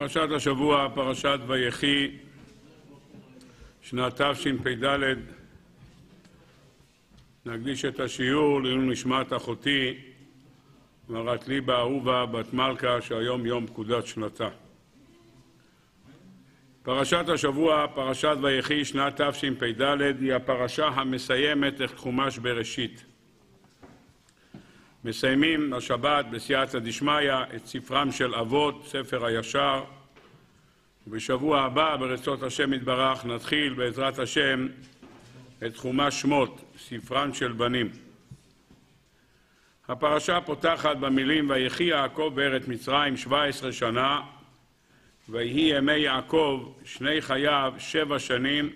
פרשת השבוע, פרשת ויחי, שנת תשפ"ד. נקדיש את השיעור לעילוי נשמת אחותי, מרת ליבה אהובה בת מלכה, שהיום יום פקודת שנתה. פרשת השבוע, פרשת ויחי, שנת תשפ"ד, היא הפרשה המסיימת את חומש בראשית. מסיימים השבת בסייעתא דשמיא את ספרם של אבות, ספר הישר, ובשבוע הבא, ברצות השם יתברך, נתחיל בעזרת השם את חומש שמות, ספרן של בנים. הפרשה פותחת במילים ויחי יעקב בארץ מצרים שבע עשרה שנה ויהי ימי יעקב שני חייו שבע שנים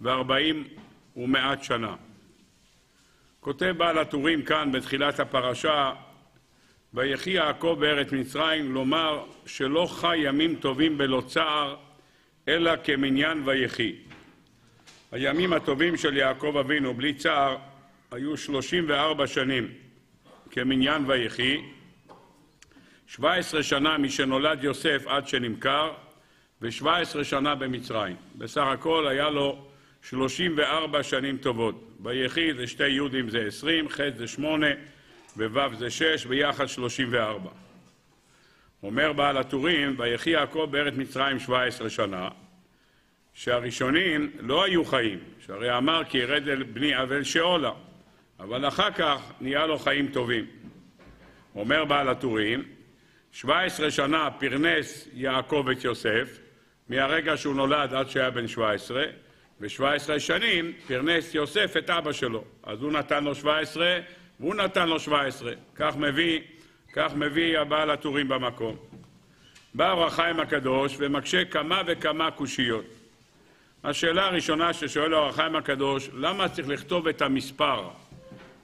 וארבעים ומעט שנה. כותב בעל הטורים כאן בתחילת הפרשה ויחי יעקב בארץ מצרים לומר שלא חי ימים טובים בלא צער אלא כמניין ויחי. הימים הטובים של יעקב אבינו בלי צער היו שלושים וארבע שנים כמניין ויחי, שבע עשרה שנה משנולד יוסף עד שנמכר ושבע עשרה שנה במצרים. בסך הכל היה לו שלושים וארבע שנים טובות. ביחי זה שתי יהודים זה עשרים, ח' זה שמונה וו' זה שש, ביחד שלושים וארבע. אומר בעל הטורים, ויחי יעקב בארץ מצרים שבע עשרה שנה, שהראשונים לא היו חיים, שהרי אמר כי ירד אל בני אבל שאולה, אבל אחר כך נהיה לו חיים טובים. אומר בעל הטורים, שבע עשרה שנה פרנס יעקב את יוסף, מהרגע שהוא נולד עד שהיה בן שבע עשרה, ושבע עשרה שנים פרנס יוסף את אבא שלו. אז הוא נתן לו שבע עשרה והוא נתן לו שבע עשרה. כך מביא, כך מביא הבעל הטורים במקום. בא אור החיים הקדוש ומקשה כמה וכמה קושיות. השאלה הראשונה ששואל אור החיים הקדוש, למה צריך לכתוב את המספר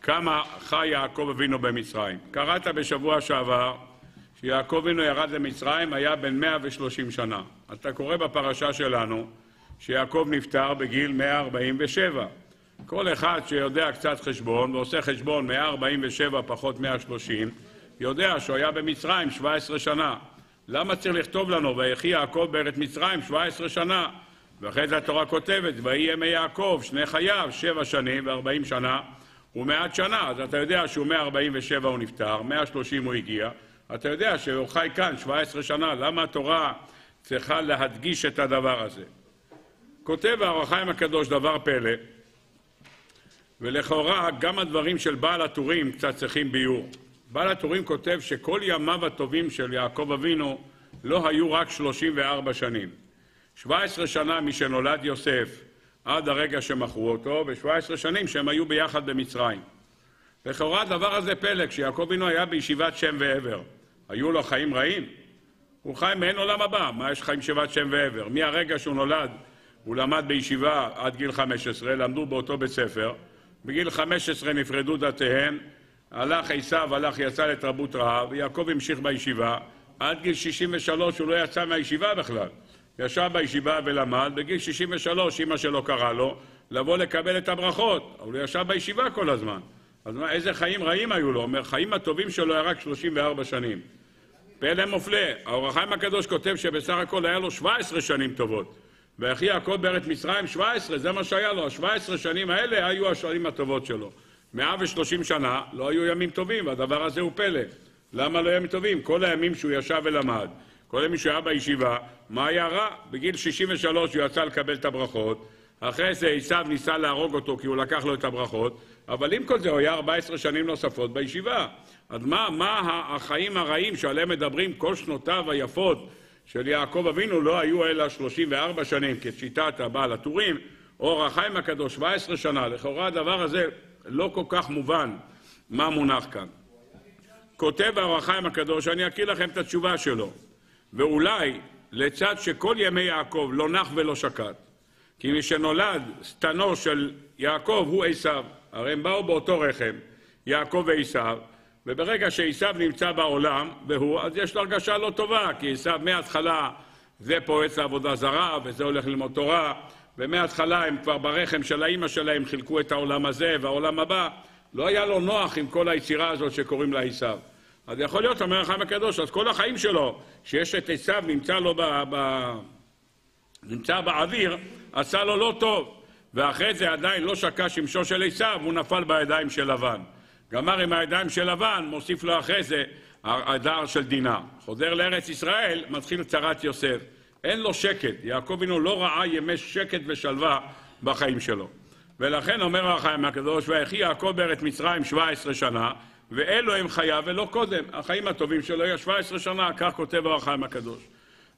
כמה חי יעקב אבינו במצרים? קראת בשבוע שעבר שיעקב אבינו ירד למצרים, היה בן 130 שנה. אתה קורא בפרשה שלנו שיעקב נפטר בגיל 147. כל אחד שיודע קצת חשבון ועושה חשבון 147 פחות 130, יודע שהוא היה במצרים 17 שנה. למה צריך לכתוב לנו ויחי יעקב בארץ מצרים 17 שנה? ואחרי זה התורה כותבת ויהי ימי יעקב שני חייו שבע שנים וארבעים שנה ומעט שנה אז אתה יודע שהוא 147 הוא נפטר, 130 הוא הגיע אתה יודע שהוא חי כאן 17 שנה למה התורה צריכה להדגיש את הדבר הזה? כותב האור החיים הקדוש דבר פלא, ולכאורה גם הדברים של בעל הטורים קצת צריכים ביור. בעל הטורים כותב שכל ימיו הטובים של יעקב אבינו לא היו רק 34 שנים. 17 שנה משנולד יוסף עד הרגע שמכרו אותו, ו-17 שנים שהם היו ביחד במצרים. לכאורה הדבר הזה פלא, כשיעקב אבינו היה בישיבת שם ועבר, היו לו חיים רעים? הוא חי מעין עולם הבא, מה יש חיים שיבת שם ועבר? מהרגע שהוא נולד הוא למד בישיבה עד גיל 15, למדו באותו בית ספר. בגיל 15 נפרדו דתיהם, הלך עשיו, הלך יצא לתרבות רעב, ויעקב המשיך בישיבה. עד גיל 63 הוא לא יצא מהישיבה בכלל. ישב בישיבה ולמד, בגיל 63 אמא שלו קרא לו לבוא לקבל את הברכות, אבל הוא ישב בישיבה כל הזמן. אז מה, איזה חיים רעים היו לו? אומר, חיים הטובים שלו היה רק 34 שנים. פלא מופלא. האור החיים הקדוש כותב שבסך הכל היה לו 17 שנים טובות. ויחי יעקב בארץ מצרים 17, זה מה שהיה לו, ה-17 שנים האלה היו השנים הטובות שלו. 130 שנה לא היו ימים טובים, והדבר הזה הוא פלא. למה לא ימים טובים? כל הימים שהוא ישב ולמד, כל הימים שהוא היה בישיבה, מה היה רע? בגיל 63 הוא יצא לקבל את הברכות, אחרי זה עשיו ניסה להרוג אותו כי הוא לקח לו את הברכות, אבל עם כל זה הוא היה 14 שנים נוספות בישיבה. אז מה, מה החיים הרעים שעליהם מדברים כל שנותיו היפות של יעקב אבינו לא היו אלא 34 שנים כשיטת הבעל הטורים, אור החיים הקדוש 17 שנה, לכאורה הדבר הזה לא כל כך מובן מה מונח כאן. כותב האור החיים הקדוש, אני אקריא לכם את התשובה שלו, ואולי לצד שכל ימי יעקב לא נח ולא שקט, כי מי שנולד שטנו של יעקב הוא עשיו, הרי הם באו באותו רחם, יעקב ועשיו, וברגע שעשיו נמצא בעולם, והוא, אז יש לו הרגשה לא טובה, כי עשיו מההתחלה זה פועץ לעבודה זרה, וזה הולך ללמוד תורה, ומההתחלה הם כבר ברחם של האימא שלהם חילקו את העולם הזה והעולם הבא, לא היה לו נוח עם כל היצירה הזאת שקוראים לה עשיו. אז יכול להיות, אומר החיים הקדוש, אז כל החיים שלו, שיש את עשיו נמצא לו ב, ב, נמצא באוויר, עשה לו לא טוב. ואחרי זה עדיין לא שקע שמשו של עשיו, הוא נפל בידיים של לבן. גמר עם הידיים של לבן, מוסיף לו אחרי זה הדר של דינה. חוזר לארץ ישראל, מתחיל צרת יוסף. אין לו שקט. יעקב אבינו לא ראה ימי שקט ושלווה בחיים שלו. ולכן אומר החיים הקדוש, ויחי יעקב בארץ מצרים 17 שנה, ואלו הם חייו ולא קודם. החיים הטובים שלו יהיו 17 שנה, כך כותב החיים הקדוש.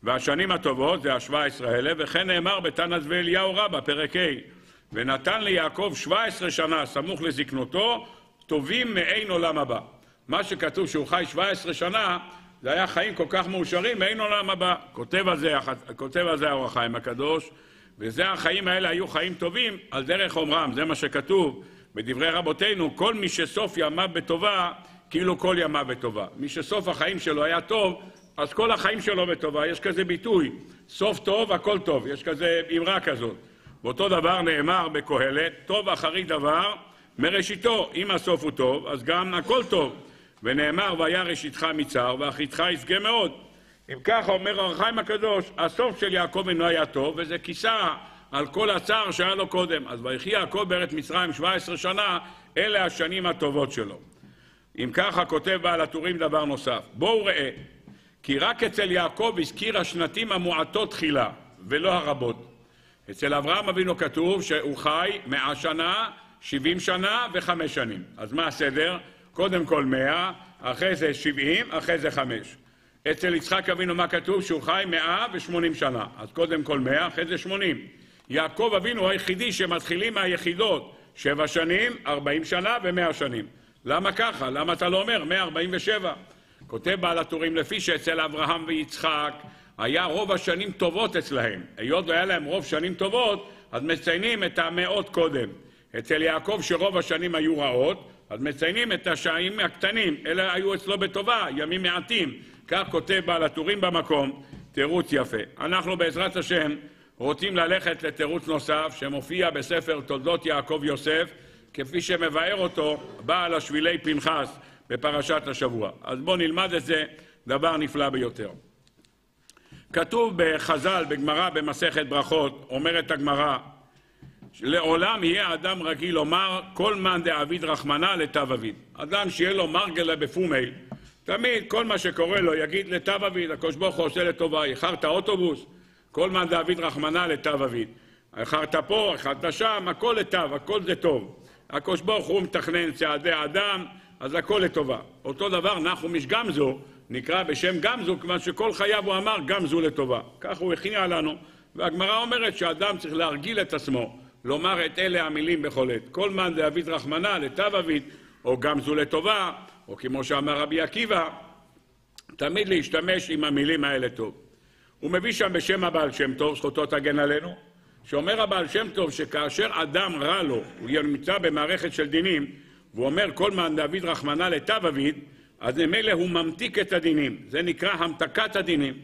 והשנים הטובות זה ה-17 האלה, וכן נאמר בתנא ואליהו רבה, פרק ה' ונתן ליעקב 17 שנה סמוך לזקנותו, טובים מעין עולם הבא. מה שכתוב שהוא חי 17 שנה, זה היה חיים כל כך מאושרים מעין עולם הבא. כותב על זה, כותב על זה האור החיים הקדוש, וזה החיים האלה היו חיים טובים על דרך אומרם, זה מה שכתוב בדברי רבותינו, כל מי שסוף ימיו בטובה, כאילו כל ימיו בטובה. מי שסוף החיים שלו היה טוב, אז כל החיים שלו בטובה. יש כזה ביטוי, סוף טוב, הכל טוב. יש כזה אמרה כזאת. ואותו דבר נאמר בקהלת, טוב אחרי דבר מראשיתו. אם הסוף הוא טוב, אז גם הכל טוב. ונאמר, והיה ראשיתך מצר, ואחריתך ישגה מאוד. אם ככה אומר הרחיים הקדוש, הסוף של יעקב אינו היה טוב, וזה כיסה על כל הצער שהיה לו קודם. אז ויחי יעקב בארץ מצרים 17 שנה, אלה השנים הטובות שלו. אם ככה כותב בעל הטורים דבר נוסף, בואו ראה, כי רק אצל יעקב הזכיר השנתים המועטות תחילה, ולא הרבות. אצל אברהם אבינו כתוב שהוא חי מאה שנה, שבעים שנה וחמש שנים. אז מה הסדר? קודם כל מאה, אחרי זה שבעים, אחרי זה חמש. אצל יצחק אבינו מה כתוב? שהוא חי מאה ושמונים שנה. אז קודם כל מאה, אחרי זה שמונים. יעקב אבינו היחידי שמתחילים מהיחידות שבע שנים, ארבעים שנה ומאה שנים. למה ככה? למה אתה לא אומר מאה ארבעים ושבע? כותב בעל הטורים לפי שאצל אברהם ויצחק היה רוב השנים טובות אצלהם. היות והיה להם רוב שנים טובות, אז מציינים את המאות קודם. אצל יעקב שרוב השנים היו רעות, אז מציינים את השעים הקטנים, אלה היו אצלו בטובה, ימים מעטים. כך כותב בעל הטורים במקום, תירוץ יפה. אנחנו בעזרת השם רוצים ללכת לתירוץ נוסף שמופיע בספר תולדות יעקב יוסף, כפי שמבאר אותו בעל השבילי פנחס בפרשת השבוע. אז בואו נלמד את זה, דבר נפלא ביותר. כתוב בחז"ל, בגמרא, במסכת ברכות, אומרת הגמרא, לעולם יהיה אדם רגיל לומר כל מאן דאביד רחמנא לתו אביד. אדם שיהיה לו מרגלה בפומי, תמיד כל מה שקורה לו יגיד לתו אביד, הקדוש ברוך הוא עושה לטובה, איחרת אוטובוס, כל מאן דאביד רחמנא לתו אביד. איחרת פה, איחרת שם, הכל לתו, הכל זה טוב. הקדוש ברוך הוא מתכנן צעדי אדם, אז הכל לטובה. אותו דבר נחום איש גמזו, נקרא בשם גמזו, כיוון שכל חייו הוא אמר גמזו לטובה. כך הוא הכניע לנו. והגמרא אומרת שאדם צריך להרגיל את עצמו, לומר את אלה המילים בכל עת. כל מאן דאביד רחמנא לטב אביד, או גמזו לטובה, או כמו שאמר רבי עקיבא, תמיד להשתמש עם המילים האלה טוב. הוא מביא שם בשם הבעל שם טוב, זכותו תגן עלינו, שאומר הבעל שם טוב שכאשר אדם רע לו, הוא נמצא במערכת של דינים, והוא אומר כל מאן דאביד רחמנא לטב אביד, אז ממילא הוא ממתיק את הדינים. זה נקרא המתקת הדינים.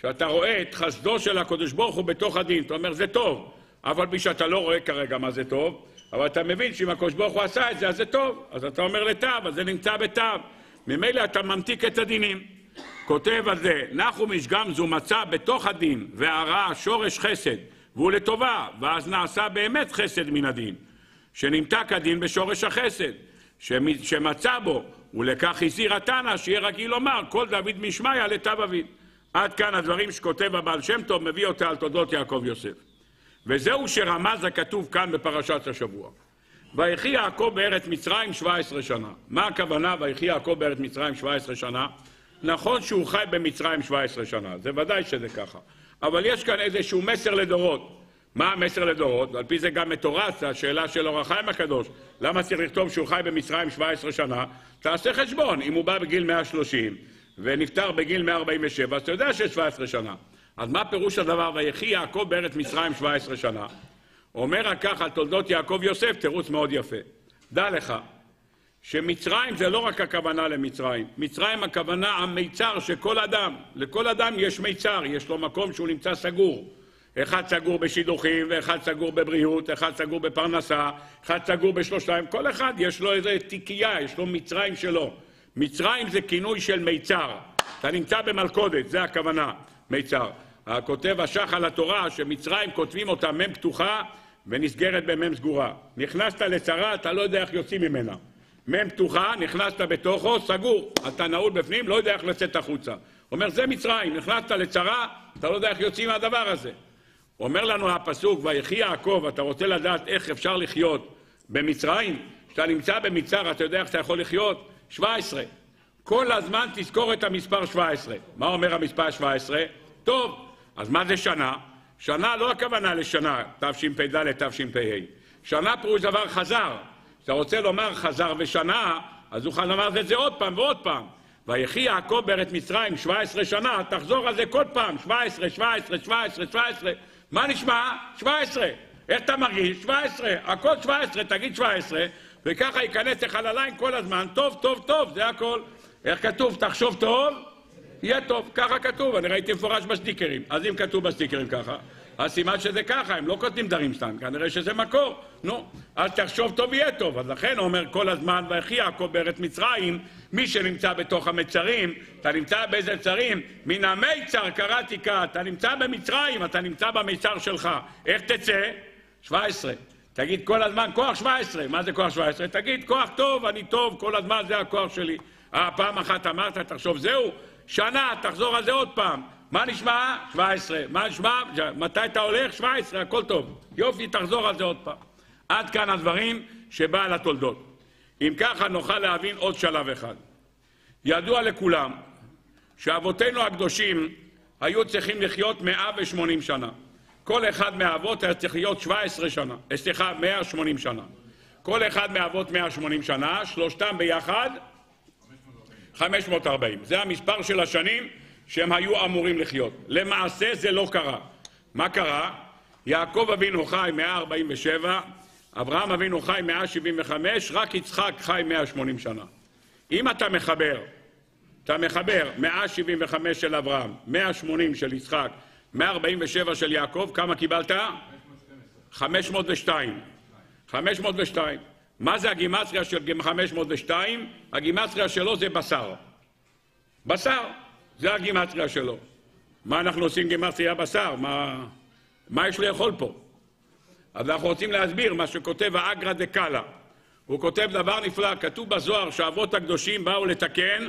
שאתה רואה את חסדו של הקדוש ברוך הוא בתוך הדין. אתה אומר, זה טוב. אף על פי שאתה לא רואה כרגע מה זה טוב, אבל אתה מבין שאם הקדוש ברוך הוא עשה את זה, אז זה טוב. אז אתה אומר לתו, אז זה נמצא בתו. ממילא אתה ממתיק את הדינים. כותב על זה, נחום איש גמזו מצא בתוך הדין והרע שורש חסד, והוא לטובה, ואז נעשה באמת חסד מן הדין. שנמתק הדין בשורש החסד, שמצא בו ולכך הזהיר התנא שיהיה רגיל לומר כל דוד משמיא לתו אביד. עד כאן הדברים שכותב הבעל שם טוב, מביא אותה על תולדות יעקב יוסף. וזהו שרמז הכתוב כאן בפרשת השבוע. ויחי יעקב בארץ מצרים 17 שנה. מה הכוונה ויחי יעקב בארץ מצרים 17 שנה? נכון שהוא חי במצרים 17 שנה, זה ודאי שזה ככה. אבל יש כאן איזשהו מסר לדורות. מה המסר לדורות? ועל פי זה גם מתורץ השאלה של אור החיים הקדוש. למה צריך לכתוב שהוא חי במצרים 17 שנה? תעשה חשבון, אם הוא בא בגיל 130 ונפטר בגיל 147, אז אתה יודע שיש 17 שנה. אז מה פירוש הדבר ויחי יעקב בארץ מצרים 17 שנה? אומר רק כך על תולדות יעקב יוסף, תירוץ מאוד יפה. דע לך שמצרים זה לא רק הכוונה למצרים, מצרים הכוונה המיצר שכל אדם, לכל אדם יש מיצר, יש לו מקום שהוא נמצא סגור. אחד סגור בשידוכים, ואחד סגור בבריאות, אחד סגור בפרנסה, אחד סגור בשלושתיים, כל אחד יש לו איזה תיקייה, יש לו מצרים שלו. מצרים זה כינוי של מיצר. אתה נמצא במלכודת, זה הכוונה, מיצר. הכותב השח על התורה שמצרים כותבים אותה מ' פתוחה ונסגרת במ' סגורה. נכנסת לצרה, אתה לא יודע איך יוצאים ממנה. מ' פתוחה, נכנסת בתוכו, סגור. אתה נעול בפנים, לא יודע איך לצאת החוצה. אומר, זה מצרים, נכנסת לצרה, אתה לא יודע איך יוצאים מהדבר הזה. אומר לנו הפסוק, ויחי יעקב, אתה רוצה לדעת איך אפשר לחיות במצרים? כשאתה נמצא במצר, אתה יודע איך אתה יכול לחיות? 17. כל הזמן תזכור את המספר 17. מה אומר המספר 17? טוב, אז מה זה שנה? שנה לא הכוונה לשנה, תשפ"ד, תשפ"ה. שנה פירוש דבר חזר. כשאתה רוצה לומר חזר ושנה, אז אוכל לומר את זה עוד פעם ועוד פעם. ויחי יעקב בארץ מצרים 17 שנה, תחזור על זה כל פעם, 17, 17, 17, 17. מה נשמע? 17. איך אתה מרגיש? 17. הכל 17, תגיד 17, וככה ייכנס לך לליין כל הזמן, טוב, טוב, טוב, זה הכל. איך כתוב? תחשוב טוב, יהיה טוב. ככה כתוב, אני ראיתי מפורש בסטיקרים. אז אם כתוב בסטיקרים ככה, אז סימן שזה ככה, הם לא כותבים דברים סתם, כנראה שזה מקור. נו, אז תחשוב טוב יהיה טוב. אז לכן אומר כל הזמן, ויחי יעקב בארץ מצרים, מי שנמצא בתוך המצרים, אתה נמצא באיזה צרים, מן המיצר קראתי כאן, אתה נמצא במצרים, אתה נמצא במיצר שלך. איך תצא? 17. תגיד כל הזמן כוח 17. מה זה כוח 17? תגיד כוח טוב, אני טוב, כל הזמן זה הכוח שלי. אה, פעם אחת אמרת, תחשוב, זהו, שנה, תחזור על זה עוד פעם. מה נשמע? 17. מה נשמע? מתי אתה הולך? 17, הכל טוב. יופי, תחזור על זה עוד פעם. עד כאן הדברים שבעל התולדות. אם ככה נוכל להבין עוד שלב אחד. ידוע לכולם שאבותינו הקדושים היו צריכים לחיות 180 שנה. כל אחד מהאבות היה צריך להיות 17 שנה, אה, סליחה, 180 שנה. כל אחד מהאבות 180 שנה, שלושתם ביחד 540. זה המספר של השנים שהם היו אמורים לחיות. למעשה זה לא קרה. מה קרה? יעקב אבינו חי 147, אברהם אבינו חי 175, רק יצחק חי 180 שנה. אם אתה מחבר, אתה מחבר 175 של אברהם, 180 של יצחק, 147 של יעקב, כמה קיבלת? 502. 502. מה זה הגימטריה של 502? הגימטריה שלו זה בשר. בשר, זה הגימטריה שלו. מה אנחנו עושים גימטריה בשר? מה, מה יש לאכול פה? אז אנחנו רוצים להסביר מה שכותב האגרא דקאלה. הוא כותב דבר נפלא, כתוב בזוהר שהאבות הקדושים באו לתקן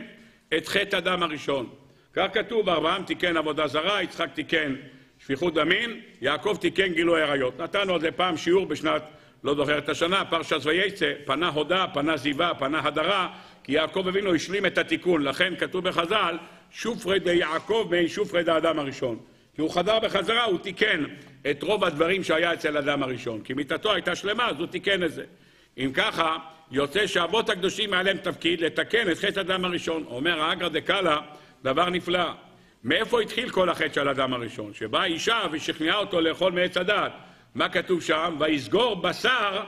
את חטא הדם הראשון. כך כתוב, אברהם תיקן עבודה זרה, יצחק תיקן שפיכות דמים, יעקב תיקן גילוי עריות. נתנו על זה פעם שיעור בשנת לא זוכר את השנה, פרשת וייצא, פנה הודה, פנה זיווה, פנה הדרה, כי יעקב אבינו השלים את התיקון, לכן כתוב בחז"ל, שופרי די יעקב בין שופרי די האדם הראשון. כי הוא חזר בחזרה, הוא תיקן את רוב הדברים שהיה אצל אדם הראשון. כי מיתתו הייתה שלמה, אז הוא תיקן את זה. אם ככה, יוצא שאבות הקדושים היה להם תפקיד לתקן את חטא אדם הראשון. אומר האגרא דקאלה, דבר נפלא. מאיפה התחיל כל החטא של אדם הראשון? שבאה אישה ושכנעה אותו לאכול מעץ הדת. מה כתוב שם? ויסגור בשר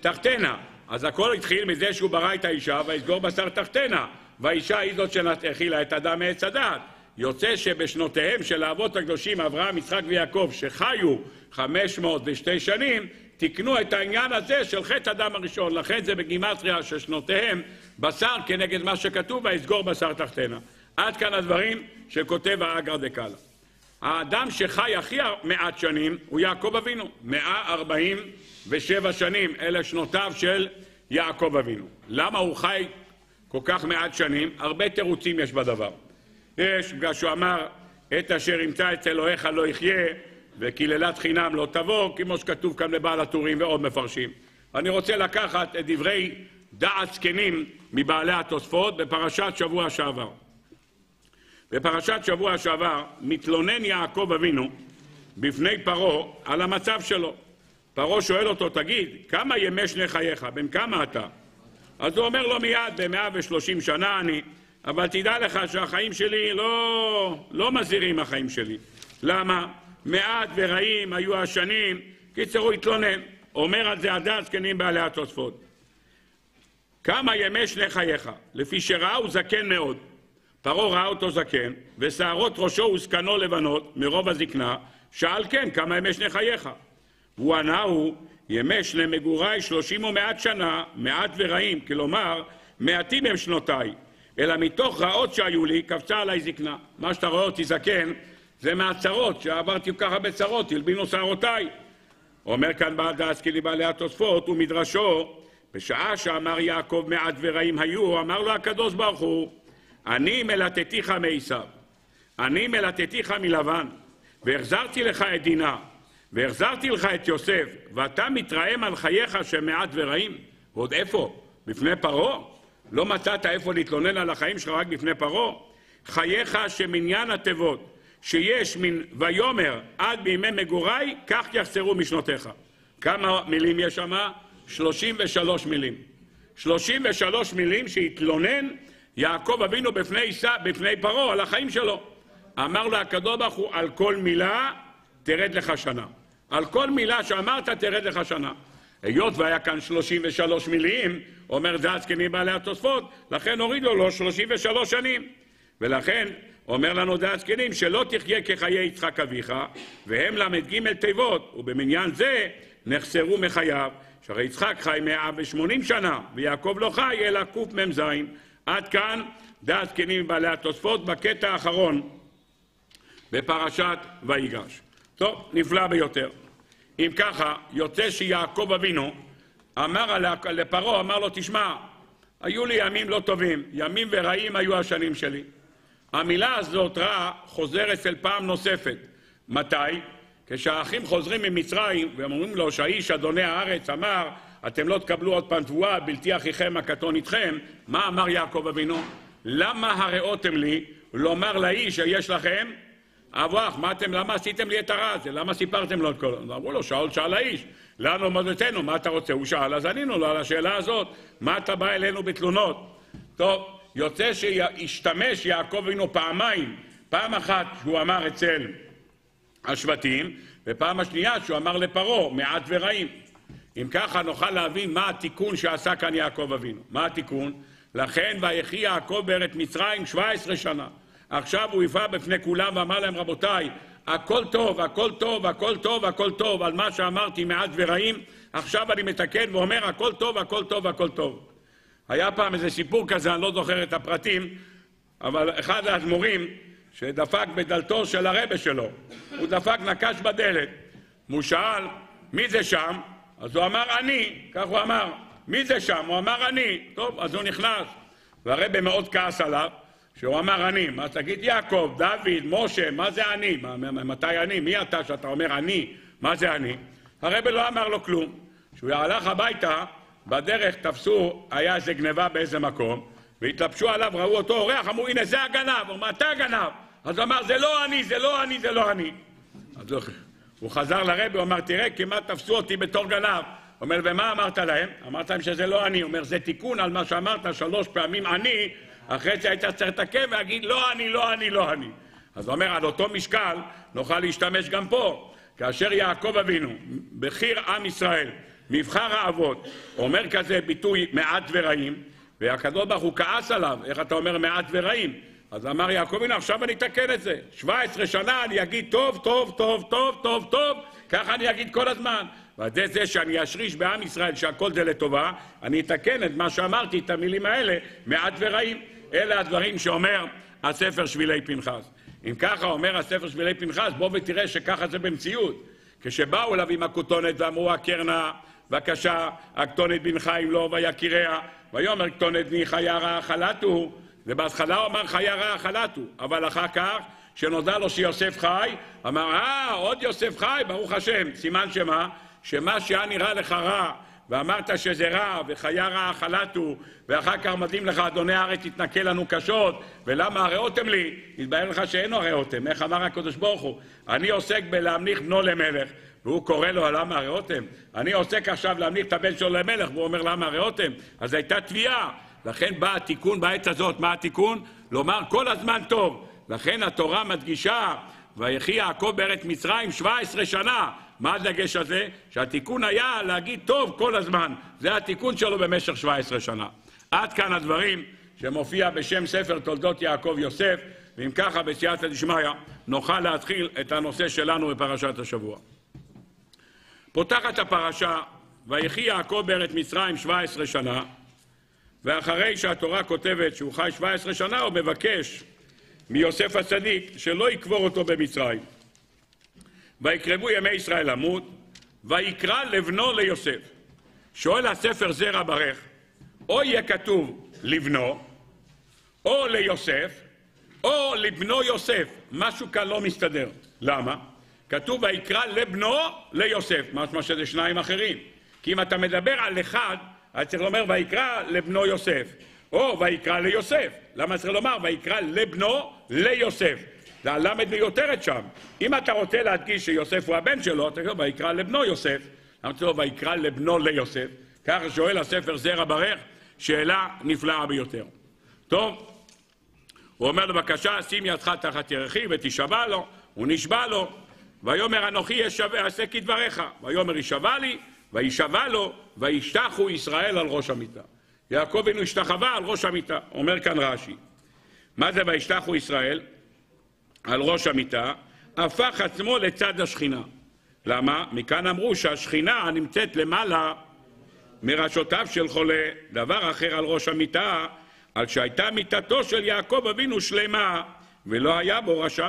תחתנה. אז הכל התחיל מזה שהוא ברא את האישה, ויסגור בשר תחתנה. והאישה היא זאת שהכילה את אדם מעץ הדעת. יוצא שבשנותיהם של האבות הקדושים אברהם, יצחק ויעקב, שחיו 502 שנים, תיקנו את העניין הזה של חטא הדם הראשון. לכן זה בגימטריה של שנותיהם בשר כנגד מה שכתוב, ויסגור בשר תחתנה. עד כאן הדברים שכותב האגרא דקאלה. האדם שחי הכי מעט שנים הוא יעקב אבינו, 147 שנים, אלה שנותיו של יעקב אבינו. למה הוא חי כל כך מעט שנים? הרבה תירוצים יש בדבר. יש, בגלל שהוא אמר, את אשר ימצא אצל אלוהיך לא יחיה, וקללת חינם לא תבוא, כמו שכתוב כאן לבעל הטורים ועוד מפרשים. אני רוצה לקחת את דברי דעת זקנים מבעלי התוספות בפרשת שבוע שעבר. בפרשת שבוע שעבר מתלונן יעקב אבינו בפני פרעה על המצב שלו. פרעה שואל אותו, תגיד, כמה ימי שני חייך? בן כמה אתה? אז הוא אומר לו מיד, במאה ושלושים שנה אני, אבל תדע לך שהחיים שלי לא, לא מזהירים החיים שלי. למה? מעט ורעים היו השנים. קיצר, הוא התלונן. אומר על זה הדעת זקנים בעלי התוספות. כמה ימי שני חייך? לפי שראה הוא זקן מאוד. פרעה ראה אותו זקן, ושערות ראשו וזקנו לבנות מרוב הזקנה, שאל כן, כמה ימי שני חייך? והוא ענה הוא, ימי שני מגוריי שלושים ומעט שנה, מעט ורעים, כלומר, מעטים הם שנותיי. אלא מתוך רעות שהיו לי, קפצה עליי זקנה. מה שאתה רואה אותי זקן, זה מהצרות, שעברתי כל כך הרבה צרות, הלבינו שערותיי. אומר כאן בעל דעת כי לבעלי התוספות ומדרשו, בשעה שאמר יעקב מעט ורעים היו, אמר לו הקדוש ברוך הוא, אני מלטטיך מעשיו, אני מלטטיך מלבן, והחזרתי לך את דינה, והחזרתי לך את יוסף, ואתה מתרעם על חייך שמעט ורעים? ועוד איפה? בפני פרעה? לא מצאת איפה להתלונן על החיים שלך רק בפני פרעה? חייך שמניין התיבות שיש מן ויאמר עד בימי מגוריי, כך יחסרו משנותיך. כמה מילים יש שם? 33 מילים. 33 מילים שהתלונן יעקב אבינו בפני, בפני פרעה על החיים שלו. אמר לו הקדוש ברוך הוא, על כל מילה תרד לך שנה. על כל מילה שאמרת תרד לך שנה. היות והיה כאן 33 מילים, אומר זה הזקנים בעלי התוספות, לכן הורידו לו 33 שנים. ולכן אומר לנו זה הזקנים שלא תחיה כחיי יצחק אביך, והם ל"ג תיבות, ובמניין זה נחסרו מחייו, שהרי יצחק חי 180 שנה, ויעקב לא חי אלא קמ"ז. עד כאן דעת זקנים בעלי התוספות בקטע האחרון בפרשת ויגש. טוב, נפלא ביותר. אם ככה, יוצא שיעקב אבינו אמר לפרעה, אמר לו, תשמע, היו לי ימים לא טובים, ימים ורעים היו השנים שלי. המילה הזאת רע חוזרת אצל פעם נוספת. מתי? כשהאחים חוזרים ממצרים ואומרים לו שהאיש אדוני הארץ אמר אתם לא תקבלו עוד פעם תבואה, בלתי אחיכם הקטון איתכם, מה אמר יעקב אבינו? למה הראותם לי לומר לאיש שיש לכם אברך, מה אתם, למה עשיתם לי את הרע הזה? למה סיפרתם לו את כל... אמרו לו, שאול שאל האיש, לאן עומדתנו, מה אתה רוצה? הוא שאל, אז ענינו לו על השאלה הזאת, מה אתה בא אלינו בתלונות? טוב, יוצא שהשתמש יעקב אבינו פעמיים, פעם אחת שהוא אמר אצל השבטים, ופעם השנייה שהוא אמר לפרעה, מעט ורעים. אם ככה נוכל להבין מה התיקון שעשה כאן יעקב אבינו. מה התיקון? לכן ויחי יעקב בארץ מצרים 17 שנה. עכשיו הוא יפע בפני כולם ואמר להם רבותיי, הכל טוב, הכל טוב, הכל טוב, הכל טוב, על מה שאמרתי מעט ורעים, עכשיו אני מתקן ואומר הכל טוב, הכל טוב, הכל טוב. היה פעם איזה סיפור כזה, אני לא זוכר את הפרטים, אבל אחד האדמו"רים שדפק בדלתו של הרבה שלו, הוא דפק נקש בדלת, והוא שאל, מי זה שם? אז הוא אמר אני, כך הוא אמר, מי זה שם? הוא אמר אני. טוב, אז הוא נכנס, והרבה מאוד כעס עליו, שהוא אמר אני. אז תגיד יעקב, דוד, משה, מה זה אני? מתי אני? מי אתה שאתה אומר אני? מה זה אני? הרבה לא אמר לו כלום. כשהוא הלך הביתה, בדרך תפסו, היה איזה גניבה באיזה מקום, והתלבשו עליו, ראו אותו אורח, אמרו הנה זה הגנב, הוא אמר אתה הגנב. אז הוא אמר זה לא אני, זה לא אני, זה לא אני. אז הוא חזר לרבי, הוא אמר תראה כמעט תפסו אותי בתור גנב. הוא אומר ומה אמרת להם? אמרת להם שזה לא אני. הוא אומר זה תיקון על מה שאמרת שלוש פעמים אני, אחרי זה היית צריך לתקן ולהגיד לא אני, לא אני, לא אני. אז הוא אומר על אותו משקל נוכל להשתמש גם פה. כאשר יעקב אבינו, בחיר עם ישראל, מבחר האבות, אומר כזה ביטוי מעט ורעים, והקדוש ברוך הוא כעס עליו, איך אתה אומר מעט ורעים? אז אמר יעקב, הנה עכשיו אני אתקן את זה. 17 שנה אני אגיד טוב, טוב, טוב, טוב, טוב, טוב, ככה אני אגיד כל הזמן. ועל ידי זה שאני אשריש בעם ישראל שהכל זה לטובה, אני אתקן את מה שאמרתי, את המילים האלה, מעט ורעים. אלה הדברים שאומר הספר שבילי פנחס. אם ככה אומר הספר שבילי פנחס, בוא ותראה שככה זה במציאות. כשבאו אליו עם הכותונת ואמרו הקרנה, בבקשה, הכתונת בן חיים לו ויקיריה, ויאמר כתונת חיה רעה חלתו, ובהתחלה הוא אמר חיה רעה חלתו, אבל אחר כך, כשנודע לו שיוסף חי, אמר, אה, עוד יוסף חי, ברוך השם, סימן שמה? שמה שהיה נראה לך רע, ואמרת שזה רע, וחיה רעה חלתו, ואחר כך מדהים לך, אדוני הארץ יתנקה לנו קשות, ולמה הראותם לי? יתבהר לך שאינו הראותם, איך אמר הקדוש ברוך הוא? אני עוסק בלהמליך בנו למלך, והוא קורא לו, למה הראותם? אני עוסק עכשיו להמליך את הבן שלו למלך, והוא אומר, למה הראותם? אז הייתה תביעה. לכן בא התיקון בעת הזאת, מה התיקון? לומר כל הזמן טוב. לכן התורה מדגישה, ויחי יעקב בארץ מצרים 17 שנה. מה הדגש הזה? שהתיקון היה להגיד טוב כל הזמן. זה התיקון שלו במשך 17 שנה. עד כאן הדברים שמופיע בשם ספר תולדות יעקב יוסף, ואם ככה בסייעתא דשמיא נוכל להתחיל את הנושא שלנו בפרשת השבוע. פותחת הפרשה, ויחי יעקב בארץ מצרים 17 שנה, ואחרי שהתורה כותבת שהוא חי 17 שנה, הוא מבקש מיוסף הצדיק שלא יקבור אותו במצרים. ויקרבו ימי ישראל למות, ויקרא לבנו ליוסף. שואל הספר זרע ברך, או יהיה כתוב לבנו, או ליוסף, או לבנו יוסף. משהו כאן לא מסתדר. למה? כתוב ויקרא לבנו ליוסף, משמע שזה שניים אחרים. כי אם אתה מדבר על אחד, אז צריך לומר ויקרא לבנו יוסף. או ויקרא ליוסף. למה צריך לומר ויקרא לבנו ליוסף? זה הלמד מיותרת שם. אם אתה רוצה להדגיש שיוסף הוא הבן שלו, אתה אומר ויקרא לבנו יוסף. למה צריך לומר ויקרא לבנו ליוסף? ככה שואל הספר זרע ברך, שאלה נפלאה ביותר. טוב, הוא אומר לו בבקשה שים ידך תחת ירחי ותשבע לו, הוא נשבע לו, ויאמר אנוכי אעשה כדבריך, ויאמר יישבע לי, וישבע לו, וישתחו ישראל על ראש המיטה. יעקב אבינו השתחווה על ראש המיטה, אומר כאן רש"י. מה זה וישתחו ישראל? על ראש המיטה, הפך עצמו לצד השכינה. למה? מכאן אמרו שהשכינה נמצאת למעלה מראשותיו של חולה. דבר אחר על ראש המיטה, על שהייתה מיטתו של יעקב אבינו שלמה, ולא היה בו רשע.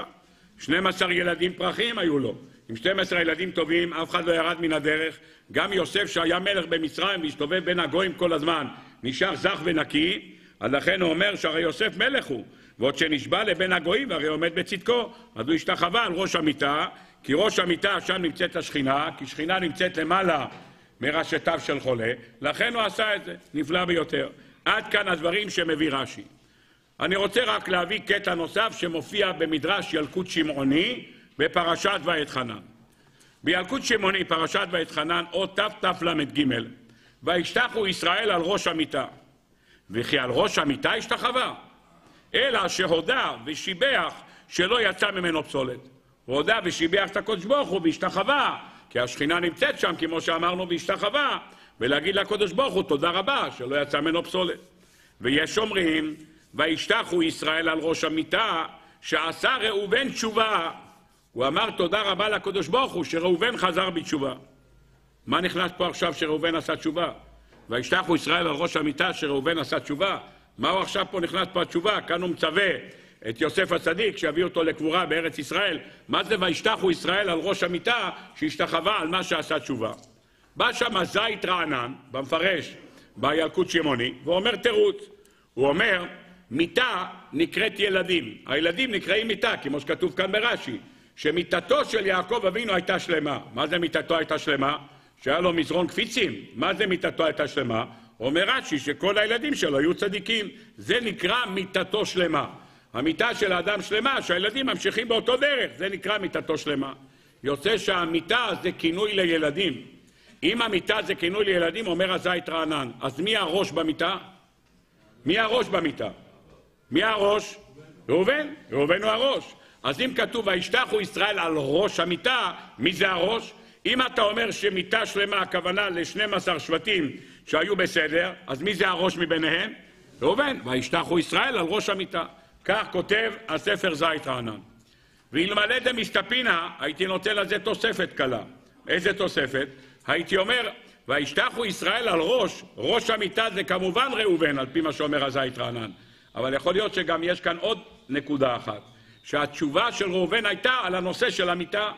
12 ילדים פרחים היו לו. עם 12 ילדים טובים, אף אחד לא ירד מן הדרך. גם יוסף שהיה מלך במצרים והסתובב בין הגויים כל הזמן, נשאר זך ונקי, אז לכן הוא אומר שהרי יוסף מלך הוא. ועוד שנשבע לבין הגויים והרי עומד בצדקו, אז הוא השתחווה על ראש המיטה, כי ראש המיטה שם נמצאת השכינה, כי שכינה נמצאת למעלה מראשתיו של חולה, לכן הוא עשה את זה, נפלא ביותר. עד כאן הדברים שמביא רש"י. אני רוצה רק להביא קטע נוסף שמופיע במדרש ילקוט שמעוני בפרשת ואתחנן. בילקוט שמעוני, פרשת ואתחנן, אות תתל"ג, וישתחו ישראל על ראש המיטה, וכי על ראש המיטה השתחווה, אלא שהודה ושיבח שלא יצא ממנו פסולת. הוא הודה ושיבח את הקדוש ברוך הוא והשתחווה, כי השכינה נמצאת שם, כמו שאמרנו, והשתחווה, ולהגיד לקדוש ברוך הוא תודה רבה שלא יצא ממנו פסולת. ויש אומרים וישתחו ישראל על ראש המיטה, שעשה ראובן תשובה. הוא אמר תודה רבה לקדוש ברוך הוא שראובן חזר בתשובה. מה נכנס פה עכשיו שראובן עשה תשובה? וישתחו ישראל על ראש המיטה שראובן עשה תשובה. מה הוא עכשיו פה נכנס פה התשובה? כאן הוא מצווה את יוסף הצדיק שיביא אותו לקבורה בארץ ישראל. מה זה וישתחו ישראל על ראש המיטה שהשתחווה על מה שעשה תשובה? בא שם זית רענן, במפרש, בילקוט שמעוני, ואומר תירוץ. הוא אומר מיתה נקראת ילדים. הילדים נקראים מיתה, כמו שכתוב כאן ברש"י, שמיתתו של יעקב אבינו הייתה שלמה. מה זה מיתתו הייתה שלמה? שהיה לו מזרון קפיצים. מה זה מיתתו הייתה שלמה? אומר רש"י שכל הילדים שלו היו צדיקים. זה נקרא מיתתו שלמה. המיתה של האדם שלמה, שהילדים ממשיכים באותו דרך, זה נקרא מיתתו שלמה. יוצא שהמיתה זה כינוי לילדים. אם המיתה זה כינוי לילדים, אומר הזית רענן, אז מי הראש במיתה? מי הראש במיתה? מי הראש? ראובן, ראובן הוא הראש. אז אם כתוב וישתחו ישראל על ראש המיטה, מי זה הראש? אם אתה אומר שמיטה שלמה הכוונה ל-12 שבטים שהיו בסדר, אז מי זה הראש מביניהם? ראובן, וישתחו ישראל על ראש המיטה. כך כותב הספר זית רענן. ואלמלא דמסתפינה, הייתי נותן לזה תוספת קלה. איזה תוספת? הייתי אומר, וישתחו ישראל על ראש, ראש המיטה זה כמובן ראובן, על פי מה שאומר הזית רענן. אבל יכול להיות שגם יש כאן עוד נקודה אחת, שהתשובה של ראובן הייתה על הנושא של המיטה.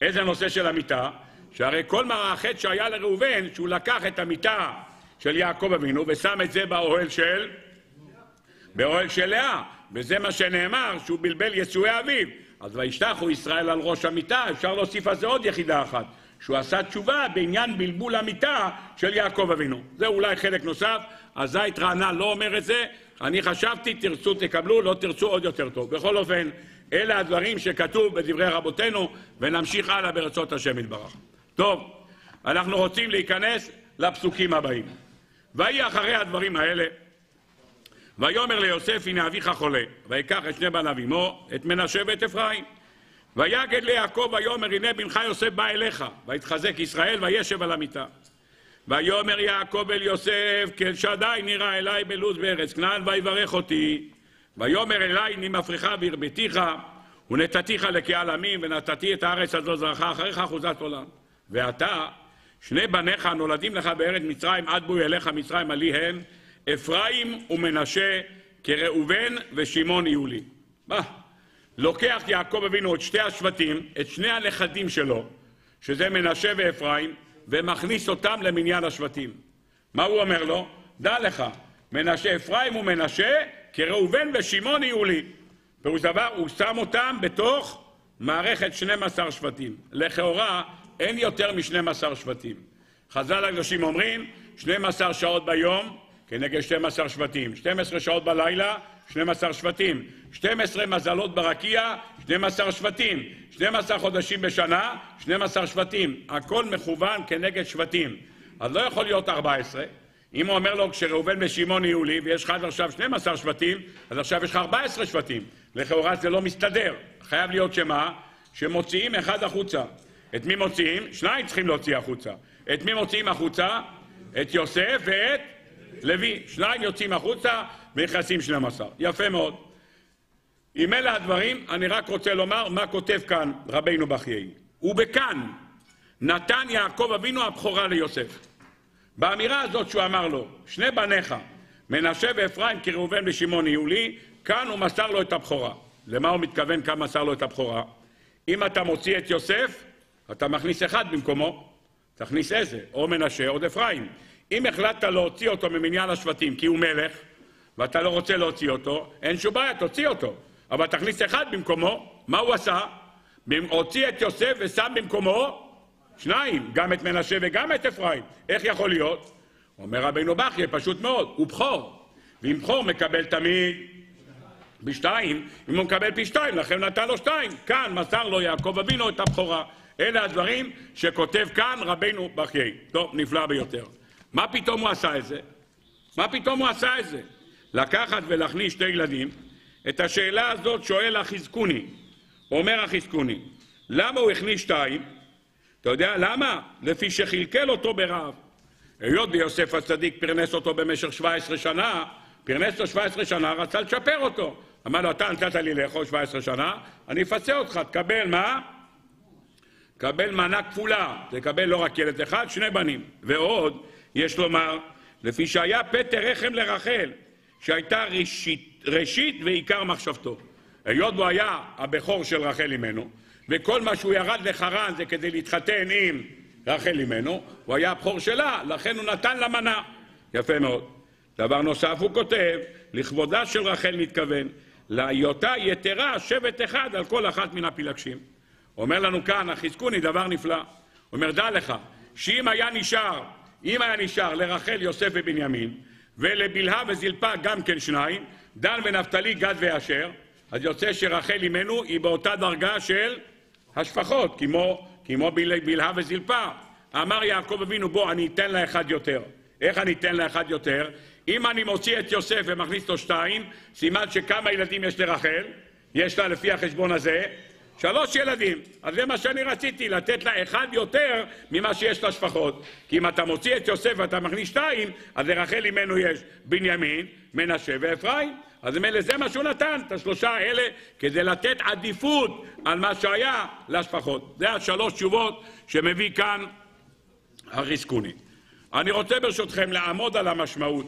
איזה נושא של המיטה? שהרי כל מערכת שהיה לראובן, שהוא לקח את המיטה של יעקב אבינו ושם את זה באוהל של... באוהל של לאה. וזה מה שנאמר, שהוא בלבל יצואי אביו. אז וישתחו ישראל על ראש המיטה, אפשר להוסיף על זה עוד יחידה אחת. שהוא עשה תשובה בעניין בלבול המיטה של יעקב אבינו. זה אולי חלק נוסף, הזית רענן לא אומר את זה, אני חשבתי, תרצו תקבלו, לא תרצו עוד יותר טוב. בכל אופן, אלה הדברים שכתוב בדברי רבותינו, ונמשיך הלאה ברצות השם יתברך. טוב, אנחנו רוצים להיכנס לפסוקים הבאים. ויהי אחרי הדברים האלה, ויאמר ליוסף הנה אביך חולה, ויקח את שני בניו עמו, את מנשה ואת אפרים. ויגד ליעקב ויאמר הנה בנך יוסף בא אליך, ויתחזק ישראל וישב על המיטה. ויאמר יעקב אל יוסף, כן שדי נראה אליי בלוז בארץ כנען, ויברך אותי. ויאמר אליי ני מפריך והרביתיך, ונתתיך לקהל עמים, ונתתי את הארץ הזו זרחה אחריך אחוזת עולם. ואתה, שני בניך הנולדים לך בארץ מצרים, עד בואי אליך מצרים עלי הן, אפרים ומנשה כראובן ושמעון יהיו לי. מה? לוקח יעקב אבינו את שתי השבטים, את שני הנכדים שלו, שזה מנשה ואפרים, ומכניס אותם למניין השבטים. מה הוא אומר לו? דע לך, מנשה אפרים ומנשה כראובן ושמעון יהיו לי. פירוש דבר, הוא שם אותם בתוך מערכת 12 שבטים. לכאורה אין יותר מ-12 שבטים. חז"ל הקדושים אומרים 12 שעות ביום כנגד 12 שבטים, 12 שעות בלילה, 12 שבטים, 12 מזלות ברקיע, 12 שבטים, 12 חודשים בשנה, 12 שבטים, הכל מכוון כנגד שבטים. אז לא יכול להיות 14. אם הוא אומר לו, כשראובן ושמעון יהיו לי, ויש לך עד עכשיו 12 שבטים, אז עכשיו יש לך 14 שבטים. לכאורה זה לא מסתדר. חייב להיות שמה? שמוציאים אחד החוצה. את מי מוציאים? שניים צריכים להוציא החוצה. את מי מוציאים החוצה? את יוסף ואת לוי. שניים יוצאים החוצה ונכנסים 12. יפה מאוד. עם אלה הדברים, אני רק רוצה לומר מה כותב כאן רבינו בחיי. ובכאן נתן יעקב אבינו הבכורה ליוסף. באמירה הזאת שהוא אמר לו, שני בניך, מנשה ואפרים כראובן ושמעון יהיו לי, כאן הוא מסר לו את הבכורה. למה הוא מתכוון כאן מסר לו את הבכורה? אם אתה מוציא את יוסף, אתה מכניס אחד במקומו. תכניס איזה? או מנשה או אפרים. אם החלטת להוציא אותו ממניין השבטים כי הוא מלך, ואתה לא רוצה להוציא אותו, אין שום בעיה, תוציא אותו. אבל תכניס אחד במקומו, מה הוא עשה? הוציא את יוסף ושם במקומו שניים, גם את מנשה וגם את אפרים. איך יכול להיות? אומר רבינו בכיה, פשוט מאוד, הוא בכור. ואם בכור מקבל תמיד בשתיים, אם הוא מקבל פי שתיים, לכן נתן לו שתיים. כאן מסר לו יעקב אבינו את הבכורה. אלה הדברים שכותב כאן רבינו בחיי. טוב, נפלא ביותר. מה פתאום הוא עשה את זה? מה פתאום הוא עשה את זה? לקחת ולהכניס שתי ילדים, את השאלה הזאת שואל החזקוני, אומר החזקוני, למה הוא הכניס שתיים? אתה יודע למה? לפי שכלכל אותו ברעב. היות ויוסף הצדיק פרנס אותו במשך 17 שנה, פרנס אותו 17 שנה, רצה לצ'פר אותו. אמר לו, אתה נתת לי לאכול 17 שנה, אני אפצה אותך, תקבל מה? תקבל מנה כפולה, תקבל לא רק ילד אחד, שני בנים. ועוד, יש לומר, לפי שהיה פטר רחם לרחל, שהייתה ראשית, ראשית ועיקר מחשבתו. היות והוא היה הבכור של רחל אימנו, וכל מה שהוא ירד לחרן זה כדי להתחתן עם רחל אימנו, הוא היה הבכור שלה, לכן הוא נתן לה מנה. יפה מאוד. דבר נוסף הוא כותב, לכבודה של רחל מתכוון, להיותה יתרה שבט אחד על כל אחת מן הפילגשים. אומר לנו כאן החזקוני דבר נפלא. אומר, דע לך, שאם היה נשאר, אם היה נשאר לרחל, יוסף ובנימין, ולבלהה וזלפה גם כן שניים, דן ונפתלי, גד ואשר, אז יוצא שרחל אימנו היא באותה דרגה של השפחות, כמו, כמו בלהה וזלפה. אמר יעקב אבינו, בוא, אני אתן לה אחד יותר. איך אני אתן לה אחד יותר? אם אני מוציא את יוסף ומכניס לו שתיים, סימן שכמה ילדים יש לרחל? יש לה לפי החשבון הזה שלוש ילדים. אז זה מה שאני רציתי, לתת לה אחד יותר ממה שיש לשפחות. כי אם אתה מוציא את יוסף ואתה מכניס שתיים, אז לרחל אימנו יש בנימין, מנשה ואפרים. אז מילא זה מה שהוא נתן, את השלושה האלה, כדי לתת עדיפות על מה שהיה לשפחות. זה השלוש תשובות שמביא כאן הריסקוני. אני רוצה ברשותכם לעמוד על המשמעות.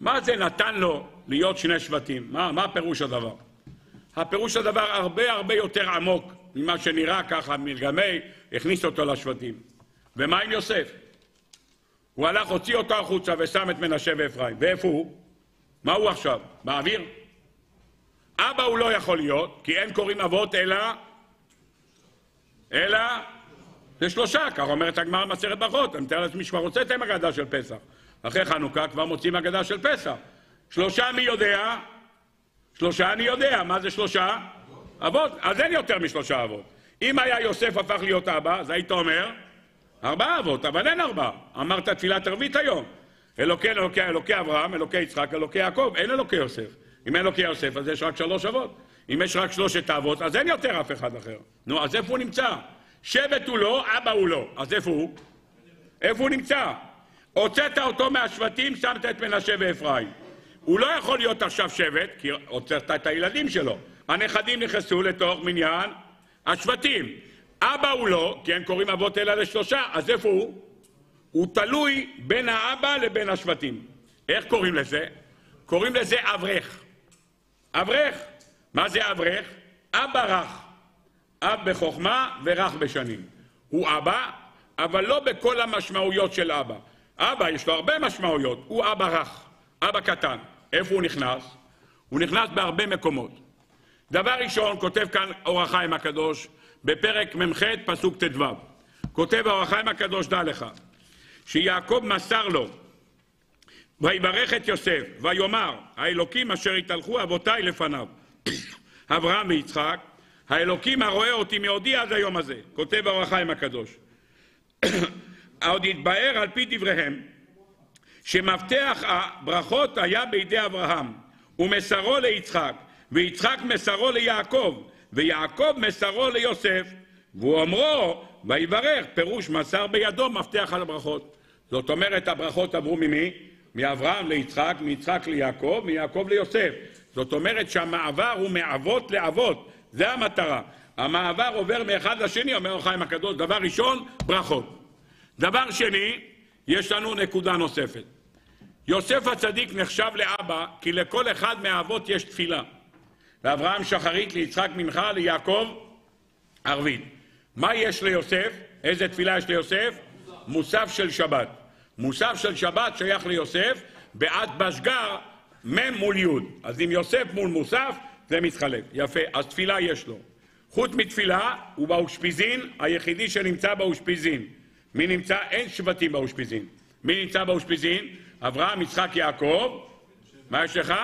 מה זה נתן לו להיות שני שבטים? מה, מה פירוש הדבר? הפירוש הדבר הרבה הרבה יותר עמוק ממה שנראה ככה, מלגמי, הכניס אותו לשבטים. ומה עם יוסף? הוא הלך, הוציא אותו החוצה ושם את מנשה ואפרים. ואיפה הוא? מה הוא עכשיו? באוויר? אבא הוא לא יכול להיות, כי אין קוראים אבות אלא... אלא... זה שלושה, כך אומרת הגמרא במסכת ברכות. אני מתאר לעצמי שכבר הוצאתם הגדה של פסח. אחרי חנוכה כבר מוצאים הגדה של פסח. שלושה מי יודע? שלושה אני יודע, מה זה שלושה? אבות. אז אין יותר משלושה אבות. אם היה יוסף הפך להיות אבא, אז היית אומר, ארבעה אבות, אבל אין ארבעה. אמרת תפילת ערבית היום. אלוקי אלוקי אלוקי אברהם, אלוקי יצחק, אלוקי יעקב, אין אלוקי יוסף. אם אין אלוקי יוסף, אז יש רק שלוש אבות. אם יש רק שלושת האבות, אז אין יותר אף אחד אחר. נו, אז איפה הוא נמצא? שבט הוא לא, אבא הוא לא. אז איפה הוא? איפה הוא נמצא? הוצאת אותו מהשבטים, שמת את מנשה ואפרים. הוא לא יכול להיות עכשיו שבט, כי הוצאת את הילדים שלו. הנכדים נכנסו לתוך מניין השבטים. אבא הוא לא, כי הם קוראים אבות אלא לשלושה, אז איפה הוא? הוא תלוי בין האבא לבין השבטים. איך קוראים לזה? קוראים לזה אברך. אברך. מה זה אברך? אבא רך. אב בחוכמה ורך בשנים. הוא אבא, אבל לא בכל המשמעויות של אבא. אבא, יש לו הרבה משמעויות, הוא אבא רך, אבא קטן. איפה הוא נכנס? הוא נכנס בהרבה מקומות. דבר ראשון, כותב כאן אור החיים הקדוש, בפרק מ"ח, פסוק ט"ו. כותב אור החיים הקדוש, דע לך, שיעקב מסר לו, ויברך את יוסף, ויאמר, האלוקים אשר התהלכו אבותיי לפניו, אברהם ויצחק, האלוקים הרואה אותי מעודי עד היום הזה, כותב אור החיים הקדוש. עוד התבאר על פי דבריהם שמפתח הברכות היה בידי אברהם ומסרו ליצחק ויצחק מסרו ליעקב ויעקב מסרו ליוסף והוא אומרו ויברך פירוש מסר בידו מפתח על הברכות זאת אומרת הברכות עברו ממי? מאברהם ליצחק, מיצחק ליעקב, מיעקב ליוסף זאת אומרת שהמעבר הוא מאבות לאבות זה המטרה המעבר עובר מאחד לשני, אומר החיים הקדוש, דבר ראשון, ברכות. דבר שני, יש לנו נקודה נוספת. יוסף הצדיק נחשב לאבא, כי לכל אחד מהאבות יש תפילה. לאברהם שחרית, ליצחק מנחה, ליעקב ערבית. מה יש ליוסף? איזה תפילה יש ליוסף? מוסף של שבת. מוסף של שבת שייך ליוסף, בעד בשגר מ' מול י'. אז אם יוסף מול מוסף, זה מתחלק. יפה, אז תפילה יש לו. חוץ מתפילה, הוא באושפיזין היחידי שנמצא באושפיזין. מי נמצא? אין שבטים באושפיזין. מי נמצא באושפיזין? אברהם, יצחק, יעקב. מה יש לך?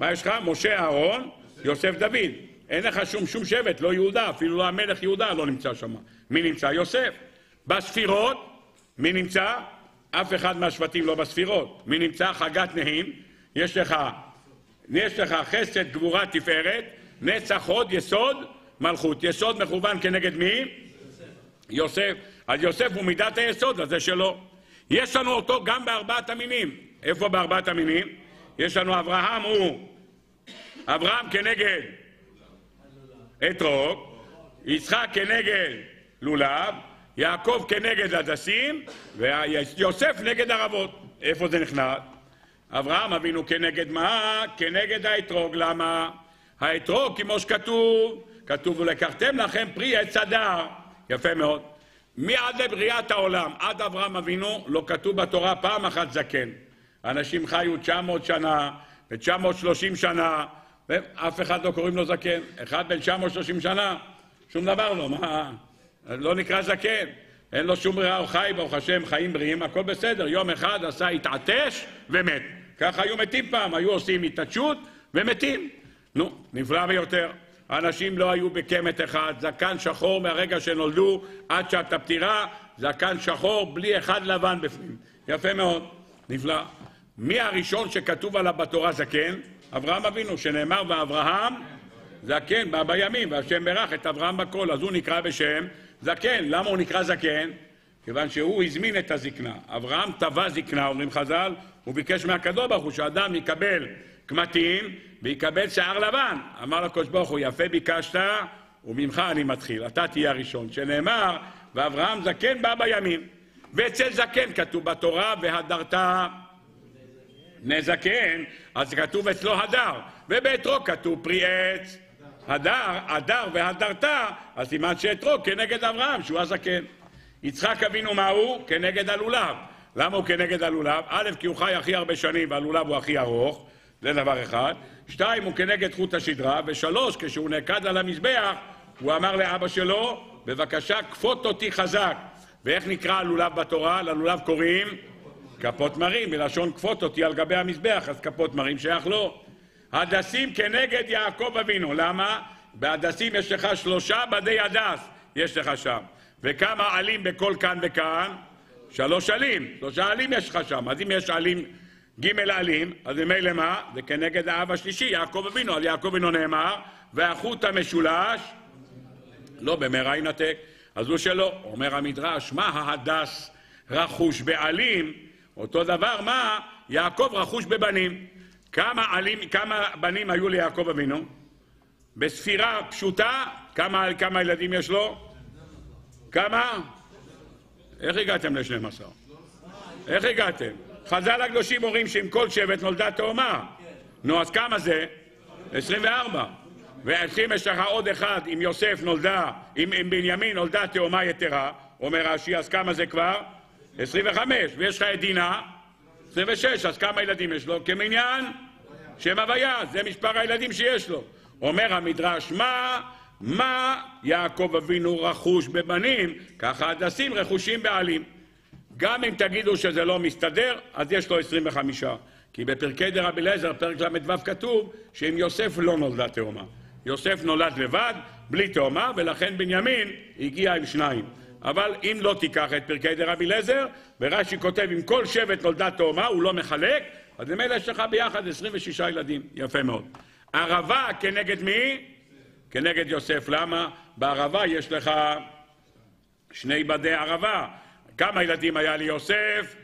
מה יש לך? משה, אהרון, יוסף, דוד. אין לך שום, שום שבט, לא יהודה, אפילו לא המלך יהודה לא נמצא שם. מי נמצא? יוסף. בספירות, מי נמצא? אף אחד מהשבטים לא בספירות. מי נמצא? חגת נהים. יש לך, יש לך חסד, גבורה, תפארת, נצח, הוד, יסוד, מלכות. יסוד מכוון כנגד מי? יוסף. אז יוסף הוא מידת היסוד, אז זה שלו. יש לנו אותו גם בארבעת המינים. איפה בארבעת המינים? יש לנו אברהם הוא אברהם כנגד אתרוג, יצחק כנגד לולב, יעקב כנגד הדסים, ויוסף נגד ערבות. איפה זה נכנס? אברהם אבינו כנגד מה? כנגד האתרוג. למה? האתרוג, כמו שכתוב, כתוב ולקחתם לכם פרי עץ הדר. יפה מאוד. מעד לבריאת העולם, עד אברהם אבינו, לא כתוב בתורה פעם אחת זקן. אנשים חיו 900 שנה ו-930 שנה, ואף אחד לא קוראים לו זקן. אחד בן 930 שנה, שום דבר לא, מה? לא נקרא זקן. אין לו שום ברירה, הוא חי, ברוך השם, חיים בריאים, הכל בסדר. יום אחד עשה התעטש ומת. ככה היו מתים פעם, היו עושים התעטשות ומתים. נו, נפלא ביותר. אנשים לא היו בקמת אחד, זקן שחור מהרגע שנולדו עד שעת הפטירה, זקן שחור בלי אחד לבן בפנים. יפה מאוד, נפלא. מי הראשון שכתוב עליו בתורה זקן? אברהם אבינו, שנאמר ואברהם זקן בא בימים, והשם ברך את אברהם בכל, אז הוא נקרא בשם זקן. למה הוא נקרא זקן? כיוון שהוא הזמין את הזקנה. אברהם טבע זקנה, אומרים חז"ל, הוא ביקש מהקדוש ברוך הוא שאדם יקבל קמטים ויקבל שיער לבן. אמר לקדוש ברוך הוא, יפה ביקשת, וממך אני מתחיל, אתה תהיה הראשון. שנאמר, ואברהם זקן בא בימים. ואצל זקן כתוב בתורה, והדרת בני זקן, אז כתוב אצלו הדר. ובאתרוג כתוב פרי עץ. הדר, הדר והדרת, אז סימן שאתרוג כנגד אברהם, שהוא הזקן. יצחק אבינו מה הוא? כנגד הלולב. למה הוא כנגד הלולב? א', כי הוא חי הכי הרבה שנים והלולב הוא הכי ארוך. זה דבר אחד. שתיים, הוא כנגד חוט השדרה. ושלוש, כשהוא נעקד על המזבח, הוא אמר לאבא שלו, בבקשה, כפות אותי חזק. ואיך נקרא הלולב בתורה? ללולב קוראים כפות מרים, מלשון כפות אותי על גבי המזבח, אז כפות מרים שייך לו. הדסים כנגד יעקב אבינו. למה? בהדסים יש לך שלושה בדי הדס, יש לך שם. וכמה עלים בכל כאן וכאן? שלוש עלים. שלושה עלים יש לך שם. אז אם יש עלים ג' עלים, אז ממילא מה? זה כנגד האב השלישי, יעקב אבינו. על יעקב אבינו נאמר, והחוט המשולש, לא במהרה ינתק. אז הוא שלא. אומר המדרש, מה ההדס רכוש בעלים? אותו דבר, מה? יעקב רכוש בבנים. כמה, עלים, כמה בנים היו ליעקב אבינו? בספירה פשוטה, כמה, כמה ילדים יש לו? כמה? איך הגעתם ל-12? איך הגעתם? חז"ל הקדושים אומרים שעם כל שבט נולדה תאומה. נו, אז כמה זה? 24. ועצים יש לך עוד אחד, אם יוסף נולדה, אם, אם בנימין נולדה תאומה יתרה, אומר רש"י, אז כמה זה כבר? 25. ויש לך את דינה, 26, אז כמה ילדים יש לו? כמניין שם הוויה, זה מספר הילדים שיש לו. אומר המדרש, מה, מה יעקב אבינו רכוש בבנים, ככה הדסים רכושים בעלים. גם אם תגידו שזה לא מסתדר, אז יש לו 25. כי בפרקי דרבי אליעזר, פרק ל"ו כתוב שאם יוסף לא נולדה תאומה. יוסף נולד לבד, בלי תאומה, ולכן בנימין הגיע עם שניים. אבל אם לא תיקח את פרקי דרבי אליעזר, ורש"י כותב אם כל שבט נולדה תאומה, הוא לא מחלק, אז ממילא יש לך ביחד 26 ילדים. יפה מאוד. ערבה כנגד מי? כנגד יוסף. למה? בערבה יש לך שני בדי ערבה. כמה ילדים היה ליוסף?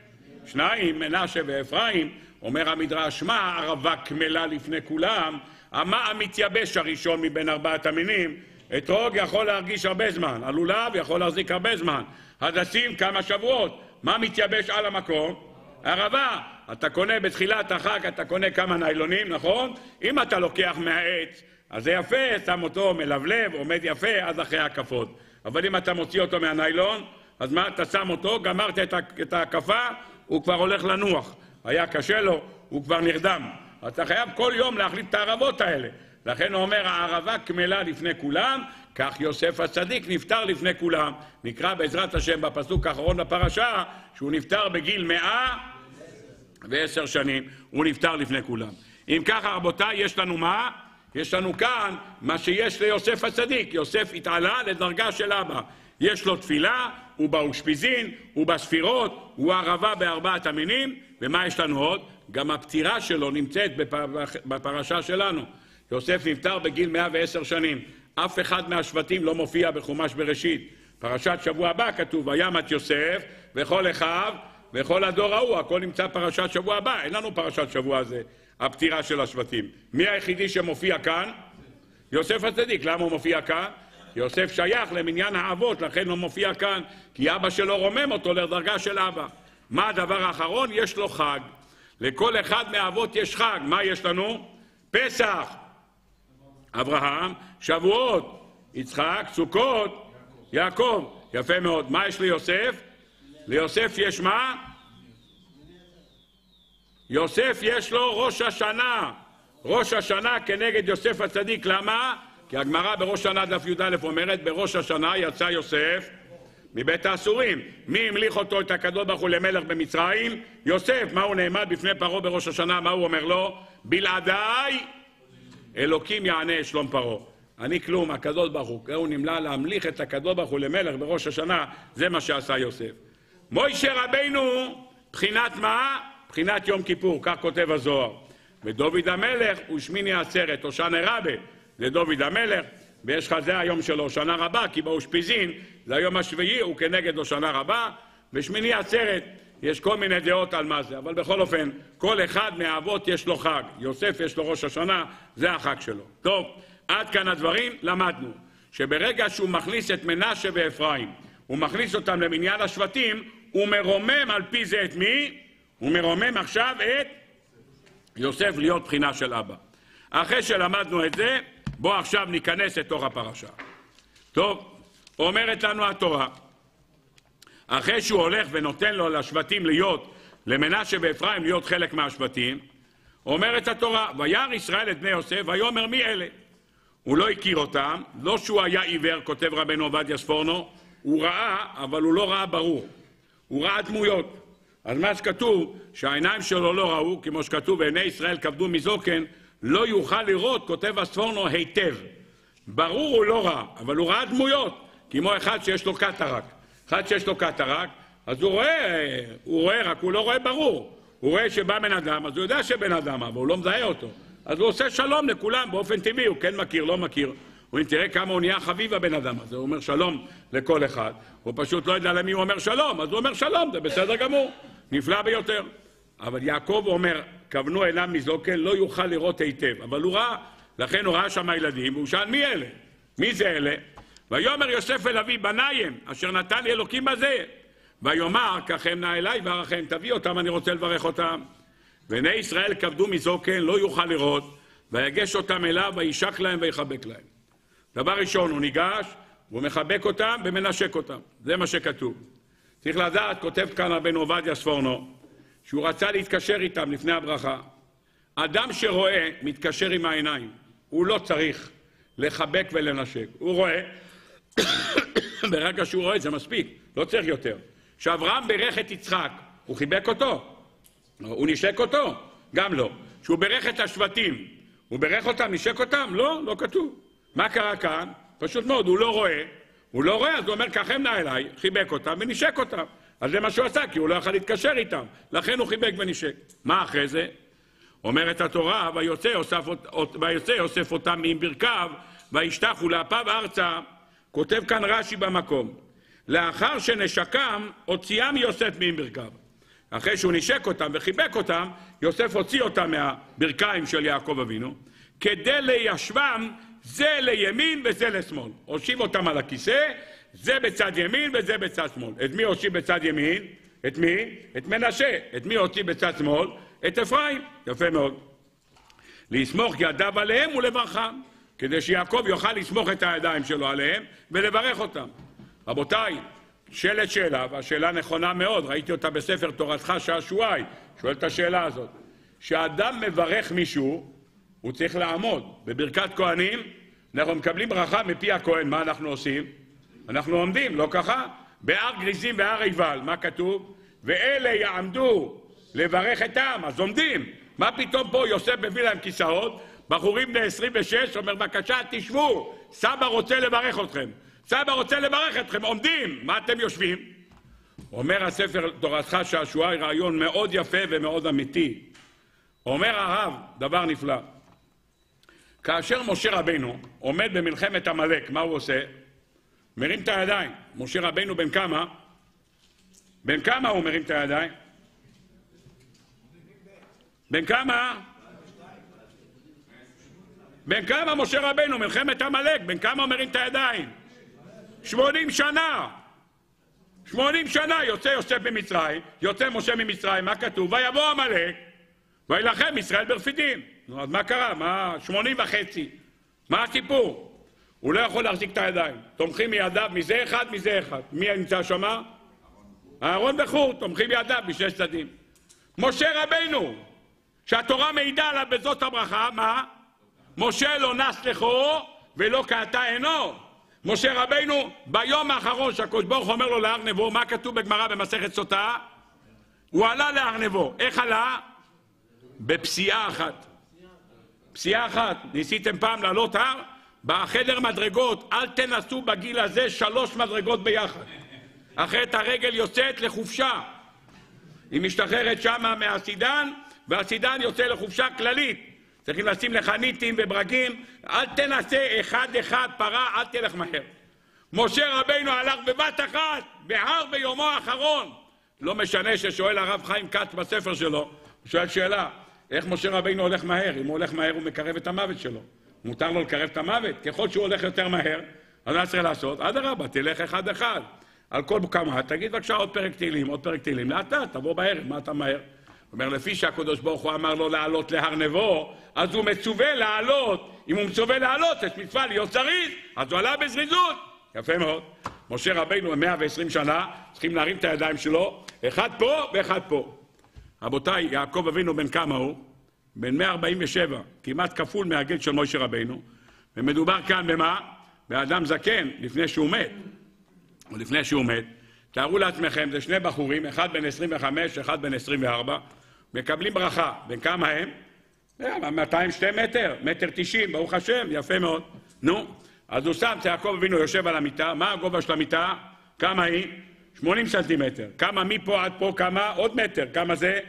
שניים, מנשה ואפרים. אומר המדרש, מה הערבה קמלה לפני כולם? המה המתייבש הראשון מבין ארבעת המינים? אתרוג יכול להרגיש הרבה זמן, הלולב יכול להחזיק הרבה זמן, הדסים כמה שבועות, מה מתייבש על המקום? ערבה. אתה קונה בתחילת החג, אתה קונה כמה ניילונים, נכון? אם אתה לוקח מהעץ, אז זה יפה, שם אותו מלבלב, עומד יפה עד אחרי הקפות. אבל אם אתה מוציא אותו מהניילון, אז מה, אתה שם אותו, גמרת את ההקפה, הוא כבר הולך לנוח. היה קשה לו, הוא כבר נרדם. אתה חייב כל יום להחליט את הערבות האלה. לכן הוא אומר, הערבה קמלה לפני כולם, כך יוסף הצדיק נפטר לפני כולם. נקרא בעזרת השם בפסוק האחרון בפרשה, שהוא נפטר בגיל מאה ועשר שנים, הוא נפטר לפני כולם. אם ככה, רבותיי, יש לנו מה? יש לנו כאן מה שיש ליוסף הצדיק. יוסף התעלה לדרגה של אבא. יש לו תפילה, הוא באושפיזין, הוא בספירות, הוא ערבה בארבעת המינים, ומה יש לנו עוד? גם הפטירה שלו נמצאת בפרשה שלנו. יוסף נפטר בגיל 110 שנים. אף אחד מהשבטים לא מופיע בחומש בראשית. פרשת שבוע הבא כתוב, וימת יוסף וכל אחיו וכל הדור ההוא, הכל נמצא פרשת שבוע הבא, אין לנו פרשת שבוע הזה, הפטירה של השבטים. מי היחידי שמופיע כאן? יוסף הצדיק. למה הוא מופיע כאן? יוסף שייך למניין האבות, לכן הוא מופיע כאן, כי אבא שלו רומם אותו לדרגה של אבא. מה הדבר האחרון? יש לו חג. לכל אחד מהאבות יש חג. מה יש לנו? פסח, אברהם, שבועות, יצחק, סוכות, יעקב. יפה מאוד. מה יש ליוסף? ליוסף יש מה? יוסף יש לו ראש השנה. ראש השנה כנגד יוסף הצדיק. למה? כי הגמרא בראש שנה דף י"א אומרת, בראש השנה יצא יוסף מבית האסורים. מי המליך אותו, את הקדוש ברוך הוא, למלך במצרים? יוסף. מה הוא נעמד בפני פרעה בראש השנה? מה הוא אומר לו? בלעדיי אלוקים יענה שלום פרעה. אני כלום, הקדוש ברוך הוא. הוא נמלא להמליך את הקדוש ברוך הוא למלך בראש השנה, זה מה שעשה יוסף. מוישה רבינו, בחינת מה? בחינת יום כיפור, כך כותב הזוהר. ודוד המלך הוא שמיני עצרת, הושענא רבה, זה דוד המלך, ויש לך זה היום של הושענא רבה, כי באושפיזין זה היום השביעי, הוא כנגד הושענא רבה, ושמיני עצרת, יש כל מיני דעות על מה זה, אבל בכל אופן, כל אחד מהאבות יש לו חג. יוסף יש לו ראש השנה, זה החג שלו. טוב, עד כאן הדברים, למדנו שברגע שהוא מכניס את מנשה ואפרים, הוא מכניס אותם למניין השבטים, הוא מרומם על פי זה את מי? הוא מרומם עכשיו את יוסף להיות בחינה של אבא. אחרי שלמדנו את זה, בואו עכשיו ניכנס לתוך הפרשה. טוב, אומרת לנו התורה, אחרי שהוא הולך ונותן לו לשבטים להיות, למנשה ואפרים להיות חלק מהשבטים, אומרת התורה, וירא ישראל את בני יוסף, ויאמר מי אלה? הוא לא הכיר אותם, לא שהוא היה עיוור, כותב רבנו עובדיה ספורנו, הוא ראה, אבל הוא לא ראה ברור. הוא ראה דמויות. אז מה שכתוב, שהעיניים שלו לא ראו, כמו שכתוב, ועיני ישראל כבדו מזוקן, לא יוכל לראות, כותב הספורנו, היטב. ברור הוא לא ראה, אבל הוא ראה דמויות, כמו אחד שיש לו קטרק. אחד שיש לו קטרק, אז הוא רואה, הוא רואה, רק הוא לא רואה ברור. הוא רואה שבא בן אדם, אז הוא יודע שבן אדם, אבל הוא לא מזהה אותו. אז הוא עושה שלום לכולם באופן טבעי, הוא כן מכיר, לא מכיר. הוא תראה כמה הוא נהיה חביב הבן אדם הזה, הוא אומר שלום לכל אחד. הוא פשוט לא יודע למי הוא אומר שלום, אז הוא אומר שלום, זה בסדר גמור, נפלא ביותר. אבל יעקב אומר, כוונו אליו מזוקן, לא יוכל לראות היטב. אבל הוא ראה, לכן הוא ראה שם ילדים, והוא שאל מי אלה? מי זה אלה? ויאמר יוסף אל אבי בנייהם, אשר נתן לי אלוקים בזה. ויאמר, קחם נא אליי וערכם, תביא אותם, אני רוצה לברך אותם. ועיני ישראל כבדו מזו כן, לא יוכל לראות, ויגש אותם אליו, וישק להם ויחבק להם. דבר ראשון, הוא ניגש, והוא מחבק אותם ומנשק אותם. זה מה שכתוב. צריך לדעת, כותב כאן רבנו עובדיה ספורנו, שהוא רצה להתקשר איתם לפני הברכה. אדם שרואה, מתקשר עם העיניים. הוא לא צריך לחבק ולנשק. הוא רואה, ברגע שהוא רואה זה מספיק, לא צריך יותר. כשאברהם בירך את יצחק, הוא חיבק אותו? הוא נשק אותו? גם לא. כשהוא בירך את השבטים, הוא בירך אותם, נשק אותם? לא, לא כתוב. מה קרה כאן? פשוט מאוד, הוא לא רואה, הוא לא רואה, אז הוא אומר, קחם נא אליי, חיבק אותם ונשק אותם. אז זה מה שהוא עשה, כי הוא לא יכול להתקשר איתם. לכן הוא חיבק ונשק. מה אחרי זה? אומרת התורה, ויוצא יוסף, ויוצא יוסף אותם עם ברכיו, וישתחו לאפיו ארצה. כותב כאן רש"י במקום. לאחר שנשקם, הוציאם יוסף מעם ברכיו. אחרי שהוא נשק אותם וחיבק אותם, יוסף הוציא אותם מהברכיים של יעקב אבינו, כדי ליישבם זה לימין וזה לשמאל. הושיב אותם על הכיסא, זה בצד ימין וזה בצד שמאל. את מי הושיב בצד ימין? את מי? את מנשה. את מי הושיב בצד שמאל? את אפרים. יפה מאוד. לסמוך ידיו עליהם ולברכם, כדי שיעקב יוכל לסמוך את הידיים שלו עליהם ולברך אותם. רבותיי, שאלת שאלה, והשאלה נכונה מאוד, ראיתי אותה בספר תורתך שעשועי, שואל את השאלה הזאת. כשאדם מברך מישהו, הוא צריך לעמוד. בברכת כהנים, אנחנו מקבלים ברכה מפי הכהן, מה אנחנו עושים? אנחנו עומדים, לא ככה? בהר גריזים והר עיבל, מה כתוב? ואלה יעמדו לברך את העם, אז עומדים. מה פתאום פה יוסף מביא להם כיסאות? בחורים בני 26, אומר בבקשה תשבו, סבא רוצה לברך אתכם. סבא רוצה לברך אתכם, עומדים, מה אתם יושבים? אומר הספר תורתך שעשועי רעיון מאוד יפה ומאוד אמיתי. אומר הרב דבר נפלא. כאשר משה רבנו עומד במלחמת עמלק, מה הוא עושה? מרים את הידיים. משה רבנו בן כמה? בן כמה הוא מרים את הידיים? בן כמה? בן כמה משה רבנו, מלחמת עמלק, בן כמה הוא מרים את הידיים? שמונים שנה. שמונים שנה יוצא יוסף ממצרים, יוצא משה ממצרים, מה כתוב? ויבוא עמלק, וילחם ישראל ברפידים. נו, אז מה קרה? מה, שמונים וחצי. מה הסיפור? הוא לא יכול להחזיק את הידיים. תומכים מידיו, מזה אחד, מזה אחד. מי נמצא שמה? אהרון וחור, תומכים ידיו משני צדדים. משה רבנו, שהתורה מעידה עליו בזאת הברכה, מה? משה לא נס לכו ולא קעתה עינו. משה רבנו, ביום האחרון שהקדוש ברוך אומר לו להר נבו, מה כתוב בגמרא במסכת סוטה? הוא עלה להר נבו. איך עלה? בפסיעה אחת. פסיעה אחת. ניסיתם פעם לעלות הר? בחדר מדרגות, אל תנסו בגיל הזה שלוש מדרגות ביחד. אחרת הרגל יוצאת לחופשה. היא משתחררת שמה מהסידן, והסידן יוצא לחופשה כללית. צריכים לשים לך ניטים וברגים, אל תנסה אחד-אחד פרה, אל תלך מהר. משה רבינו הלך בבת אחת, בהר ביומו האחרון. לא משנה ששואל הרב חיים כץ בספר שלו, הוא שואל שאלה, איך משה רבינו הולך מהר? אם הוא הולך מהר הוא מקרב את המוות שלו. מותר לו לקרב את המוות. ככל שהוא הולך יותר מהר, אז מה צריך לעשות? אדרבה, תלך אחד-אחד. על כל כמה, תגיד בבקשה עוד פרק תהילים, עוד פרק תהילים. לאט לאט, תבוא בערב, מה אתה מהר? אומר, לפי שהקדוש ברוך הוא אמר לו לעלות להר נבו, אז הוא מצווה לעלות. אם הוא מצווה לעלות, יש מצווה להיות זריז, אז הוא עלה בזריזות. יפה מאוד. משה רבינו, 120 שנה, צריכים להרים את הידיים שלו, אחד פה ואחד פה. רבותיי, יעקב אבינו בן כמה הוא? בן 147, כמעט כפול מהגיל של משה רבינו, ומדובר כאן במה? באדם זקן, לפני שהוא מת, או לפני שהוא מת. תארו לעצמכם, זה שני בחורים, אחד בן 25, אחד בן 24, מקבלים ברכה. בן כמה הם? 200 שתי מטר, מטר 90, ברוך השם, יפה מאוד. נו, אז הוא שם, יעקב אבינו יושב על המיטה, מה הגובה של המיטה? כמה היא? 80 סנטימטר. כמה מפה עד פה? כמה? עוד מטר. כמה זה?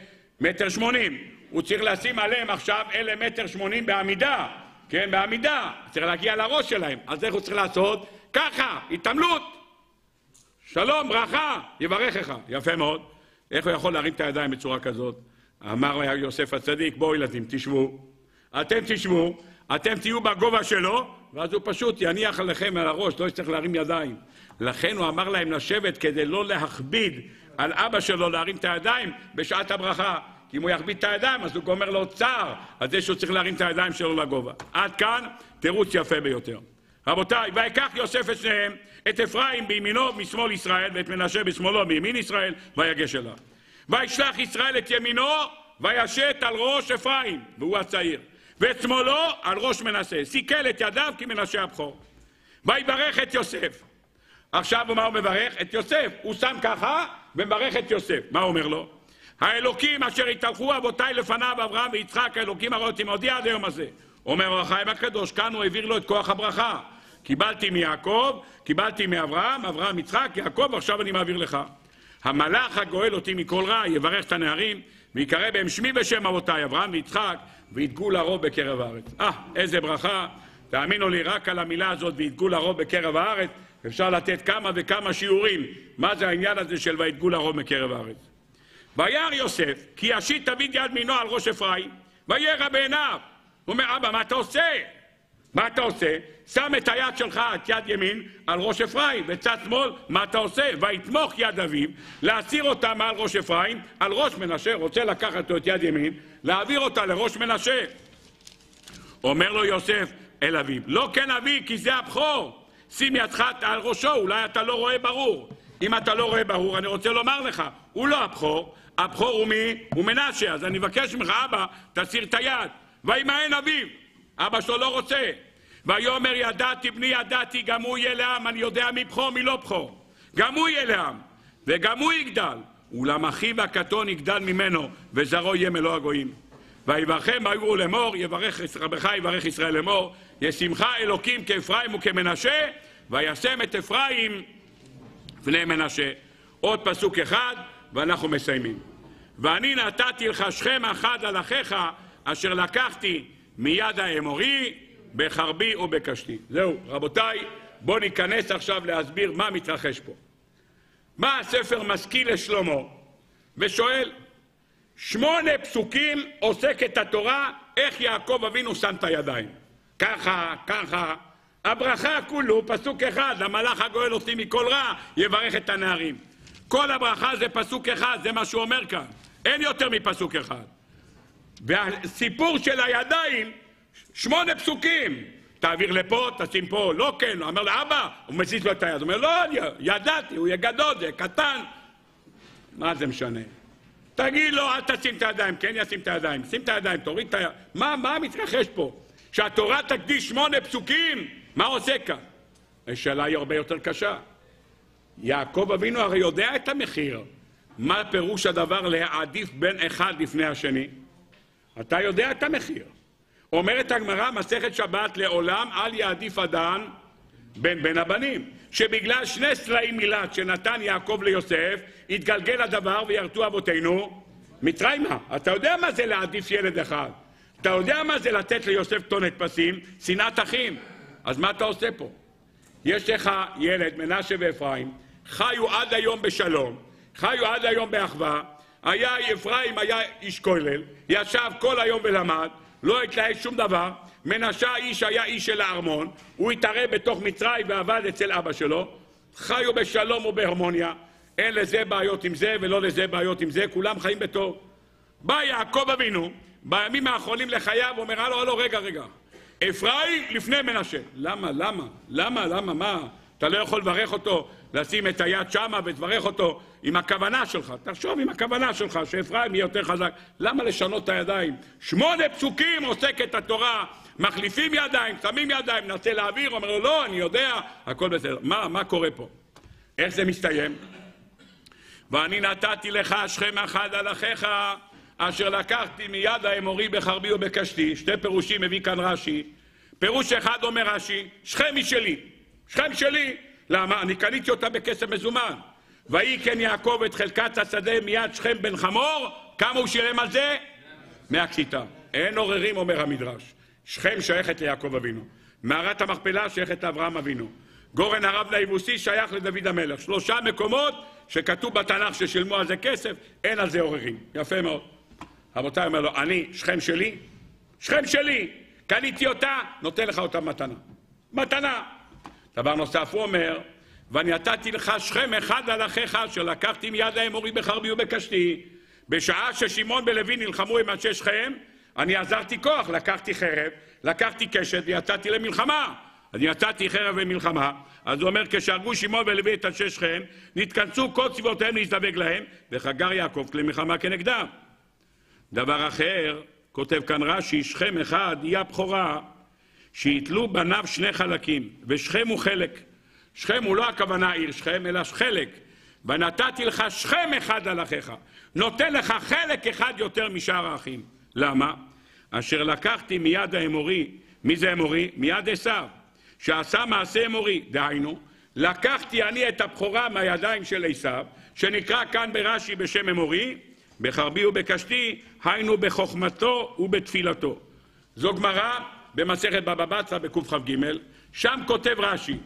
מטר 80. הוא צריך לשים עליהם עכשיו אלה מטר 80 בעמידה, כן, בעמידה. צריך להגיע לראש שלהם. אז איך הוא צריך לעשות? ככה, התעמלות. שלום, ברכה, יברכך. יפה מאוד. איך הוא יכול להרים את הידיים בצורה כזאת? אמר יוסף הצדיק, בואו ילדים, תשבו. אתם תשבו, אתם תהיו בגובה שלו, ואז הוא פשוט יניח עליכם על הראש, לא יצטרך להרים ידיים. לכן הוא אמר להם לשבת כדי לא להכביד על אבא שלו להרים את הידיים בשעת הברכה. כי אם הוא יכביד את הידיים, אז הוא גומר לו צער על זה שהוא צריך להרים את הידיים שלו לגובה. עד כאן תירוץ יפה ביותר. רבותיי, ויקח יוסף את שניהם, את אפרים בימינו משמאל ישראל, ואת מנשה בשמאלו מימין ישראל, ויגש אליו. וישלח ישראל את ימינו, וישת על ראש אפרים, והוא הצעיר, ואת שמאלו על ראש מנשה. סיכל את ידיו כי מנשה הבכור. ויברך את יוסף. עכשיו מה הוא מברך? את יוסף. הוא שם ככה ומברך את יוסף. מה הוא אומר לו? האלוקים אשר התהלכו אבותיי לפניו, אברהם ויצחק, האלוקים הראו אותי עד היום הזה. אומר החיים הקדוש, כאן הוא העביר לו את כוח הברכה. קיבלתי מיעקב, קיבלתי מאברהם, אברהם יצחק, יעקב, עכשיו אני מעביר לך. המלאך הגואל אותי מכל רע, יברך את הנערים, ויקרא בהם שמי בשם אבותיי, אברהם ויצחק, ויתגו לרוב בקרב הארץ. אה, איזה ברכה. תאמינו לי, רק על המילה הזאת, ויתגו לרוב בקרב הארץ, אפשר לתת כמה וכמה שיעורים מה זה העניין הזה של ויתגו לרוב בקרב הארץ. וירא יוסף, כי ישית תמיד יד מינו על ראש אפרים, וירא בעיניו. הוא אומר, אבא, מה אתה עושה? מה אתה עושה? שם את היד שלך, את יד ימין, על ראש אפרים, וצד שמאל, מה אתה עושה? ויתמוך יד אביו, להסיר אותה מעל ראש אפרים, על ראש מנשה, רוצה לקחת לו את יד ימין, להעביר אותה לראש מנשה. אומר לו יוסף אל אביו, לא כן אבי, כי זה הבכור. שים ידך על ראשו, אולי אתה לא רואה ברור. אם אתה לא רואה ברור, אני רוצה לומר לך, הוא לא הבכור, הבכור הוא מי? הוא מנשה, אז אני מבקש ממך, אבא, תסיר את היד. וימאן אביו, אבא שלו לא רוצה. ויאמר ידעתי בני ידעתי, גם הוא יהיה לעם, אני יודע מי בכור מי לא בכור. גם הוא יהיה לעם, וגם הוא יגדל. אולם אחיו הקטון יגדל ממנו, וזרעו יהיה מלוא הגויים. ויברכם ויראו לאמור, יברך רבך יברך ישראל לאמור, ישמך אלוקים כאפרים וכמנשה, וישם את אפרים בני מנשה. עוד פסוק אחד, ואנחנו מסיימים. ואני נתתי לך שכם אחד על אחיך, אשר לקחתי מיד האמורי, בחרבי ובקשתי. זהו, רבותיי, בואו ניכנס עכשיו להסביר מה מתרחש פה. בא הספר משכיל לשלמה ושואל, שמונה פסוקים עוסקת התורה איך יעקב אבינו שם את הידיים. ככה, ככה. הברכה כולו, פסוק אחד, המלאך הגואל אותי מכל רע, יברך את הנערים. כל הברכה זה פסוק אחד, זה מה שהוא אומר כאן. אין יותר מפסוק אחד. והסיפור של הידיים, שמונה פסוקים. תעביר לפה, תשים פה, לא כן, הוא אומר לאבא, הוא מזיז לו את היד, הוא אומר לא, ידעתי, הוא יהיה גדול, זה קטן. מה זה משנה? תגיד לו, אל תשים את הידיים, כן ישים את הידיים, שים את הידיים, תוריד את הידיים. מה, מה מתרחש פה? שהתורה תקדיש שמונה פסוקים, מה עושה כאן? השאלה היא הרבה יותר קשה. יעקב אבינו הרי יודע את המחיר. מה פירוש הדבר להעדיף בין אחד לפני השני? אתה יודע את המחיר. אומרת הגמרא, מסכת שבת, לעולם אל יעדיף אדם בין בין הבנים. שבגלל שני סלעים מילת שנתן יעקב ליוסף, התגלגל הדבר וירתו אבותינו מצרימה. אתה יודע מה זה להעדיף ילד אחד. אתה יודע מה זה לתת ליוסף טון הדפסים? שנאת אחים. אז מה אתה עושה פה? יש לך ילד, מנשה ואפרים, חיו עד היום בשלום, חיו עד היום באחווה, היה אפרים היה איש כולל, ישב כל היום ולמד, לא התלהב שום דבר, מנשה איש היה איש של הארמון, הוא התערב בתוך מצרים ועבד אצל אבא שלו, חיו בשלום ובהרמוניה, אין לזה בעיות עם זה ולא לזה בעיות עם זה, כולם חיים בטוב. בא יעקב אבינו, בימים האחרונים לחייו, אומר, הלו, הלו, רגע, רגע. אפרים לפני מנשה. למה, למה, למה, למה, מה? אתה לא יכול לברך אותו, לשים את היד שמה ותברך אותו עם הכוונה שלך. תחשוב עם הכוונה שלך, שאפרים יהיה יותר חזק. למה לשנות את הידיים? שמונה פסוקים עוסקת התורה, מחליפים ידיים, שמים ידיים, ננסה להעביר, אומר לו, לא, אני יודע, הכל בסדר. מה, מה קורה פה? איך זה מסתיים? ואני נתתי לך שכם אחד על אחיך, אשר לקחתי מיד האמורי בחרבי ובקשתי. שתי פירושים מביא כאן רש"י. פירוש אחד אומר רש"י, שכם היא שלי. שכם שלי. למה? אני קניתי אותה בכסף מזומן. ויהי כן יעקב את חלקת השדה מיד שכם בן חמור, כמה הוא שילם על זה? מאה קשיטה. אין עוררים, אומר המדרש. שכם שייכת ליעקב אבינו. מערת המכפלה שייכת לאברהם אבינו. גורן הרב ליבוסי שייך לדוד המלך. שלושה מקומות שכתוב בתנ"ך ששילמו על זה כסף, אין על זה עוררים. יפה מאוד. רבותיי, אומר לו, אני, שכם שלי, שכם שלי, קניתי אותה, נותן לך אותה מתנה. מתנה. דבר נוסף הוא אומר, ואני נתתי לך שכם אחד על אחיך, אשר לקחתי מיד האמורי בחרבי ובקשתי. בשעה ששמעון ולוי נלחמו עם אנשי שכם, אני עזרתי כוח, לקחתי חרב, לקחתי קשת ויצאתי למלחמה. אני יצאתי חרב למלחמה, אז הוא אומר, כשהרגו שמעון ולוי את אנשי שכם, נתכנסו כל צבאותיהם להזדבק להם, וחגר יעקב כלי מלחמה כנגדם. דבר אחר, כותב כאן רש"י, שכם אחד היא הבכורה, שיתלו בניו שני חלקים, ושכם הוא חלק. שכם הוא לא הכוונה עיר שכם, אלא חלק. ונתתי לך שכם אחד על אחיך. נותן לך חלק אחד יותר משאר האחים. למה? אשר לקחתי מיד האמורי, מי זה אמורי? מיד עשיו, שעשה מעשה אמורי. דהיינו, לקחתי אני את הבכורה מהידיים של עשיו, שנקרא כאן ברש"י בשם אמורי, בחרבי ובקשתי, היינו בחוכמתו ובתפילתו. זו גמרא במסכת בבא בתרא בקכ"ג, שם כותב רש"י,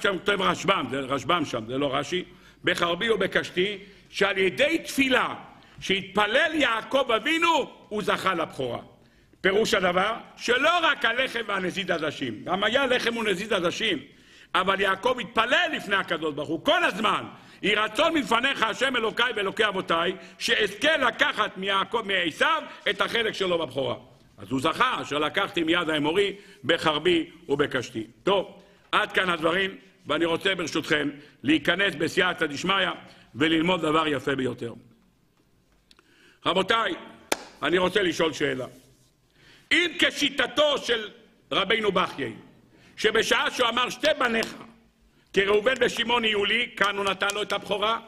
שם כותב רשב"ם, זה רשב"ם שם, זה לא רש"י, בחרבי ובקשתי, שעל ידי תפילה שהתפלל יעקב אבינו, הוא זכה לבכורה. פירוש הדבר, שלא רק הלחם והנזיד עדשים, גם היה לחם ונזיד עדשים, אבל יעקב התפלל לפני הקדוש ברוך הוא כל הזמן, יהי רצון מלפניך השם אלוקיי ואלוקי אבותיי, שאזכה לקחת מיעקב, מעשיו את החלק שלו בבכורה. אז הוא זכה, אשר לקחתי מיד האמורי בחרבי ובקשתי. טוב, עד כאן הדברים, ואני רוצה ברשותכם להיכנס בסייעתא דשמיא וללמוד דבר יפה ביותר. רבותיי, אני רוצה לשאול שאלה. אם כשיטתו של רבינו בחיי, שבשעה שהוא אמר שתי בניך, כי ראובן ושמעון יהיו לי, כאן הוא נתן לו את הבכורה,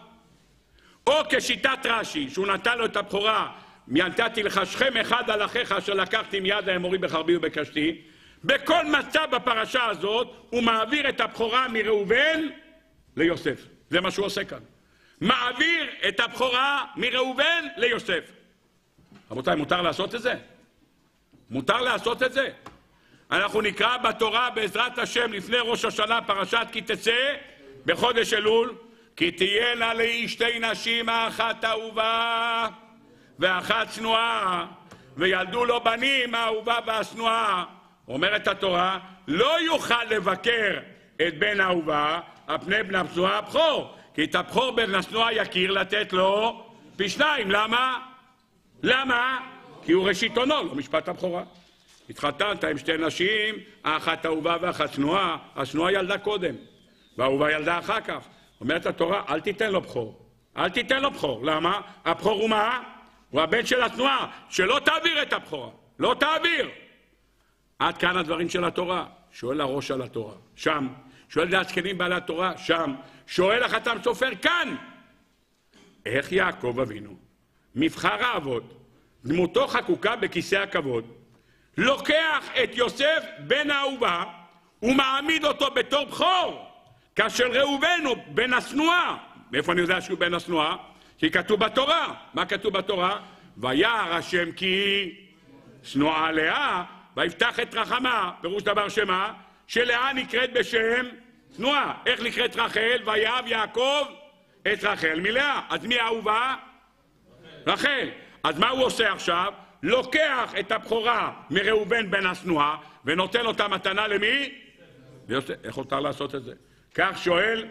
או כשיטת רש"י, שהוא נתן לו את הבכורה, נתתי לך שכם אחד על אחיך אשר לקחתי מיד האמורי בחרבי ובקשתי, בכל מצב בפרשה הזאת הוא מעביר את הבכורה מראובן ליוסף. זה מה שהוא עושה כאן. מעביר את הבכורה מראובן ליוסף. רבותיי, מותר לעשות את זה? מותר לעשות את זה? אנחנו נקרא בתורה בעזרת השם לפני ראש השנה פרשת כי תצא בחודש אלול כי תהיינה לי שתי נשים האחת אהובה ואחת צנועה וילדו לו בנים האהובה והשנואה אומרת התורה לא יוכל לבקר את בן האהובה על פני בן הפצועה הבכור כי את הבכור בן השנואה יכיר לתת לו פי שניים למה? למה? כי הוא ראשית עונו, לא משפט הבכורה התחתנת עם שתי נשים, האחת אהובה והאחת שנואה, השנואה ילדה קודם, והאהובה ילדה אחר כך. אומרת התורה, אל תיתן לו בכור. אל תיתן לו בכור. למה? הבכור הוא מה? הוא הבן של התנועה. שלא תעביר את הבכורה. לא תעביר. עד כאן הדברים של התורה. שואל הראש על התורה. שם. שואל דעת זקנים בעלי התורה. שם. שואל החתם סופר כאן. איך יעקב אבינו, מבחר האבות, דמותו חקוקה בכיסא הכבוד, לוקח את יוסף בן האהובה ומעמיד אותו בתור בכור, כאשר ראובן הוא בן השנואה. מאיפה אני יודע שהוא בן השנואה? כי כתוב בתורה. מה כתוב בתורה? וירא השם כי שנואה לאה, ויפתח את רחמה, פירוש דבר שמה? שלאה נקראת בשם שנואה. איך נקראת רחל? ויהב יעקב את רחל מלאה. אז מי האהובה? רחל. רחל. אז מה הוא עושה עכשיו? לוקח את הבכורה מראובן בן השנואה ונותן אותה מתנה למי? ליוסף. איך מותר לעשות את זה? כך שואל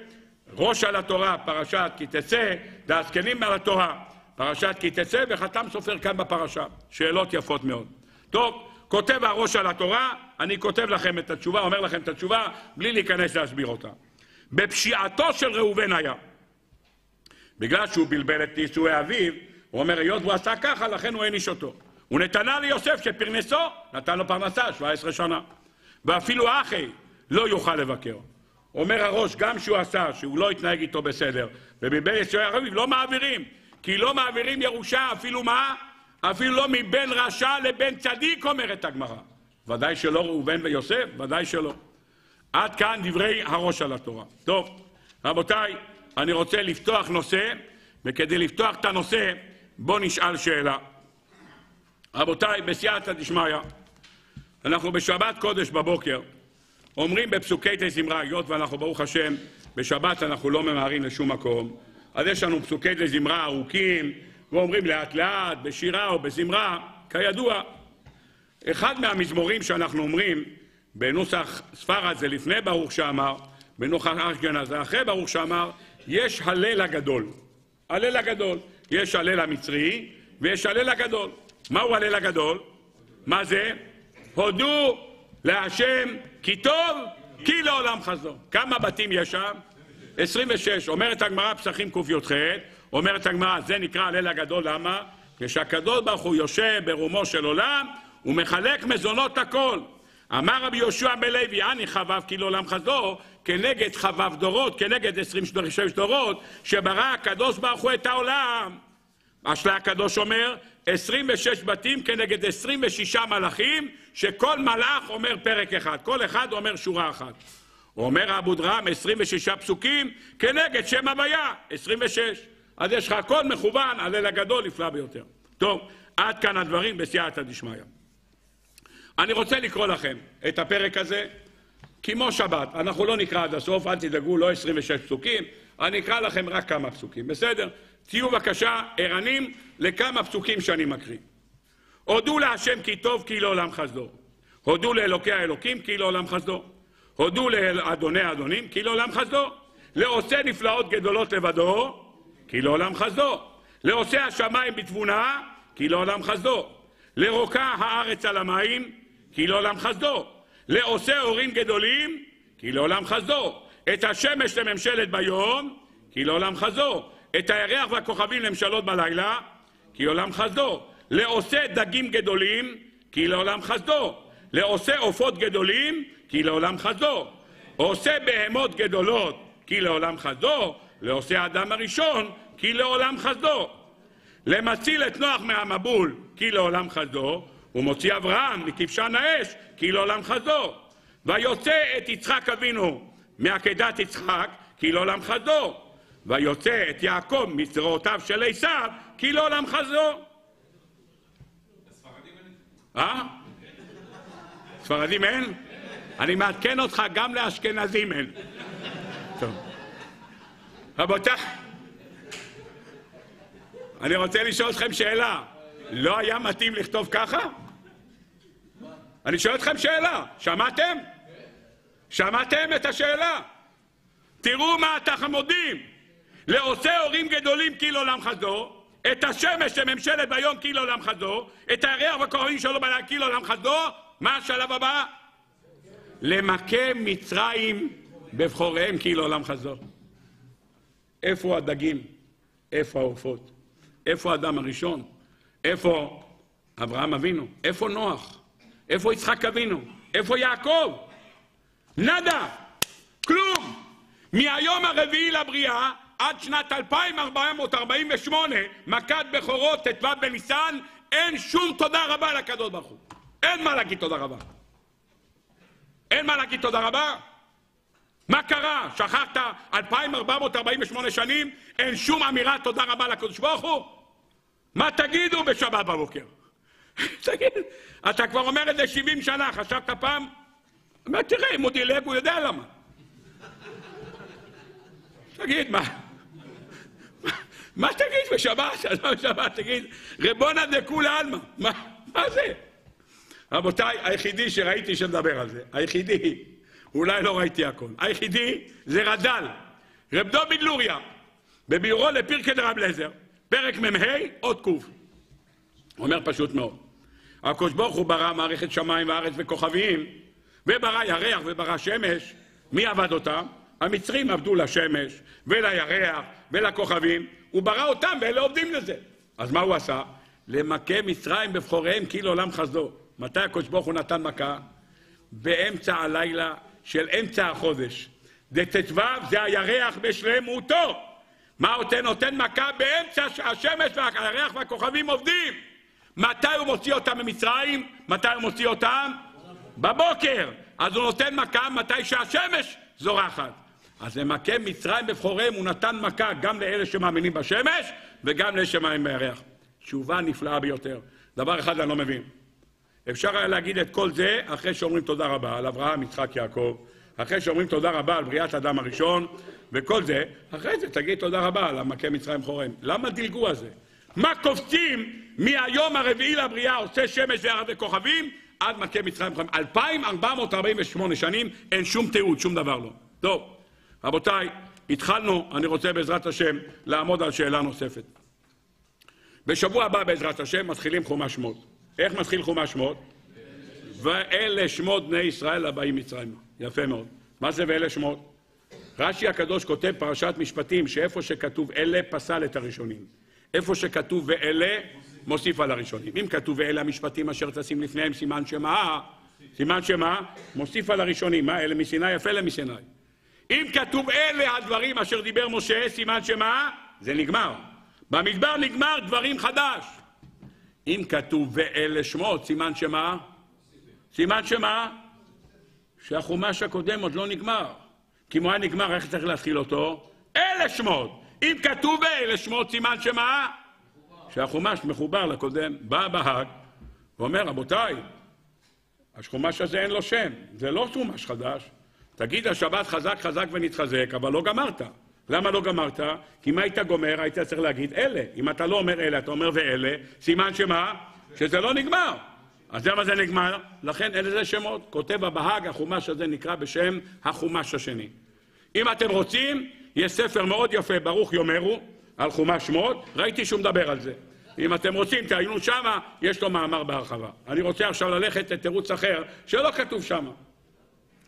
ראש על התורה, פרשת כי תצא, והזקנים על התורה, פרשת כי תצא, וחתם סופר כאן בפרשה. שאלות יפות מאוד. טוב, כותב הראש על התורה, אני כותב לכם את התשובה, אומר לכם את התשובה, בלי להיכנס להסביר אותה. בפשיעתו של ראובן היה, בגלל שהוא בלבל את נישואי אביו, הוא אומר, היות והוא עשה ככה, לכן הוא העניש אותו. הוא נתנה ליוסף שפרנסו, נתן לו פרנסה 17 שנה. ואפילו אחי לא יוכל לבקר. אומר הראש, גם שהוא עשה, שהוא לא התנהג איתו בסדר, ומבין ישראלי ערבים לא מעבירים, כי לא מעבירים ירושה אפילו מה? אפילו לא מבין רשע לבין צדיק, אומרת הגמרא. ודאי שלא ראובן ויוסף, ודאי שלא. עד כאן דברי הראש על התורה. טוב, רבותיי, אני רוצה לפתוח נושא, וכדי לפתוח את הנושא, בואו נשאל שאלה. רבותיי, בסייעתא דשמיא, אנחנו בשבת קודש בבוקר, אומרים בפסוקי תזמרה, היות ואנחנו ברוך השם, בשבת אנחנו לא ממהרים לשום מקום, אז יש לנו פסוקי תזמרה ארוכים, ואומרים לאט לאט, בשירה או בזמרה, כידוע. אחד מהמזמורים שאנחנו אומרים בנוסח ספרד זה לפני ברוך שאמר, בנוסח אשכנז זה אחרי ברוך שאמר, יש הלל הגדול. הלל הגדול. יש הלל המצרי ויש הלל הגדול. מהו הלל הגדול? מה זה? הודו להשם כי טוב כי לעולם חזור. כמה בתים יש שם? 26. אומרת הגמרא פסחים קי"ח, אומרת הגמרא, זה נקרא הלל הגדול, למה? כשהקדוש ברוך הוא יושב ברומו של עולם, הוא מחלק מזונות הכל. אמר רבי יהושע בלוי, אני חבב כי לעולם חזור, כנגד חבב דורות, כנגד עשרים שש דורות, שברא הקדוש ברוך הוא את העולם. השלה הקדוש אומר, 26 בתים כנגד 26 מלאכים, שכל מלאך אומר פרק אחד, כל אחד אומר שורה אחת. אומר אבו דרם, 26 פסוקים כנגד שם הוויה, 26. אז יש לך הכל מכוון, הלל הגדול נפלא ביותר. טוב, עד כאן הדברים בסייעתא דשמיא. אני רוצה לקרוא לכם את הפרק הזה כמו שבת. אנחנו לא נקרא עד הסוף, אל תדאגו, לא 26 פסוקים, אני אקרא לכם רק כמה פסוקים, בסדר? תהיו בבקשה ערנים לכמה פסוקים שאני מקריא. הודו להשם כי טוב כי לעולם חסדו. הודו לאלוקי האלוקים כי לעולם חסדו. הודו לאדוני האדונים כי לעולם חסדו. לעושה נפלאות גדולות לבדו כי לעולם חסדו. לעושה השמיים בתבונה כי לעולם חסדו. לרוקה הארץ על המים כי לעולם חסדו. לעושה הורים גדולים כי לעולם חסדו. את השמש לממשלת ביום כי לעולם חסדו. את הירח והכוכבים לממשלות בלילה כי עולם חסדו. לעושה דגים גדולים כי לעולם חסדו. לעושה עופות גדולים כי לעולם חסדו. עושה בהמות גדולות כי לעולם חסדו. לעושה האדם הראשון כי לעולם חסדו. למציל את נוח מהמבול כי לעולם חסדו. ומוציא אברהם מכבשן האש כי לעולם חסדו. ויוצא את יצחק אבינו מעקדת יצחק כי לעולם חסדו. ויוצא את יעקב מזרועותיו של עשיו כי לעולם חסדו. אה? ספרדים אין? אני מעדכן אותך, גם לאשכנזים אין. טוב. רבותיי, אני רוצה לשאול אתכם שאלה. לא היה מתאים לכתוב ככה? אני שואל אתכם שאלה, שמעתם? שמעתם את השאלה? תראו מה התחמודים. לעושה הורים גדולים כי לעולם חסדו, את השמש שממשלת ביום כי לעולם חסדו, את הירח והכוכבים שלו בלילה כי לעולם חסדו, מה השלב הבא? למכה מצרים בבחוריהם כי לעולם חסדו. איפה הדגים? איפה העופות? איפה האדם הראשון? איפה אברהם אבינו? איפה נוח? איפה יצחק אבינו? איפה יעקב? נדה, כלום. מהיום הרביעי לבריאה עד שנת 2448, מכת בכורות, ט"ו בניסן, אין שום תודה רבה לקדוש ברוך הוא. אין מה להגיד תודה רבה. אין מה להגיד תודה רבה? מה קרה? שכחת 2448 שנים, אין שום אמירת תודה רבה לקדוש ברוך הוא? מה תגידו בשבת בבוקר? תגיד, אתה כבר אומר את זה 70 שנה, חשבת פעם? אומר, תראה, אם הוא דילג, הוא יודע למה. תגיד, מה? מה תגיד בשבת? בשבת תגיד, רבונה דכולי עלמא. מה זה? רבותיי, היחידי שראיתי שמדבר על זה, היחידי, אולי לא ראיתי הכל, היחידי זה רד"ל, רב דוד לוריה, בביאורו לפרקי דרב לזר, פרק מ"ה, עוד ק'. אומר פשוט מאוד. הקדוש ברוך הוא ברא מערכת שמיים וארץ וכוכבים, וברא ירח וברא שמש. מי עבד אותם? המצרים עבדו לשמש ולירח ולכוכבים, הוא ברא אותם ואלה עובדים לזה. אז מה הוא עשה? למכה מצרים בבחוריהם כאילו עולם חסדו. מתי הקדוש ברוך הוא נתן מכה? באמצע הלילה של אמצע החודש. זה ט"ו, זה הירח בשלמותו. מה הוא נותן מכה באמצע שהשמש והירח והכוכבים עובדים? מתי הוא מוציא אותם ממצרים? מתי הוא מוציא אותם? בבוקר. אז הוא נותן מכה מתי שהשמש זורחת. אז למכה מצרים בבחוריהם הוא נתן מכה גם לאלה שמאמינים בשמש וגם לאלה שמאמינים בירח. תשובה נפלאה ביותר. דבר אחד אני לא מבין. אפשר היה להגיד את כל זה אחרי שאומרים תודה רבה על אברהם, יצחק, יעקב, אחרי שאומרים תודה רבה על בריאת אדם הראשון וכל זה, אחרי זה תגיד תודה רבה על המכה מצרים בחוריהם. למה דילגו על זה? מה קופצים מהיום הרביעי לבריאה עושה שמש וירח וכוכבים עד מכה מצרים 2,448 שנים, אין שום תיעוד, שום דבר לא. טוב, רבותיי, התחלנו, אני רוצה בעזרת השם לעמוד על שאלה נוספת. בשבוע הבא בעזרת השם מתחילים חומש שמות. איך מתחיל חומש שמות? ואלה שמות בני ישראל הבאים מצרימה. יפה מאוד. מה זה ואלה שמות? רש"י הקדוש כותב פרשת משפטים שאיפה שכתוב אלה פסל את הראשונים. איפה שכתוב ואלה מוסיף על הראשונים. אם כתוב ואלה המשפטים אשר תשים לפניהם סימן שמה, סימן שמה, מוסיף על הראשונים. מה אלה מסיני יפה אלה מסיני. אם כתוב אלה הדברים אשר דיבר משה, סימן שמה, זה נגמר. במדבר נגמר דברים חדש. אם כתוב ואלה שמות, סימן שמה? סימן שמה? שהחומש הקודם עוד לא נגמר. כי אם הוא היה נגמר, איך צריך להתחיל אותו? אלה שמות. אם כתוב ואלה שמות, סימן שמה? שהחומש מחובר לקודם. בא בהאג ואומר, רבותיי, החומש הזה אין לו שם, זה לא חומש חדש. תגיד השבת חזק חזק ונתחזק, אבל לא גמרת. למה לא גמרת? כי אם היית גומר, היית צריך להגיד אלה. אם אתה לא אומר אלה, אתה אומר ואלה, סימן שמה? שזה לא נגמר. אז למה זה נגמר? לכן אין לזה שמות. כותב הבהאג, החומש הזה נקרא בשם החומש השני. אם אתם רוצים, יש ספר מאוד יפה, ברוך יאמרו, על חומש שמות, ראיתי שהוא מדבר על זה. אם אתם רוצים, תעיינו שמה, יש לו מאמר בהרחבה. אני רוצה עכשיו ללכת לתירוץ אחר, שלא כתוב שמה.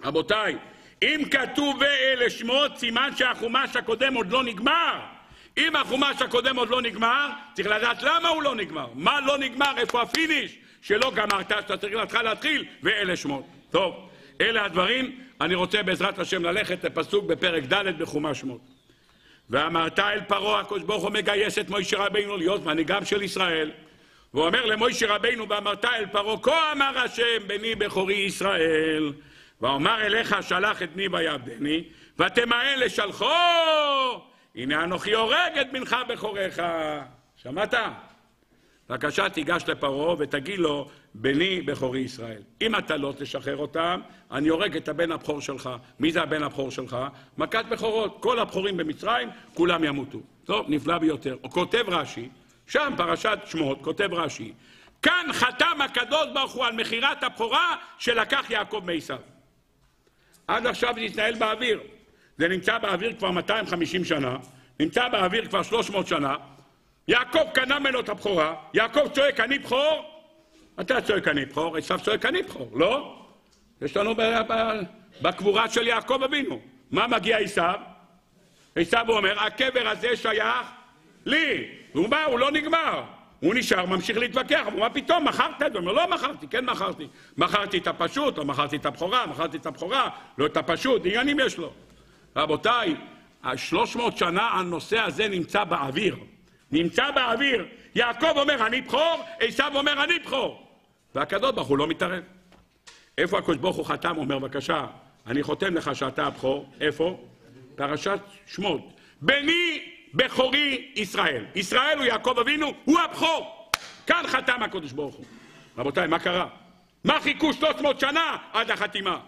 רבותיי, אם כתוב ואלה שמות, סימן שהחומש הקודם עוד לא נגמר. אם החומש הקודם עוד לא נגמר, צריך לדעת למה הוא לא נגמר. מה לא נגמר, איפה ה finish שלא גמרת, שאתה צריך להתחיל להתחיל, ואלה שמות. טוב, אלה הדברים. אני רוצה בעזרת השם ללכת לפסוק בפרק ד' בחומש שמות. ואמרת אל פרעה, הקדוש ברוך הוא מגייס את מוישה רבינו להיות מנהיגם של ישראל. והוא אומר למוישה רבינו, ואמרת אל פרעה, כה אמר השם בני בכורי ישראל. ואומר אליך שלח את בני ויעבדני, ותמאן לשלחו, הנה אנוכי הורג את בנך בכוריך. שמעת? בבקשה תיגש לפרעה ותגיד לו, בני בכורי ישראל. אם אתה לא תשחרר אותם, אני הורג את הבן הבכור שלך. מי זה הבן הבכור שלך? מכת בכורות. כל הבכורים במצרים, כולם ימותו. טוב, נפלא ביותר. כותב רש"י, שם פרשת שמות, כותב רש"י, כאן חתם הקדוש ברוך הוא על מכירת הבכורה שלקח יעקב מעשיו. עד עכשיו זה התנהל באוויר. זה נמצא באוויר כבר 250 שנה, נמצא באוויר כבר 300 שנה. יעקב קנה ממנו את הבכורה, יעקב צועק אני בכור, אתה צועק אני בכור, עשיו צועק אני בכור, לא? יש לנו בקבורה של יעקב אבינו. מה מגיע עשיו? עשיו אומר, הקבר הזה שייך לי. הוא בא, הוא לא נגמר. הוא נשאר, ממשיך להתווכח, הוא אומר, פתאום מכרת? הוא אומר, לא מכרתי, כן מכרתי. מכרתי את הפשוט, או מכרתי את הבכורה, מכרתי את הבכורה, לא את הפשוט, עניינים יש לו. רבותיי, השלוש מאות שנה הנושא הזה נמצא באוויר. נמצא באוויר. יעקב אומר, אני בכור, עשיו אומר, אני בכור. והקדוש ברוך הוא לא מתערב. איפה הקדוש ברוך הוא חתם? אומר, בבקשה, אני חותם לך שאתה הבכור. איפה? פרשת שמות. בני בכורי ישראל. ישראל הוא יעקב אבינו, הוא הבכור. כאן חתם הקדוש ברוך הוא. רבותיי, מה קרה? מה חיכו 300 שנה עד החתימה?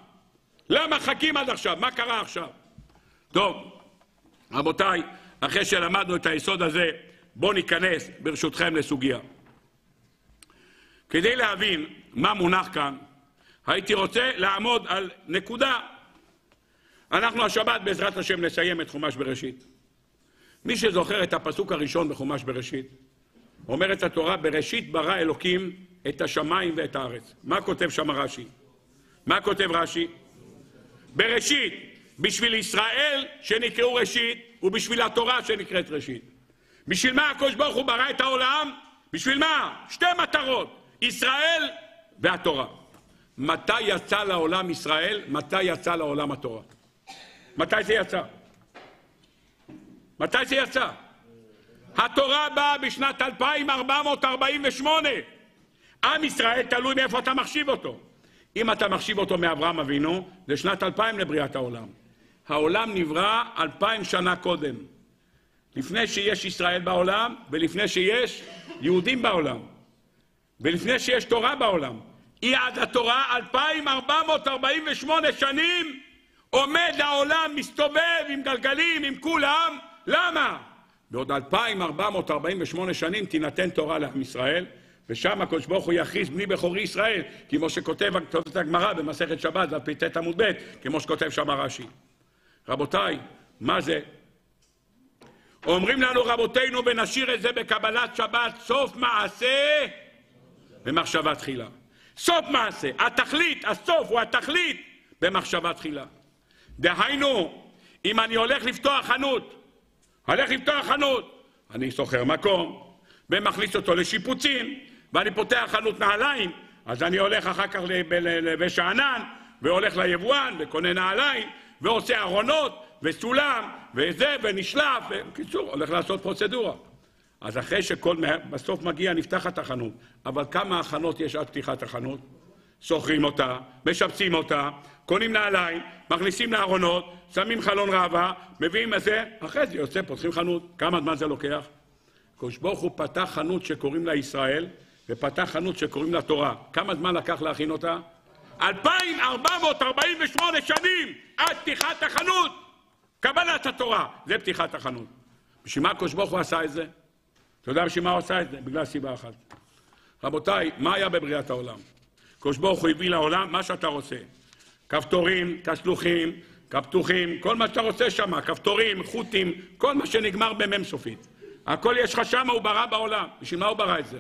למה חכים עד עכשיו? מה קרה עכשיו? טוב, רבותיי, אחרי שלמדנו את היסוד הזה, בואו ניכנס, ברשותכם, לסוגיה. כדי להבין מה מונח כאן, הייתי רוצה לעמוד על נקודה. אנחנו השבת, בעזרת השם, נסיים את חומש בראשית. מי שזוכר את הפסוק הראשון בחומש בראשית, אומרת התורה, בראשית ברא אלוקים את השמיים ואת הארץ. מה כותב שם רש"י? מה כותב רש"י? בראשית, בשביל ישראל שנקראו ראשית, ובשביל התורה שנקראת ראשית. בשביל מה הקדוש ברוך הוא ברא את העולם? בשביל מה? שתי מטרות, ישראל והתורה. מתי יצא לעולם ישראל? מתי יצא לעולם התורה? מתי זה יצא? מתי זה יצא? התורה באה בשנת 2448. עם ישראל תלוי מאיפה אתה מחשיב אותו. אם אתה מחשיב אותו מאברהם אבינו, זה שנת 2000 לבריאת העולם. העולם נברא 2000 שנה קודם. לפני שיש ישראל בעולם, ולפני שיש יהודים בעולם. ולפני שיש תורה בעולם. היא עד התורה 2448 שנים עומד העולם, מסתובב עם גלגלים, עם כולם, למה? בעוד 2,448 שנים תינתן תורה לעם ישראל, ושם הקדוש ברוך הוא יכריז בני בכורי ישראל, כמו שכותב הגמרא במסכת שבת, על פ"ט עמוד ב', כמו שכותב שם רש"י. רבותיי, מה זה? אומרים לנו רבותינו, ונשאיר את זה בקבלת שבת, סוף מעשה במחשבה תחילה. סוף מעשה, התכלית, הסוף הוא התכלית במחשבה תחילה. דהיינו, אם אני הולך לפתוח חנות, הולך לפתוח חנות, אני שוכר מקום ומכניס אותו לשיפוצים, ואני פותח חנות נעליים, אז אני הולך אחר כך לנווה והולך ליבואן וקונה נעליים, ועושה ארונות, וסולם, וזה, ונשלף, בקיצור, הולך לעשות פרוצדורה. אז אחרי שכל, בסוף מגיע, נפתחת החנות, אבל כמה הכנות יש עד פתיחת החנות? שוכרים אותה, משפצים אותה, קונים נעליים, מכניסים לארונות, שמים חלון ראווה, מביאים את זה, אחרי זה יוצא, פותחים חנות. כמה זמן זה לוקח? הקדוש ברוך הוא פתח חנות שקוראים לה ישראל, ופתח חנות שקוראים לה תורה. כמה זמן לקח להכין אותה? 2,448 שנים עד פתיחת החנות! קבלת התורה, זה פתיחת החנות. בשביל מה הקדוש ברוך הוא עשה את זה? אתה יודע בשביל מה הוא עשה את זה? בגלל סיבה אחת. רבותיי, מה היה בבריאת העולם? הקדוש ברוך הוא הביא לעולם מה שאתה רוצה. כפתורים, תשלוחים, כפתוחים, כל מה שאתה רוצה שם, כפתורים, חוטים, כל מה שנגמר במ"ם סופית. הכל יש לך שם, הוא ברא בעולם. בשביל מה הוא ברא את זה?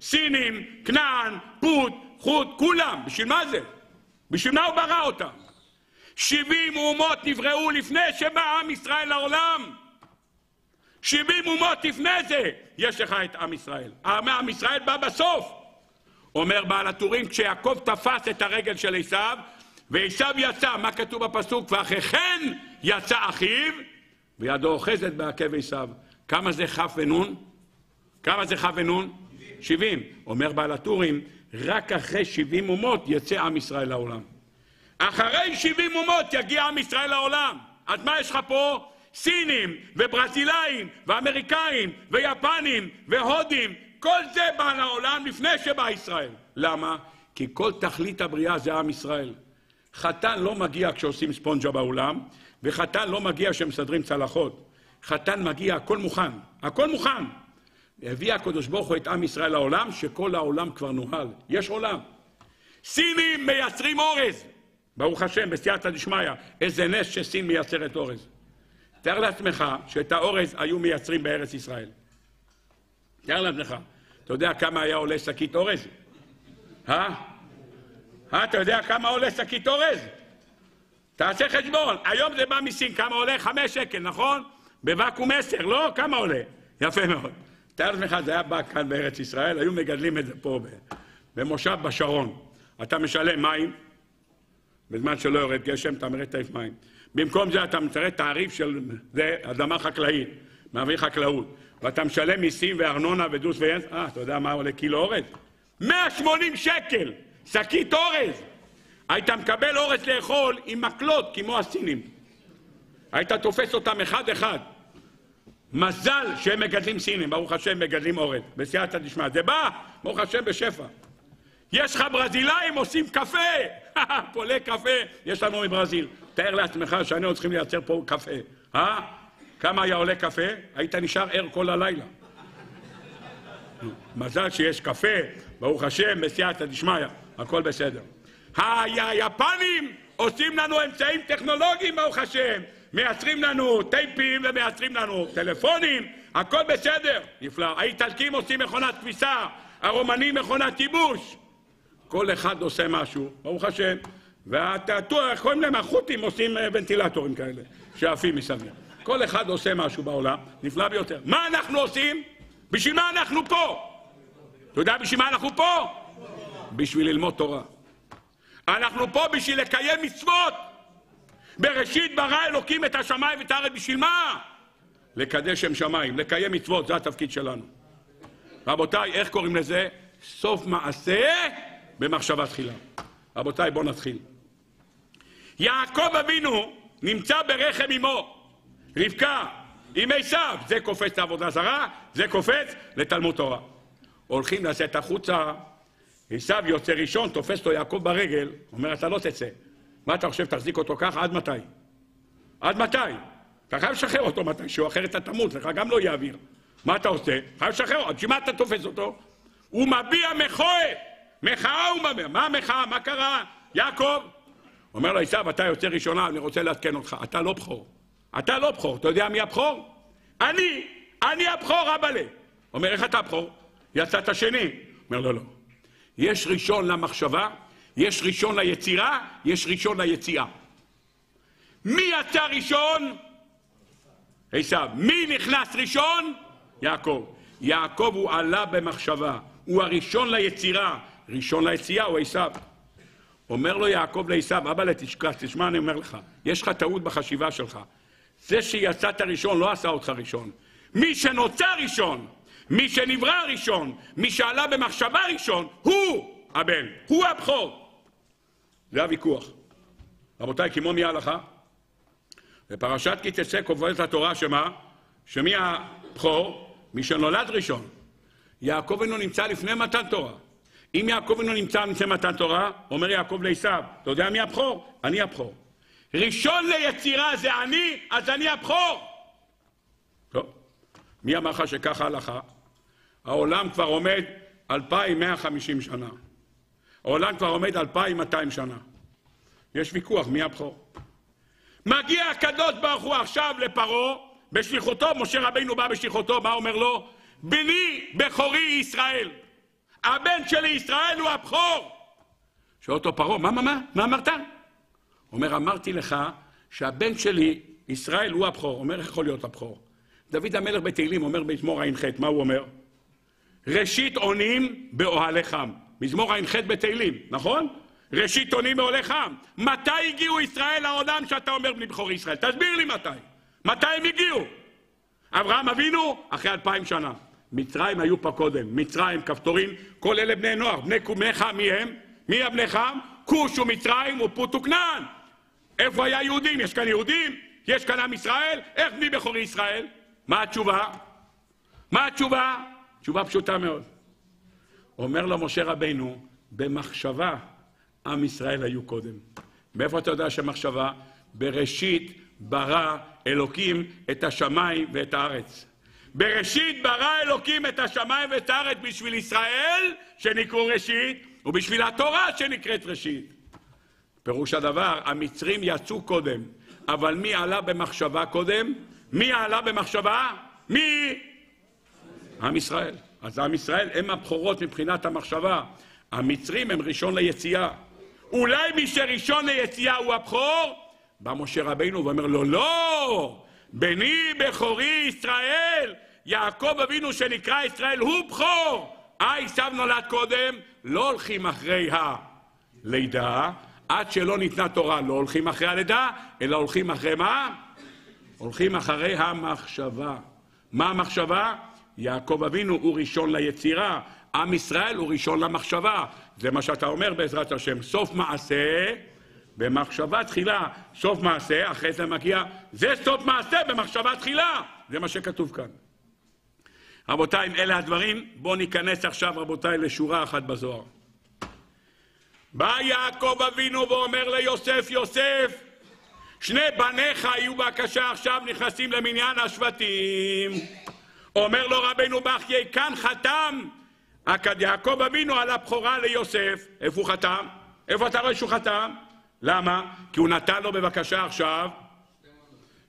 סינים, כנען, פוט, חוט, כולם. בשביל מה זה? בשביל מה הוא ברא אותם? שבעים אומות נבראו לפני שבא עם ישראל לעולם. שבעים אומות לפני זה יש לך את עם ישראל. עם ישראל בא בסוף. אומר בעל הטורים, כשיעקב תפס את הרגל של עשיו, ועשיו יצא, מה כתוב בפסוק? ואחרי כן יצא אחיו, וידו אוחזת בעקב עשיו. כמה זה כ' ונ'? כמה זה כ' ונ'? שבעים. אומר בעל הטורים, רק אחרי שבעים אומות יצא עם ישראל לעולם. אחרי שבעים אומות יגיע עם ישראל לעולם. אז מה יש לך פה? סינים וברזילאים ואמריקאים ויפנים והודים, כל זה בא לעולם לפני שבא ישראל. למה? כי כל תכלית הבריאה זה עם ישראל. חתן לא מגיע כשעושים ספונג'ה באולם, וחתן לא מגיע כשמסדרים צלחות. חתן מגיע, הכל מוכן, הכל מוכן. הביא הקדוש ברוך הוא את עם ישראל לעולם, שכל העולם כבר נוהל. יש עולם. סינים מייצרים אורז. ברוך השם, בסייעתא דשמיא, איזה נס שסין מייצרת אורז. תאר לעצמך שאת האורז היו מייצרים בארץ ישראל. תאר לעצמך. אתה יודע כמה היה עולה שקית אורז? אה? אה, אתה יודע כמה עולה שקית אורז? תעשה חשבון. היום זה בא מסין, כמה עולה? חמש שקל, נכון? בוואקום עשר, לא? כמה עולה? יפה מאוד. תאר לעצמך, זה היה בא כאן בארץ ישראל, היו מגדלים את זה פה במושב בשרון. אתה משלם מים, בזמן שלא יורד גשם, אתה מרד תעיף מים. במקום זה אתה משלם תעריף של זה, אדמה חקלאית, מעביר חקלאות, ואתה משלם מיסים וארנונה ודוס ויאנס, אה, אתה יודע מה עולה קילו אורז? 180 שקל, שקית אורז. היית מקבל אורז לאכול עם מקלות כמו הסינים. היית תופס אותם אחד-אחד. מזל שהם מגדלים סינים, ברוך השם מגדלים אורז, בסייעתא דשמיא. זה בא, ברוך השם, בשפע. יש לך ברזילאים עושים קפה, פולה קפה, יש לנו מברזיל. תאר לעצמך שהיינו צריכים לייצר פה קפה, אה? כמה היה עולה קפה? היית נשאר ער כל הלילה. מזל שיש קפה, ברוך השם, בסייעתא דשמיא, הכל בסדר. היפנים עושים לנו אמצעים טכנולוגיים, ברוך השם. מייצרים לנו טייפים ומייצרים לנו טלפונים, הכל בסדר, נפלא. האיטלקים עושים מכונת כביסה, הרומנים מכונת ייבוש. כל אחד עושה משהו, ברוך השם. והתעתוע, קוראים להם? החות'ים עושים אה, ונטילטורים כאלה, שעפים מסביב. כל אחד עושה משהו בעולם, נפלא ביותר. מה אנחנו עושים? בשביל מה אנחנו פה? אתה יודע בשביל מה אנחנו פה? בשביל ללמוד תורה. אנחנו פה בשביל לקיים מצוות. בראשית ברא אלוקים את השמיים ואת הארץ, בשביל מה? לקדש שם שמיים, לקיים מצוות, זה התפקיד שלנו. רבותיי, איך קוראים לזה? סוף מעשה במחשבה תחילה. רבותיי, בואו נתחיל. יעקב אבינו נמצא ברחם אמו, רבקה, עם עשיו, זה קופץ לעבודה זרה, זה קופץ לתלמוד תורה. הולכים לצאת החוצה, עשיו יוצא ראשון, תופס אותו יעקב ברגל, אומר, אתה לא תצא. מה אתה חושב, תחזיק אותו ככה? עד מתי? עד מתי? אתה חייב לשחרר אותו מתישהו, אחרת אתה תמות, לך גם לא יהיה אוויר. מה אתה עושה? חייב לשחרר אותו, בשביל מה אתה תופס אותו? הוא מביע מחוה, מחאה הוא מביע. מה המחאה? מה קרה? יעקב, אומר לו עשיו, אתה יוצא ראשונה, אני רוצה לעדכן אותך, אתה לא בכור. אתה לא בכור. אתה יודע מי הבכור? אני, אני הבכור, אבאלה. אומר, איך אתה הבכור? יצאת שני. אומר, לא, לא. יש ראשון למחשבה, יש ראשון ליצירה, יש ראשון ליציאה. מי יצא ראשון? עשיו. מי נכנס ראשון? יעקב. יעקב הוא עלה במחשבה, הוא הראשון ליצירה, ראשון ליציאה הוא עשיו. אומר לו יעקב לעשיו, אבא לתשכח, תשמע אני אומר לך, יש לך טעות בחשיבה שלך. זה שיצאת ראשון לא עשה אותך ראשון. מי שנוצר ראשון, מי שנברא ראשון, מי שעלה במחשבה ראשון, הוא הבן, הוא הבכור. זה הוויכוח. רבותיי, כמו מי ההלכה? בפרשת כי תצא קובעת התורה שמה? שמי הבכור? מי שנולד ראשון. יעקב אינו נמצא לפני מתן תורה. אם יעקב אינו נמצא לפני מתן תורה, אומר יעקב לעשו, אתה יודע מי הבכור? אני הבכור. ראשון ליצירה זה אני, אז אני הבכור. טוב, מי אמר לך שככה הלכה? העולם כבר עומד 2,150 שנה. העולם כבר עומד 2,200 שנה. יש ויכוח מי הבכור. מגיע הקדוש ברוך הוא עכשיו לפרעה, בשליחותו, משה רבינו בא בשליחותו, מה אומר לו? בני בכורי ישראל. הבן שלי ישראל הוא הבכור. שואל אותו פרעה, מה, מה, מה? מה אמרת? אומר, אמרתי לך שהבן שלי, ישראל, הוא הבכור. אומר, איך יכול להיות הבכור? דוד המלך בתהילים אומר במזמור ע"ח, מה הוא אומר? ראשית אונים באוהלי חם. מזמור ע"ח בתהילים, נכון? ראשית אונים באוהלי חם. מתי הגיעו ישראל לעולם שאתה אומר בני בכור ישראל? תסביר לי מתי. מתי הם הגיעו? אברהם אבינו, אחרי אלפיים שנה. מצרים היו פה קודם. מצרים, כפתורים, כל אלה בני נוער. בני, חם, מי הם? מי הבני חם? כוש ומצרים ופוט וכנען. איפה היה יהודים? יש כאן יהודים? יש כאן עם ישראל? איך בני בכורי ישראל? מה התשובה? מה התשובה? תשובה פשוטה מאוד. אומר לו משה רבינו, במחשבה עם ישראל היו קודם. מאיפה אתה יודע שמחשבה? בראשית ברא אלוקים את השמיים ואת הארץ. בראשית ברא אלוקים את השמיים ואת הארץ בשביל ישראל, שנקראו ראשית, ובשביל התורה שנקראת ראשית. פירוש הדבר, המצרים יצאו קודם, אבל מי עלה במחשבה קודם? מי עלה במחשבה? מי? עם ישראל. אז עם ישראל הם הבכורות מבחינת המחשבה. המצרים הם ראשון ליציאה. אולי מי שראשון ליציאה הוא הבכור? בא משה רבינו ואומר לו, לא! בני בכורי ישראל! יעקב אבינו שנקרא ישראל הוא בכור! אה, עשיו נולד קודם, לא הולכים אחרי הלידה, עד שלא ניתנה תורה לא הולכים אחרי הלידה, אלא הולכים אחרי מה? הולכים אחרי המחשבה. מה המחשבה? יעקב אבינו הוא ראשון ליצירה, עם ישראל הוא ראשון למחשבה. זה מה שאתה אומר בעזרת השם. סוף מעשה במחשבה תחילה. סוף מעשה, אחרי זה מגיע, זה סוף מעשה במחשבה תחילה. זה מה שכתוב כאן. רבותיי, אם אלה הדברים, בואו ניכנס עכשיו, רבותיי, לשורה אחת בזוהר. בא יעקב אבינו ואומר ליוסף, יוסף, שני בניך יהיו בבקשה עכשיו נכנסים למניין השבטים. אומר לו רבנו בחיי, כאן חתם יעקב אבינו על הבכורה ליוסף. איפה הוא חתם? איפה אתה רואה שהוא חתם? למה? כי הוא נתן לו בבקשה עכשיו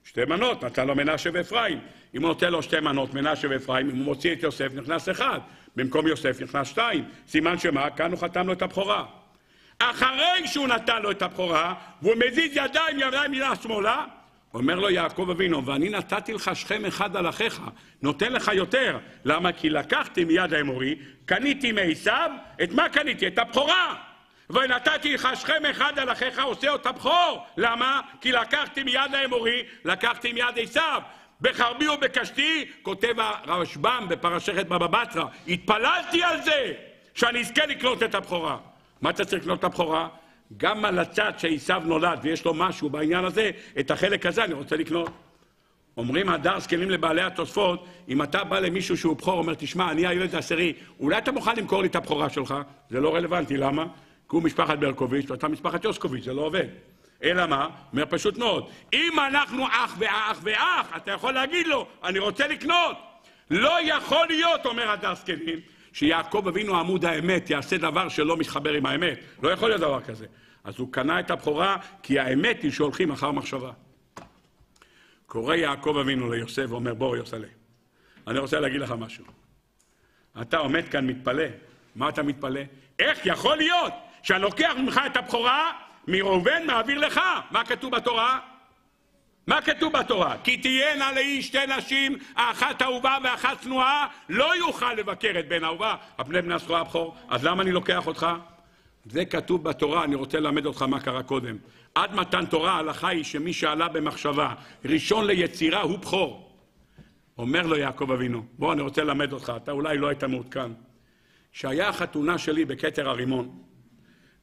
שתי מנות, נתן לו מנשה ואפרים. אם הוא נותן לו שתי מנות, מנשה ואפרים, אם הוא מוציא את יוסף, נכנס אחד. במקום יוסף נכנס שתיים. סימן שמה? כאן הוא חתם לו את הבכורה. אחרי שהוא נתן לו את הבכורה, והוא מזיז ידיים, ידיים מילה שמאלה, אומר לו יעקב אבינו, ואני נתתי לך שכם אחד על אחיך, נותן לך יותר. למה? כי לקחתי מיד האמורי, קניתי מעשיו, את מה קניתי? את הבכורה. ונתתי לך שכם אחד על אחיך, עושה אותה בכור. למה? כי לקחתי מיד האמורי, לקחתי מיד עשיו. בחרבי ובקשתי, כותב הרשב"ם בפרשת בבא בתרא, התפללתי על זה, שאני אזכה לקנות את הבכורה. מה אתה צריך לקנות את הבכורה? גם על הצד שעשיו נולד ויש לו משהו בעניין הזה, את החלק הזה אני רוצה לקנות. אומרים הדר זקנים לבעלי התוספות, אם אתה בא למישהו שהוא בכור, אומר, תשמע, אני הילד העשירי, אולי אתה מוכן למכור לי את הבכורה שלך? זה לא רלוונטי, למה? כי הוא משפחת ברקוביץ' ואתה משפחת יוסקוביץ', זה לא עובד. אלא מה? אומר פשוט מאוד, אם אנחנו אח ואח ואח, אתה יכול להגיד לו, אני רוצה לקנות. לא יכול להיות, אומר הדר זקנים, שיעקב אבינו עמוד האמת יעשה דבר שלא מתחבר עם האמת. לא יכול להיות דבר כזה. אז הוא קנה את הבכורה, כי האמת היא שהולכים אחר מחשבה. קורא יעקב אבינו ליוסף ואומר, בוא יוסלה, אני רוצה להגיד לך משהו. אתה עומד כאן מתפלא. מה אתה מתפלא? איך יכול להיות שאני לוקח ממך את הבכורה, מראובן מעביר לך? מה כתוב בתורה? מה כתוב בתורה? כי תהיינה לאיש שתי נשים, האחת אהובה ואחת צנועה, לא יוכל לבקר את בן אהובה, הפני בני הסחורה הבכור. אז למה אני לוקח אותך? זה כתוב בתורה, אני רוצה ללמד אותך מה קרה קודם. עד מתן תורה ההלכה היא שמי שעלה במחשבה ראשון ליצירה הוא בכור. אומר לו יעקב אבינו, בוא אני רוצה ללמד אותך, אתה אולי לא היית מעודכן. שהיה החתונה שלי בכתר הרימון,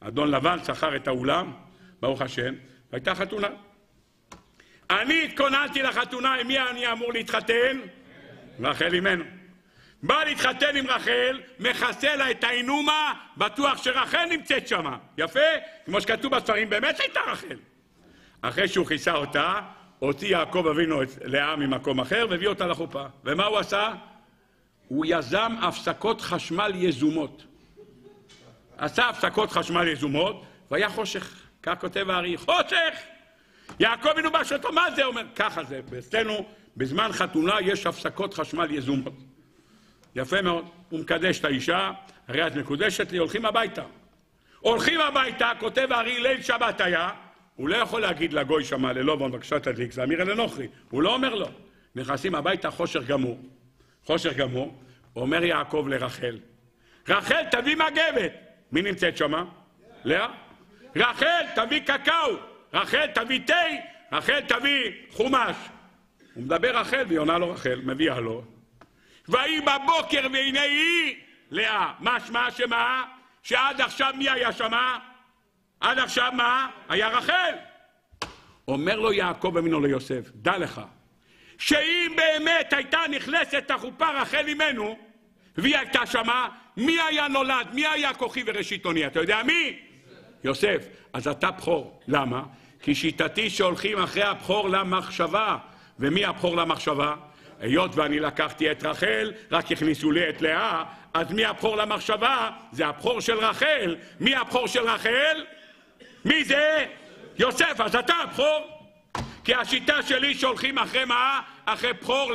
אדון לבן שכר את האולם, ברוך השם, והייתה חתונה. אני התכוננתי לחתונה, עם מי אני אמור להתחתן? רחל אימנו. בא להתחתן עם רחל, מכסה לה את האינומה, בטוח שרחל נמצאת שמה. יפה? כמו שכתוב בספרים, באמת הייתה רחל. אחרי שהוא כיסה אותה, הוציא יעקב אבינו את לאה ממקום אחר והביא אותה לחופה. ומה הוא עשה? הוא יזם הפסקות חשמל יזומות. עשה הפסקות חשמל יזומות, והיה חושך. כך כותב הארי, חושך! יעקב אבינו בא שאותו, מה זה? אומר, ככה זה. אצלנו, בזמן חתונה יש הפסקות חשמל יזומות. יפה מאוד. הוא מקדש את האישה, הרי את מקודשת לי, הולכים הביתה. הולכים הביתה, כותב הארי, ליל שבת היה, הוא לא יכול להגיד לגוי שמה ללובון, בבקשה תדליק, זה אמירה לנוכרי. הוא לא אומר לו. נכנסים הביתה, חושך גמור. חושך גמור. אומר יעקב לרחל, רחל, תביא מגבת. מי נמצאת שמה? לאה? רחל, תביא קקאו. רחל, תביא תה. רחל, תביא חומש. הוא מדבר רחל, והיא עונה לו רחל, מביאה לו. ויהי בבוקר והנה היא לאה. מה שמה? שעד עכשיו מי היה שמה? עד עכשיו מה? היה רחל. אומר לו יעקב אמינו ליוסף, דע לך, שאם באמת הייתה נכנסת החופה רחל אימנו, והיא הייתה שמה, מי היה נולד? מי היה כוחי וראשיתוני? אתה יודע מי? יוסף. אז אתה בכור. למה? כי שיטתי שהולכים אחרי הבכור למחשבה. ומי הבכור למחשבה? היות ואני לקחתי את רחל, רק הכניסו לי את לאה, אז מי הבכור למחשבה? זה הבכור של רחל. מי הבכור של רחל? מי זה? יוסף, אז אתה הבכור. כי השיטה שלי שהולכים אחרי מה? אחרי בכור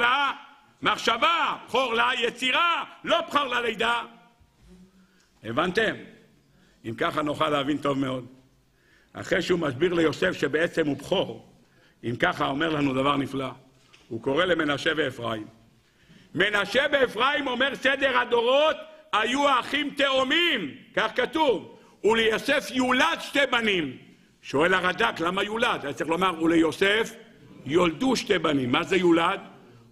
למחשבה, בכור ליצירה, לא בכור ללידה. הבנתם? אם ככה נוכל להבין טוב מאוד. אחרי שהוא מסביר ליוסף שבעצם הוא בכור, אם ככה אומר לנו דבר נפלא. הוא קורא למנשה ואפרים. מנשה ואפרים אומר סדר הדורות היו אחים תאומים, כך כתוב, וליוסף יולד שתי בנים. שואל הרד"ק, למה יולד? היה צריך לומר, וליוסף יולדו שתי בנים. מה זה יולד?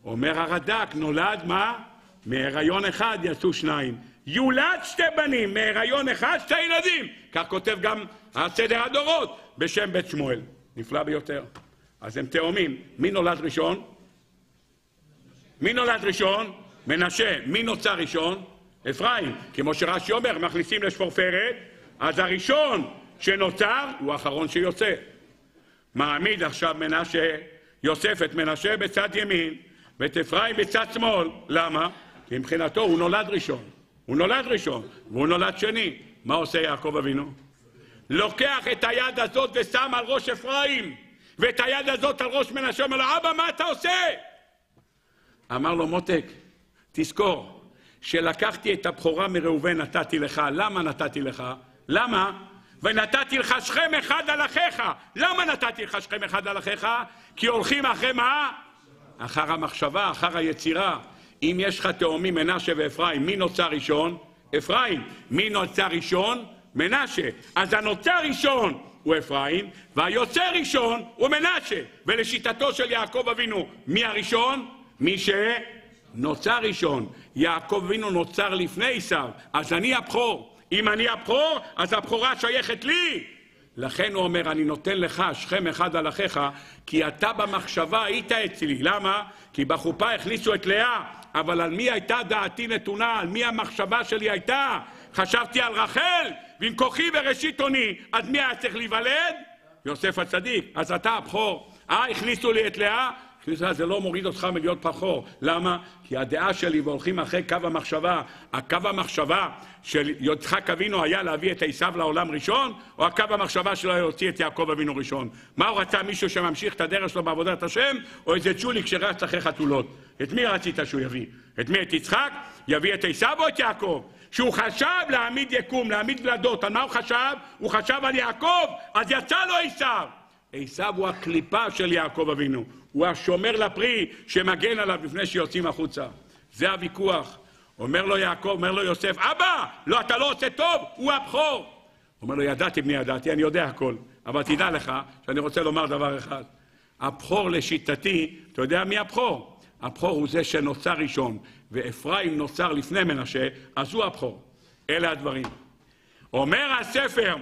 אומר הרד"ק, נולד מה? מהיריון אחד יצאו שניים. יולד שתי בנים, מהיריון אחד שתי ילדים. כך כותב גם הסדר הדורות בשם בית שמואל. נפלא ביותר. אז הם תאומים. מי נולד ראשון? מי נולד ראשון? מנשה. מי נוצר ראשון? אפרים. כמו שרש"י אומר, מכניסים לשפורפרת, אז הראשון שנוצר הוא האחרון שיוצא. מעמיד עכשיו מנשה, יוסף את מנשה בצד ימין ואת אפרים בצד שמאל. למה? כי מבחינתו הוא נולד ראשון. הוא נולד ראשון, והוא נולד שני. מה עושה יעקב אבינו? לוקח את היד הזאת ושם על ראש אפרים, ואת היד הזאת על ראש מנשה, אומר לו, אבא, מה אתה עושה? אמר לו, מותק, תזכור, שלקחתי את הבכורה מראובן נתתי לך. למה נתתי לך? למה? ונתתי לך שכם אחד על אחיך. למה נתתי לך שכם אחד על אחיך? כי הולכים אחרי מה? אחר המחשבה, אחר היצירה. אם יש לך תאומים מנשה ואפרים, מי נוצר ראשון? אפרים. מי נוצר ראשון? מנשה. אז הנוצר ראשון הוא אפרים, והיוצא ראשון הוא מנשה. ולשיטתו של יעקב אבינו, מי הראשון? מי שנוצר ראשון. יעקב אבינו נוצר לפני עשיו, אז אני הבכור. אם אני הבכור, אז הבכורה שייכת לי. לכן הוא אומר, אני נותן לך שכם אחד על אחיך, כי אתה במחשבה היית אצלי. למה? כי בחופה הכניסו את לאה, אבל על מי הייתה דעתי נתונה? על מי המחשבה שלי הייתה? חשבתי על רחל, ועם כוחי וראשית אוני, אז מי היה צריך להיוולד? יוסף הצדיק. אז אתה הבכור. אה, הכניסו לי את לאה, כניסה זה לא מוריד אותך מלהיות פחור. למה? כי הדעה שלי והולכים אחרי קו המחשבה, הקו המחשבה של יצחק אבינו היה להביא את עשיו לעולם ראשון, או הקו המחשבה שלו היה להוציא את יעקב אבינו ראשון? מה הוא רצה, מישהו שממשיך את הדרך שלו בעבודת השם, או איזה צ'וליק שרץ אחרי חתולות? את מי רצית שהוא יביא? את מי? את יצחק? יביא את עשיו או את יעקב? שהוא חשב להעמיד יקום, להעמיד גלדות, על מה הוא חשב? הוא חשב על יעקב, אז יצא לו עשיו. עשיו הוא הקליפה של יעקב אבינו, הוא השומר לפרי שמגן עליו לפני שיוצאים החוצה. זה הוויכוח. אומר לו יעקב, אומר לו יוסף, אבא, לא, אתה לא עושה טוב, הוא הבכור. אומר לו, ידעתי בני ידעתי, אני יודע הכל, אבל תדע לך שאני רוצה לומר דבר אחד. הבכור לשיטתי, אתה יודע מי הבכור? הבכור הוא זה שנוצר ראשון, ואפרים נוצר לפני מנשה, אז הוא הבכור. אלה הדברים. אומר הספר,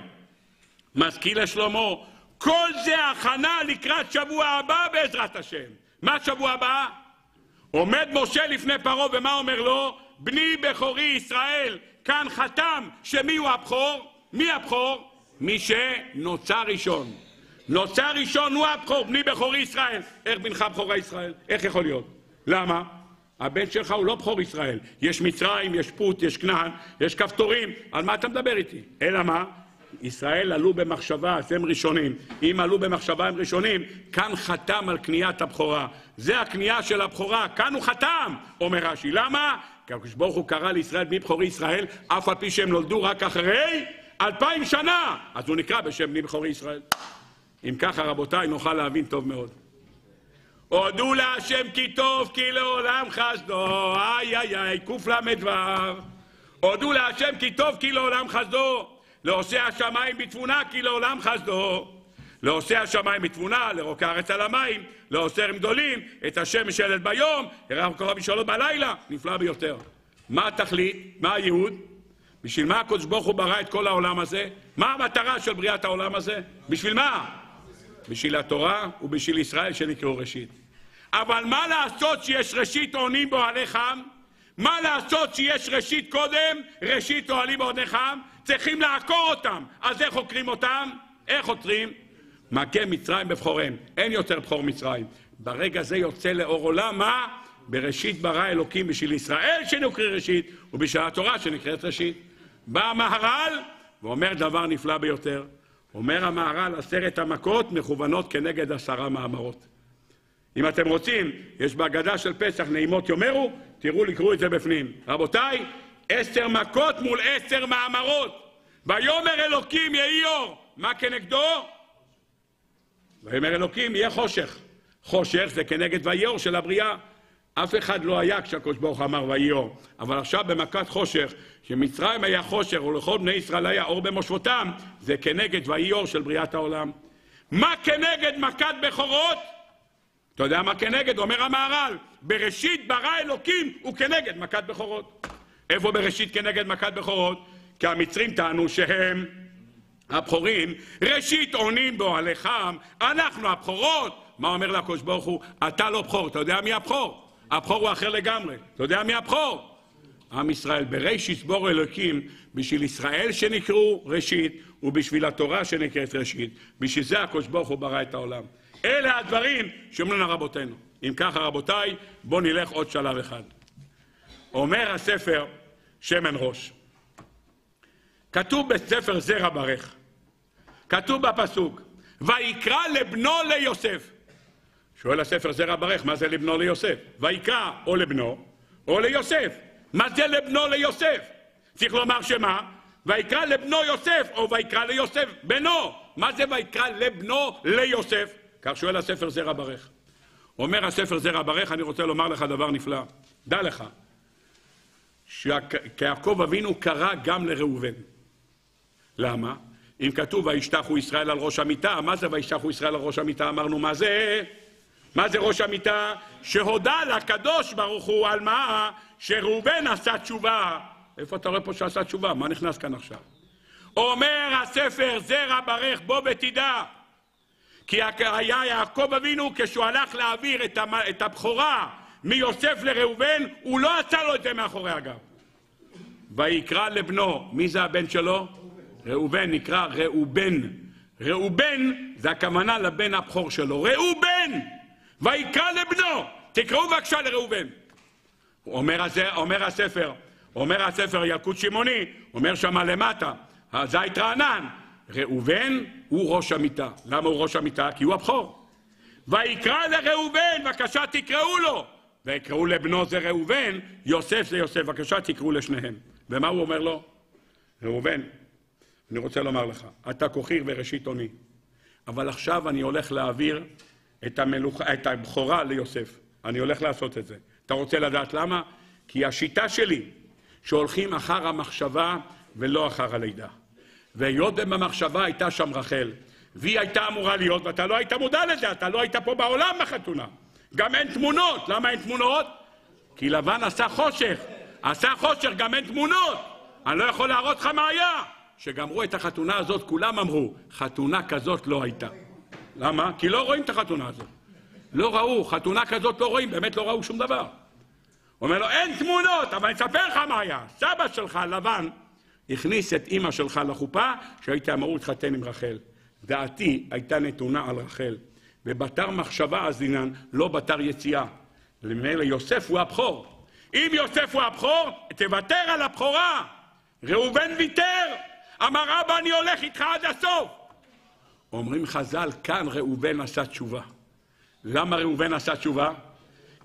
משכיל לשלמה, כל זה הכנה לקראת שבוע הבא בעזרת השם. מה שבוע הבא? עומד משה לפני פרעה ומה אומר לו? בני בכורי ישראל, כאן חתם שמי הוא הבכור? מי הבכור? מי שנוצר ראשון. נוצר ראשון הוא הבכור, בני בכורי ישראל. איך בנך בכורה ישראל? איך יכול להיות? למה? הבן שלך הוא לא בכור ישראל. יש מצרים, יש פוט, יש כנען, יש כפתורים. על מה אתה מדבר איתי? אלא מה? ישראל עלו במחשבה, אז הם ראשונים. אם עלו במחשבה הם ראשונים, כאן חתם על קניית הבכורה. זה הקנייה של הבכורה, כאן הוא חתם, אומר רש"י. למה? כי הקדוש ברוך הוא קרא לישראל בני בכורי ישראל, אף על פי שהם נולדו רק אחרי אלפיים שנה. אז הוא נקרא בשם בני בכורי ישראל. אם ככה, רבותיי, נוכל להבין טוב מאוד. הודו להשם כי טוב, כי לעולם חסדו, איי איי איי, קל"ו. הודו להשם כי טוב, כי לעולם חסדו. לעושה השמיים בתבונה, כי לעולם חסדו. לעושה השמיים בתבונה, לרוק הארץ על המים, לעושה הם גדולים, את השם משלת ביום, הרב קורא בשאלות בלילה, נפלא ביותר. מה התכלית? מה הייעוד? בשביל מה הקדוש ברוך הוא ברא את כל העולם הזה? מה המטרה של בריאת העולם הזה? בשביל מה? בשביל התורה ובשביל ישראל שנקראו ראשית. אבל מה לעשות שיש ראשית עונים באוהלי חם? מה לעשות שיש ראשית קודם, ראשית אוהלים באוהלי חם? צריכים לעקור אותם. אז איך חוקרים אותם? איך עוצרים? מכה מצרים בבחוריהם. אין יותר בכור מצרים. ברגע זה יוצא לאור עולם, מה? בראשית ברא אלוקים בשביל ישראל שנקרא ראשית, ובשביל התורה שנקראת ראשית. בא המהר"ל ואומר דבר נפלא ביותר. אומר המהר"ל, עשרת המכות מכוונות כנגד עשרה מאמרות. אם אתם רוצים, יש בהגדה של פסח נעימות יאמרו, תראו, לקרוא את זה בפנים. רבותיי, עשר מכות מול עשר מאמרות. ויאמר אלוקים יהי אור. מה כנגדו? ויאמר אלוקים יהיה חושך. חושך זה כנגד ויהי אור של הבריאה. אף אחד לא היה כשהקדוש ברוך אמר ויהי אור. אבל עכשיו במכת חושך, שמצרים היה חושך ולכל בני ישראל היה אור במושבותם, זה כנגד ויהי אור של בריאת העולם. מה כנגד מכת בכורות? אתה יודע מה כנגד? אומר המהר"ל, בראשית ברא אלוקים הוא כנגד מכת בכורות. איפה בראשית כנגד מכת בכורות? כי המצרים טענו שהם הבכורים, ראשית עונים באוהלי חם, אנחנו הבכורות. מה אומר לקדוש ברוך הוא? אתה לא בכור, אתה יודע מי הבכור? הבכור הוא אחר לגמרי. אתה יודע מי הבכור? עם ישראל, בריש יסבור אלוקים, בשביל ישראל שנקראו ראשית, ובשביל התורה שנקראת ראשית. בשביל זה הקדוש ברוך הוא ברא את העולם. אלה הדברים שאומרים לרבותינו. אם ככה, רבותיי, בואו נלך עוד שלב אחד. אומר הספר שמן ראש. כתוב בספר זרע ברך, כתוב בפסוק, ויקרא לבנו ליוסף. שואל הספר זרע ברך, מה זה לבנו ליוסף? ויקרא או לבנו או ליוסף. מה זה לבנו ליוסף? צריך לומר שמה? ויקרא לבנו יוסף, או ויקרא ליוסף בנו. מה זה ויקרא לבנו ליוסף? כך שואל הספר זרע ברך. אומר הספר זרע ברך, אני רוצה לומר לך דבר נפלא. דע לך, שיעקב אבינו קרא גם לראובן. למה? אם כתוב וישתחו ישראל על ראש המיטה, מה זה וישתחו ישראל על ראש המיטה? אמרנו מה זה? מה זה ראש המיטה? שהודה לקדוש ברוך הוא על מה? שראובן עשה תשובה. איפה אתה רואה פה שעשה תשובה? מה נכנס כאן עכשיו? אומר הספר זרע ברך בוא ותדע כי היה יעקב אבינו כשהוא הלך להעביר את הבכורה מיוסף לראובן הוא לא עשה לו את זה מאחורי הגב ויקרא לבנו, מי זה הבן שלו? ראובן נקרא ראובן. ראובן זה הכוונה לבן הבכור שלו. ראובן! ויקרא לבנו, תקראו בבקשה לראובן. אומר, הזה, אומר הספר, אומר הספר ילקוט שמעוני, אומר שמה למטה, הזית רענן, ראובן הוא ראש המיטה. למה הוא ראש המיטה? כי הוא הבכור. ויקרא לראובן, בבקשה תקראו לו. ויקראו לבנו זה ראובן, יוסף זה יוסף, בבקשה תקראו לשניהם. ומה הוא אומר לו? ראובן, אני רוצה לומר לך, אתה כוחי וראשית אוני, אבל עכשיו אני הולך להעביר את, המלוך, את הבכורה ליוסף. אני הולך לעשות את זה. אתה רוצה לדעת למה? כי השיטה שלי, שהולכים אחר המחשבה ולא אחר הלידה. והיות במחשבה הייתה שם רחל, והיא הייתה אמורה להיות, ואתה לא היית מודע לזה, אתה לא היית פה בעולם בחתונה. גם אין תמונות. למה אין תמונות? כי לבן עשה חושך. עשה חושך, גם אין תמונות. אני לא יכול להראות לך מה היה. כשגמרו את החתונה הזאת, כולם אמרו, חתונה כזאת לא הייתה. למה? כי לא רואים את החתונה הזאת. לא ראו, חתונה כזאת לא רואים, באמת לא ראו שום דבר. אומר לו, אין תמונות, אבל אני אספר לך מה היה. סבא שלך, לבן, הכניס את אימא שלך לחופה, שהיית אמור להתחתן עם רחל. דעתי הייתה נתונה על רחל. ובתר מחשבה אזינן, לא בתר יציאה. למילא יוסף הוא הבכור. אם יוסף הוא הבכור, תוותר על הבכורה. ראובן ויתר, אמר אבא אני הולך איתך עד הסוף. אומרים חז"ל, כאן ראובן עשה תשובה. למה ראובן עשה תשובה?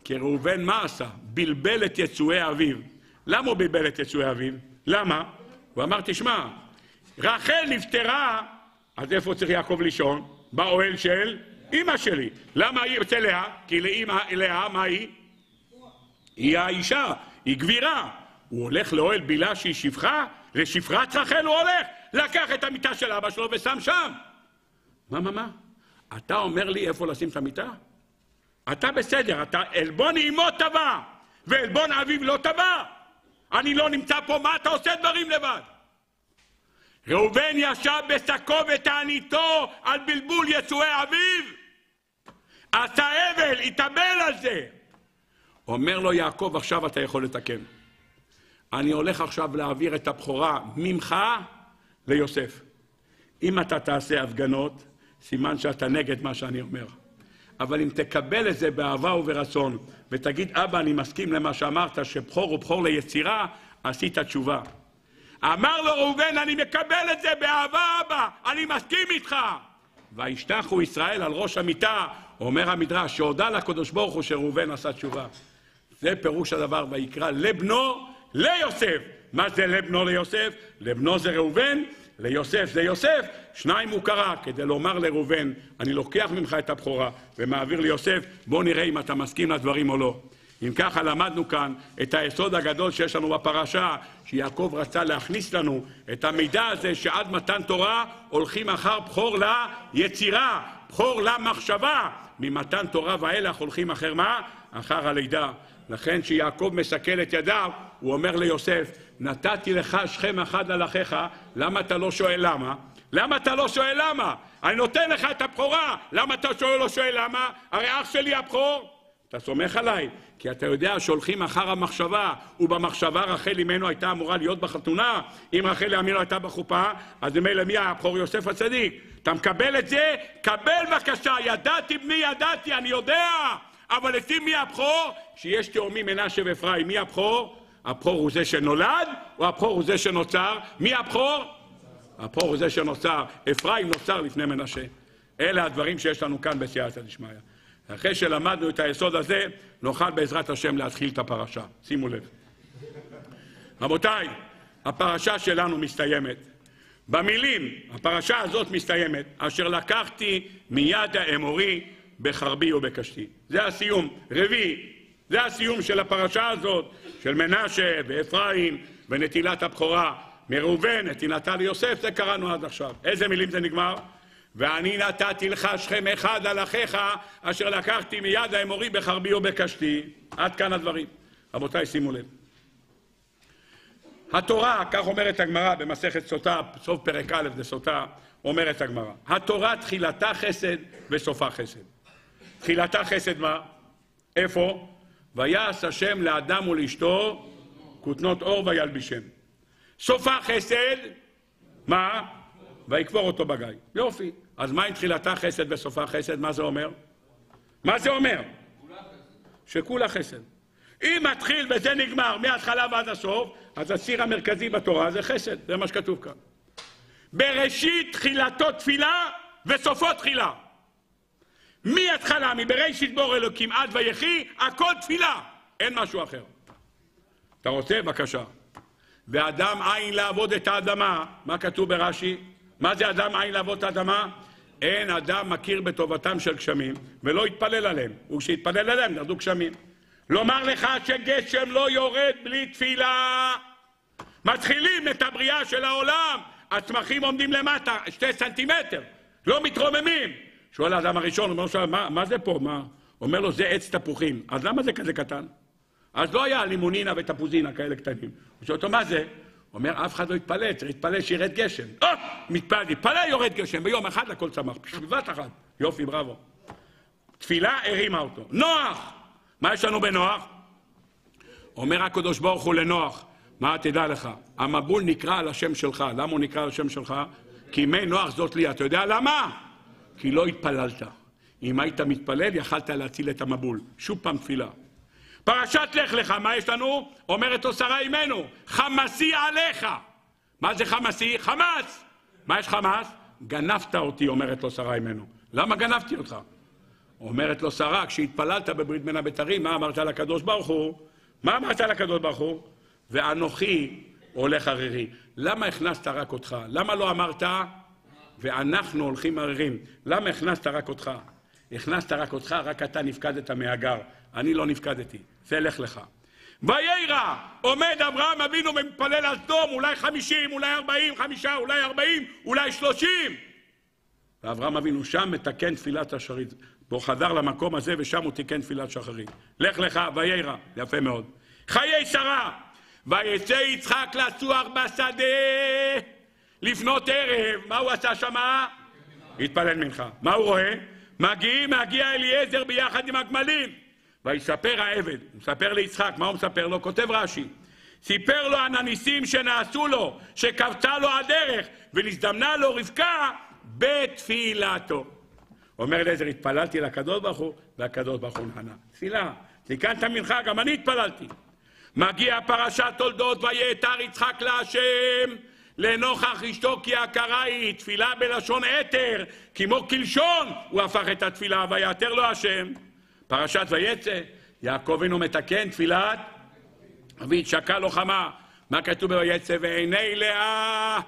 כי ראובן מה עשה? בלבל את יצואי אביו. למה הוא בלבל את יצואי אביו? למה? הוא אמר, תשמע, רחל נפטרה, אז איפה צריך יעקב לישון? באוהל של אימא שלי. למה היא אצל לאה? כי לאמא, לאה, מה היא? היא האישה, היא גבירה. הוא הולך לאוהל בילה שהיא שפחה, לשפרת רחל הוא הולך, לקח את המיטה של אבא שלו ושם שם. מה, מה, מה? אתה אומר לי איפה לשים את המיטה? אתה בסדר, אתה עלבון אמו טבע, ועלבון אביו לא טבע. אני לא נמצא פה, מה אתה עושה דברים לבד? ראובן ישב בשקו ותעניתו על בלבול יצואי אביו. עשה אבל, התאבל על זה. אומר לו יעקב, עכשיו אתה יכול לתקן. אני הולך עכשיו להעביר את הבכורה ממך ליוסף. אם אתה תעשה הפגנות, סימן שאתה נגד מה שאני אומר. אבל אם תקבל את זה באהבה וברצון, ותגיד, אבא, אני מסכים למה שאמרת, שבכור הוא בכור ליצירה, עשית תשובה. אמר לו ראובן, אני מקבל את זה באהבה, אבא, אני מסכים איתך. וישתחו ישראל על ראש המיטה, אומר המדרש, שהודה לקדוש ברוך הוא שראובן עשה תשובה. זה פירוש הדבר, ויקרא לבנו ליוסף. מה זה לבנו ליוסף? לבנו זה ראובן, ליוסף זה יוסף, שניים הוא קרא כדי לומר לראובן, אני לוקח ממך את הבכורה ומעביר ליוסף, בוא נראה אם אתה מסכים לדברים או לא. אם ככה למדנו כאן את היסוד הגדול שיש לנו בפרשה, שיעקב רצה להכניס לנו את המידע הזה שעד מתן תורה הולכים אחר בכור ליצירה, בכור למחשבה. ממתן תורה ואילך הולכים אחר מה? אחר הלידה. לכן כשיעקב מסכל את ידיו, הוא אומר ליוסף, נתתי לך שכם אחד על אחיך, למה אתה לא שואל למה? למה אתה לא שואל למה? אני נותן לך את הבכורה, למה אתה שואל לא שואל למה? הרי אח שלי הבכור. אתה סומך עליי, כי אתה יודע שהולכים אחר המחשבה, ובמחשבה רחל אמנו הייתה אמורה להיות בחתונה, אם רחל אמנו הייתה בחופה, אז ממילא מי הבכור יוסף הצדיק? אתה מקבל את זה? קבל בבקשה, ידעתי בני ידעתי, אני יודע, אבל לפי מי הבכור? שיש תאומים מנשה ואפרים, מי הבכור? הבכור הוא זה שנולד, או הבכור הוא זה שנוצר? מי הבכור? הבכור הוא זה שנוצר. אפרים נוצר לפני מנשה. אלה הדברים שיש לנו כאן בסייעתא דשמיא. אחרי שלמדנו את היסוד הזה, נוכל בעזרת השם להתחיל את הפרשה. שימו לב. רבותיי, הפרשה שלנו מסתיימת. במילים, הפרשה הזאת מסתיימת, אשר לקחתי מיד האמורי בחרבי ובקשתי. זה הסיום. רביעי, זה הסיום של הפרשה הזאת, של מנשה ואפרים ונטילת הבכורה מראובן, נתינתה ליוסף, זה קראנו עד עכשיו. איזה מילים זה נגמר? ואני נתתי לך שכם אחד על אחיך, אשר לקחתי מיד האמורי בחרבי ובקשתי. עד כאן הדברים. רבותיי, שימו לב. התורה, כך אומרת הגמרא במסכת סוטה, סוף פרק א' בסוטה, אומרת הגמרא. התורה תחילתה חסד וסופה חסד. תחילתה חסד מה? איפה? ויעש השם לאדם ולאשתו כותנות אור וילבישם. סופה חסד, מה? ויקבור אותו בגיא. יופי. אז מה עם תחילתה חסד וסופה חסד? מה זה אומר? מה זה אומר? שכולה חסד. אם מתחיל וזה נגמר מההתחלה ועד הסוף, אז הציר המרכזי בתורה זה חסד, זה מה שכתוב כאן. בראשית תחילתו תפילה וסופו תחילה. מההתחלה, מבראשית בור אלוקים עד ויחי, הכל תפילה, אין משהו אחר. אתה רוצה? בבקשה. ואדם עין לעבוד את האדמה, מה כתוב ברש"י? מה זה אדם עין לעבוד את האדמה? אין אדם מכיר בטובתם של גשמים ולא יתפלל עליהם, וכשיתפלל עליהם ירדו גשמים. לומר לך שגשם לא יורד בלי תפילה. מתחילים את הבריאה של העולם, הצמחים עומדים למטה, שתי סנטימטר, לא מתרוממים. שואל האדם הראשון, אומר לו, מה, מה זה פה? מה? אומר לו, זה עץ תפוחים. אז למה זה כזה קטן? אז לא היה לימונינה ותפוזינה כאלה קטנים. הוא שואל אותו, מה זה? אומר, אף אחד לא יתפלל, צריך להתפלל שירד גשם. או, מתפלל, מתפלל, יורד גשם, ביום אחד הכל צמח, בבת אחת. יופי, בראבו. תפילה הרימה אותו. נוח! מה יש לנו בנוח? אומר הקדוש ברוך הוא לנוח, מה תדע לך? המבול נקרא על השם שלך. למה הוא נקרא על השם שלך? כי מי נוח זאת לי. אתה יודע למה? כי לא התפללת. אם היית מתפלל, יכלת להציל את המבול. שוב פעם תפילה. פרשת לך לך, מה יש לנו? אומרת לו שרה אימנו, חמסי עליך. מה זה חמסי? חמס. מה יש חמס? גנבת אותי, אומרת לו שרה אימנו. למה גנבתי אותך? אומרת לו שרה, כשהתפללת בברית בין הבתרים, מה אמרת לקדוש ברוך הוא? מה אמרת לקדוש ברוך הוא? ואנוכי הולך ערירי. למה הכנסת רק אותך? למה לא אמרת, ואנחנו הולכים ערירים? למה הכנסת רק אותך? הכנסת רק אותך, רק אתה נפקדת מהגר. אני לא נפקדתי. זה לך לך. ויירא, עומד אברהם אבינו ומתפלל על סדום, אולי חמישים, אולי ארבעים, חמישה, אולי ארבעים, אולי שלושים. ואברהם אבינו שם מתקן תפילת השרית. והוא חזר למקום הזה ושם הוא תיקן תפילת שחרית. לך לך, ויירא, יפה מאוד. חיי שרה, ויצא יצחק לצוח בשדה לפנות ערב, מה הוא עשה שמה? התפלל מנחה. מה הוא רואה? מגיעים, מגיע אליעזר ביחד עם הגמלים. ויספר העבד, הוא מספר ליצחק, מה הוא מספר לו? כותב רש"י. סיפר לו על הניסים שנעשו לו, שקבצה לו הדרך, ונזדמנה לו רבקה בתפילתו. אומר אליעזר, התפללתי לקדוש ברוך הוא, והקדוש ברוך הוא נענה. תפילה, תיקנת מנחה, גם אני התפללתי. מגיע פרשת תולדות, ויעתר יצחק להשם, לנוכח אשתו כי הכרה היא תפילה בלשון אתר, כמו קלשון, הוא הפך את התפילה, ויעתר לו השם. פרשת ויצא, יעקב אינו מתקן תפילת אביד שקע לו חמה. מה כתוב בויצא? ועיני לאה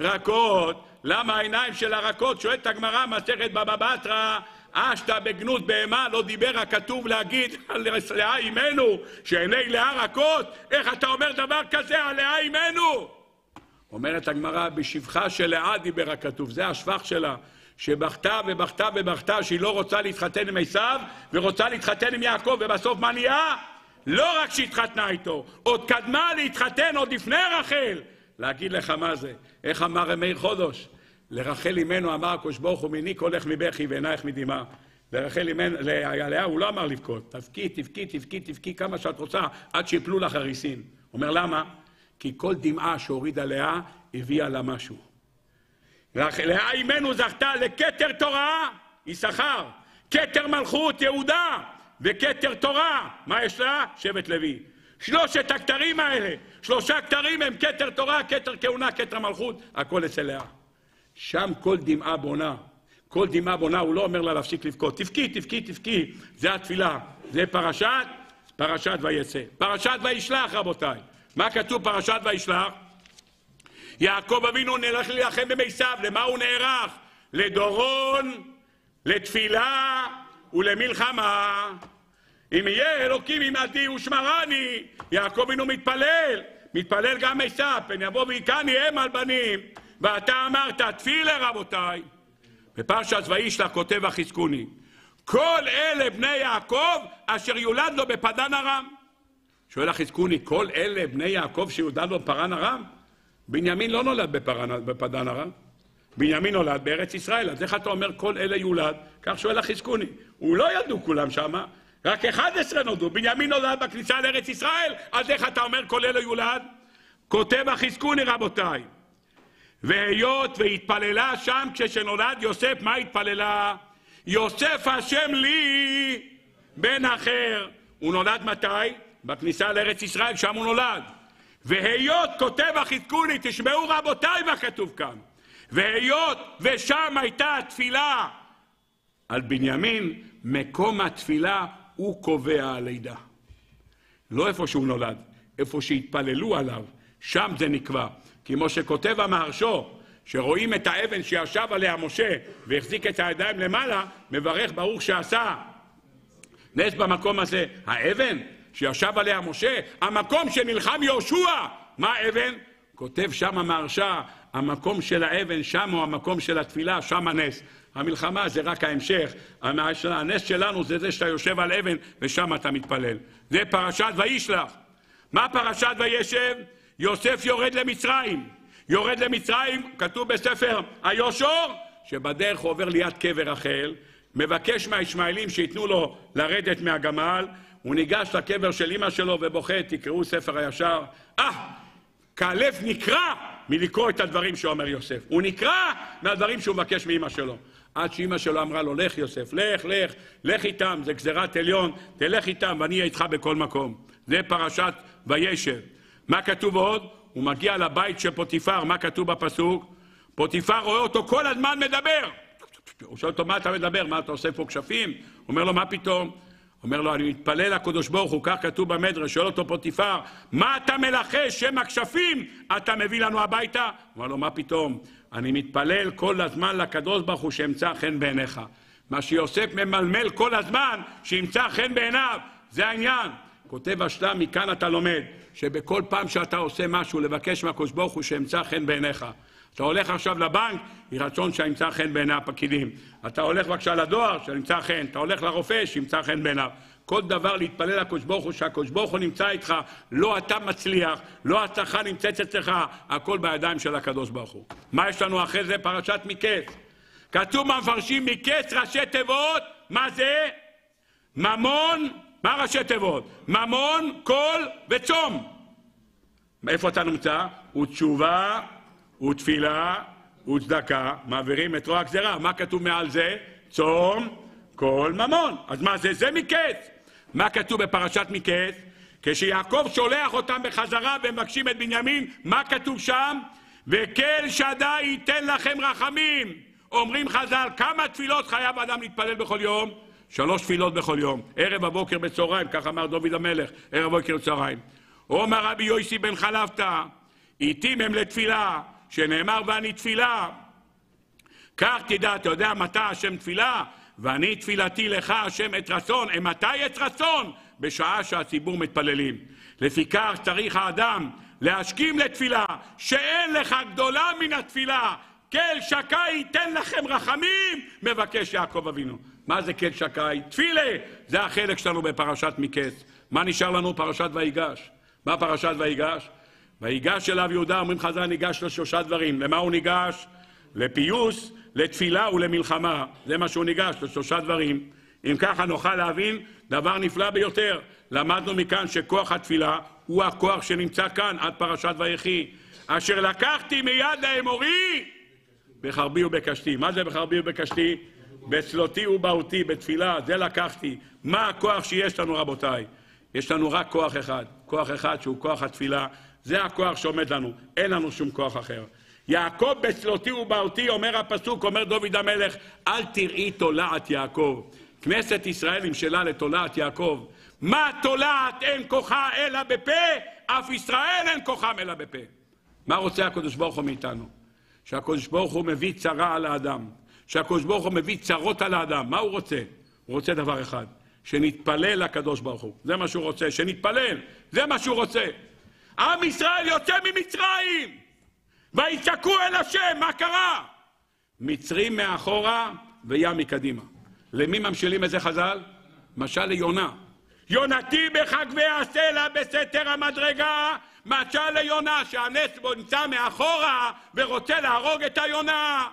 רכות. למה העיניים של הרכות? שואלת הגמרא, מסכת בבא בתרא, אשתא בגנות בהמה, לא דיבר הכתוב להגיד על לאה אימנו, שעיני לאה רכות? איך אתה אומר דבר כזה על לאה אימנו? אומרת הגמרא, בשבחה של לאה דיבר הכתוב, זה השבח שלה. שבכתה ובכתה ובכתה שהיא לא רוצה להתחתן עם עשיו ורוצה להתחתן עם יעקב ובסוף מה נהיה? לא רק שהתחתנה איתו, עוד קדמה להתחתן עוד לפני רחל. להגיד לך מה זה, איך אמר מאיר חודש? לרחל אמנו אמר הקדוש ברוך הוא מני קולך מבכי ועינייך מדמעה. לרחל אמנו, לאה הוא לא אמר לבכות, תבכי, תבכי, תבכי, תבכי כמה שאת רוצה עד שיפלו לך הריסים. אומר למה? כי כל דמעה שהורידה לאה הביאה לה משהו. לאה אימנו זכתה לכתר תורה, יששכר, כתר מלכות יהודה וכתר תורה. מה יש לה? שבט לוי. שלושת הכתרים האלה, שלושה כתרים הם כתר תורה, כתר כהונה, כתר מלכות, הכל אצל לאה. שם כל דמעה בונה. כל דמעה בונה, הוא לא אומר לה להפסיק לבכות. תבכי, תבכי, תבכי. זה התפילה. זה פרשת, פרשת ויצא. פרשת וישלח, רבותיי. מה כתוב פרשת וישלח? יעקב אבינו נלך להילחם במיסיו, למה הוא נערך? לדורון, לתפילה ולמלחמה. אם יהיה אלוקים עמדי ושמרני, יעקב אבינו מתפלל, מתפלל גם מיסיו, פן יבוא והיכני אם על בנים, ואתה אמרת, תפילה רבותיי. בפרשת וישלח כותב החזקוני, כל אלה בני יעקב אשר יולד לו בפדן ארם. שואל החזקוני, כל אלה בני יעקב שיולד לו בפרן ארם? בנימין לא נולד בפרן, בפדן ארם, בנימין נולד בארץ ישראל, אז איך אתה אומר כל אלה יולד? כך שואל החזקוני. הוא לא ידעו כולם שמה, רק 11 נולדו. בנימין נולד בכניסה לארץ ישראל, אז איך אתה אומר כל אלה יולד? כותב החזקוני רבותיי, והיות והתפללה שם כשנולד יוסף, מה התפללה? יוסף השם לי בן אחר. הוא נולד מתי? בכניסה לארץ ישראל, שם הוא נולד. והיות כותב החיזקוני, תשמעו רבותיי מה כתוב כאן. והיות ושם הייתה התפילה על בנימין, מקום התפילה הוא קובע הלידה. לא איפה שהוא נולד, איפה שהתפללו עליו, שם זה נקבע. כמו שכותב המהרשו, שרואים את האבן שישב עליה משה והחזיק את הידיים למעלה, מברך ברוך שעשה נס במקום הזה. האבן שישב עליה משה, המקום שנלחם יהושע, מה האבן? כותב שם המהרש"א, המקום של האבן שם הוא המקום של התפילה, שם הנס. המלחמה זה רק ההמשך, הנס שלנו זה זה שאתה יושב על אבן ושם אתה מתפלל. זה פרשת וישלח. מה פרשת וישב? יוסף יורד למצרים. יורד למצרים, כתוב בספר היושור, שבדרך עובר ליד קבר רחל, מבקש מהישמעאלים שייתנו לו לרדת מהגמל, הוא ניגש לקבר של אמא שלו ובוכה, תקראו ספר הישר. אה, כהלב נקרע מלקרוא את הדברים שאומר יוסף. הוא נקרע מהדברים שהוא מבקש מאמא שלו. עד שאמא שלו אמרה לו, לך יוסף, לך, לך, לך איתם, זה גזירת עליון, תלך איתם ואני אהיה איתך בכל מקום. זה פרשת וישב. מה כתוב עוד? הוא מגיע לבית של פוטיפר, מה כתוב בפסוק? פוטיפר רואה אותו כל הזמן מדבר. הוא שואל אותו, מה אתה מדבר? מה אתה עושה פה כשפים? הוא אומר לו, מה פתאום? אומר לו, אני מתפלל לקדוש ברוך הוא, כך כתוב במדרש, שואל אותו פוטיפר, מה אתה מלחש, שם הכשפים אתה מביא לנו הביתה? אומר לו, מה פתאום? אני מתפלל כל הזמן לקדוש ברוך הוא שימצא חן בעיניך. מה שיוסף ממלמל כל הזמן, שימצא חן בעיניו, זה העניין. כותב השלם, מכאן אתה לומד, שבכל פעם שאתה עושה משהו, לבקש מהקדוש ברוך הוא שימצא חן בעיניך. אתה הולך עכשיו לבנק, יהי רצון שימצא חן בעיני הפקידים. אתה הולך בבקשה לדואר, שימצא חן. אתה הולך לרופא, שימצא חן בעיניו. כל דבר להתפלל לקדוש ברוך הוא, שהקדוש ברוך הוא נמצא איתך, לא אתה מצליח, לא ההצלחה נמצאת אצלך, הכל בידיים של הקדוש ברוך הוא. מה יש לנו אחרי זה? פרשת מקץ. כתוב במפרשים מקץ ראשי תיבות, מה זה? ממון, מה ראשי תיבות? ממון, קול וצום. איפה אתה נמצא? ותשובה ותפילה וצדקה, מעבירים את רוע הגזירה. מה כתוב מעל זה? צום, קול, ממון. אז מה זה? זה מקץ. מה כתוב בפרשת מקץ? כשיעקב שולח אותם בחזרה ומבקשים את בנימין, מה כתוב שם? וקל שדי ייתן לכם רחמים. אומרים חז"ל, כמה תפילות חייב אדם להתפלל בכל יום? שלוש תפילות בכל יום, ערב, הבוקר, בצהריים, כך אמר דוד המלך, ערב, בוקר, צהריים. אומר רבי יויסי בן חלפתא, עיתים הם לתפילה, שנאמר ואני תפילה. כך תדע, אתה יודע מתי השם תפילה? ואני תפילתי לך השם את רצון. מתי את רצון? בשעה שהציבור מתפללים. לפיכך צריך האדם להשכים לתפילה, שאין לך גדולה מן התפילה. כל שקי ייתן לכם רחמים, מבקש יעקב אבינו. מה זה כל שקי? תפילה! זה החלק שלנו בפרשת מקץ. מה נשאר לנו? פרשת ויגש. מה פרשת ויגש? ויגש אליו יהודה, אומרים חז"ל, ניגש לשלושה דברים. למה הוא ניגש? לפיוס, לתפילה ולמלחמה. זה מה שהוא ניגש, לשלושה דברים. אם ככה נוכל להבין דבר נפלא ביותר. למדנו מכאן שכוח התפילה הוא הכוח שנמצא כאן עד פרשת ויחי. אשר לקחתי מיד האמורי בחרבי ובקשתי. מה זה בחרבי ובקשתי? בצלותי ובהותי, בתפילה, זה לקחתי. מה הכוח שיש לנו רבותיי? יש לנו רק כוח אחד, כוח אחד שהוא כוח התפילה, זה הכוח שעומד לנו, אין לנו שום כוח אחר. יעקב בצלותי ובהותי, אומר הפסוק, אומר דוד המלך, אל תראי תולעת יעקב. כנסת ישראל נמשלה לתולעת יעקב. מה תולעת אין כוחה אלא בפה, אף ישראל אין כוחם אלא בפה. מה רוצה הקדוש ברוך הוא מאיתנו? שהקדוש ברוך הוא מביא צרה על האדם, שהקדוש ברוך הוא מביא צרות על האדם. מה הוא רוצה? הוא רוצה דבר אחד, שנתפלל לקדוש ברוך הוא. זה מה שהוא רוצה, שנתפלל, זה מה שהוא רוצה. עם ישראל יוצא ממצרים, ויצעקו אל השם, מה קרה? מצרים מאחורה וים מקדימה. למי ממשילים איזה חז"ל? משל ליונה. יונתי בחגבי הסלע בסתר המדרגה, משל ליונה שהנס בו נמצא מאחורה ורוצה להרוג את היונה.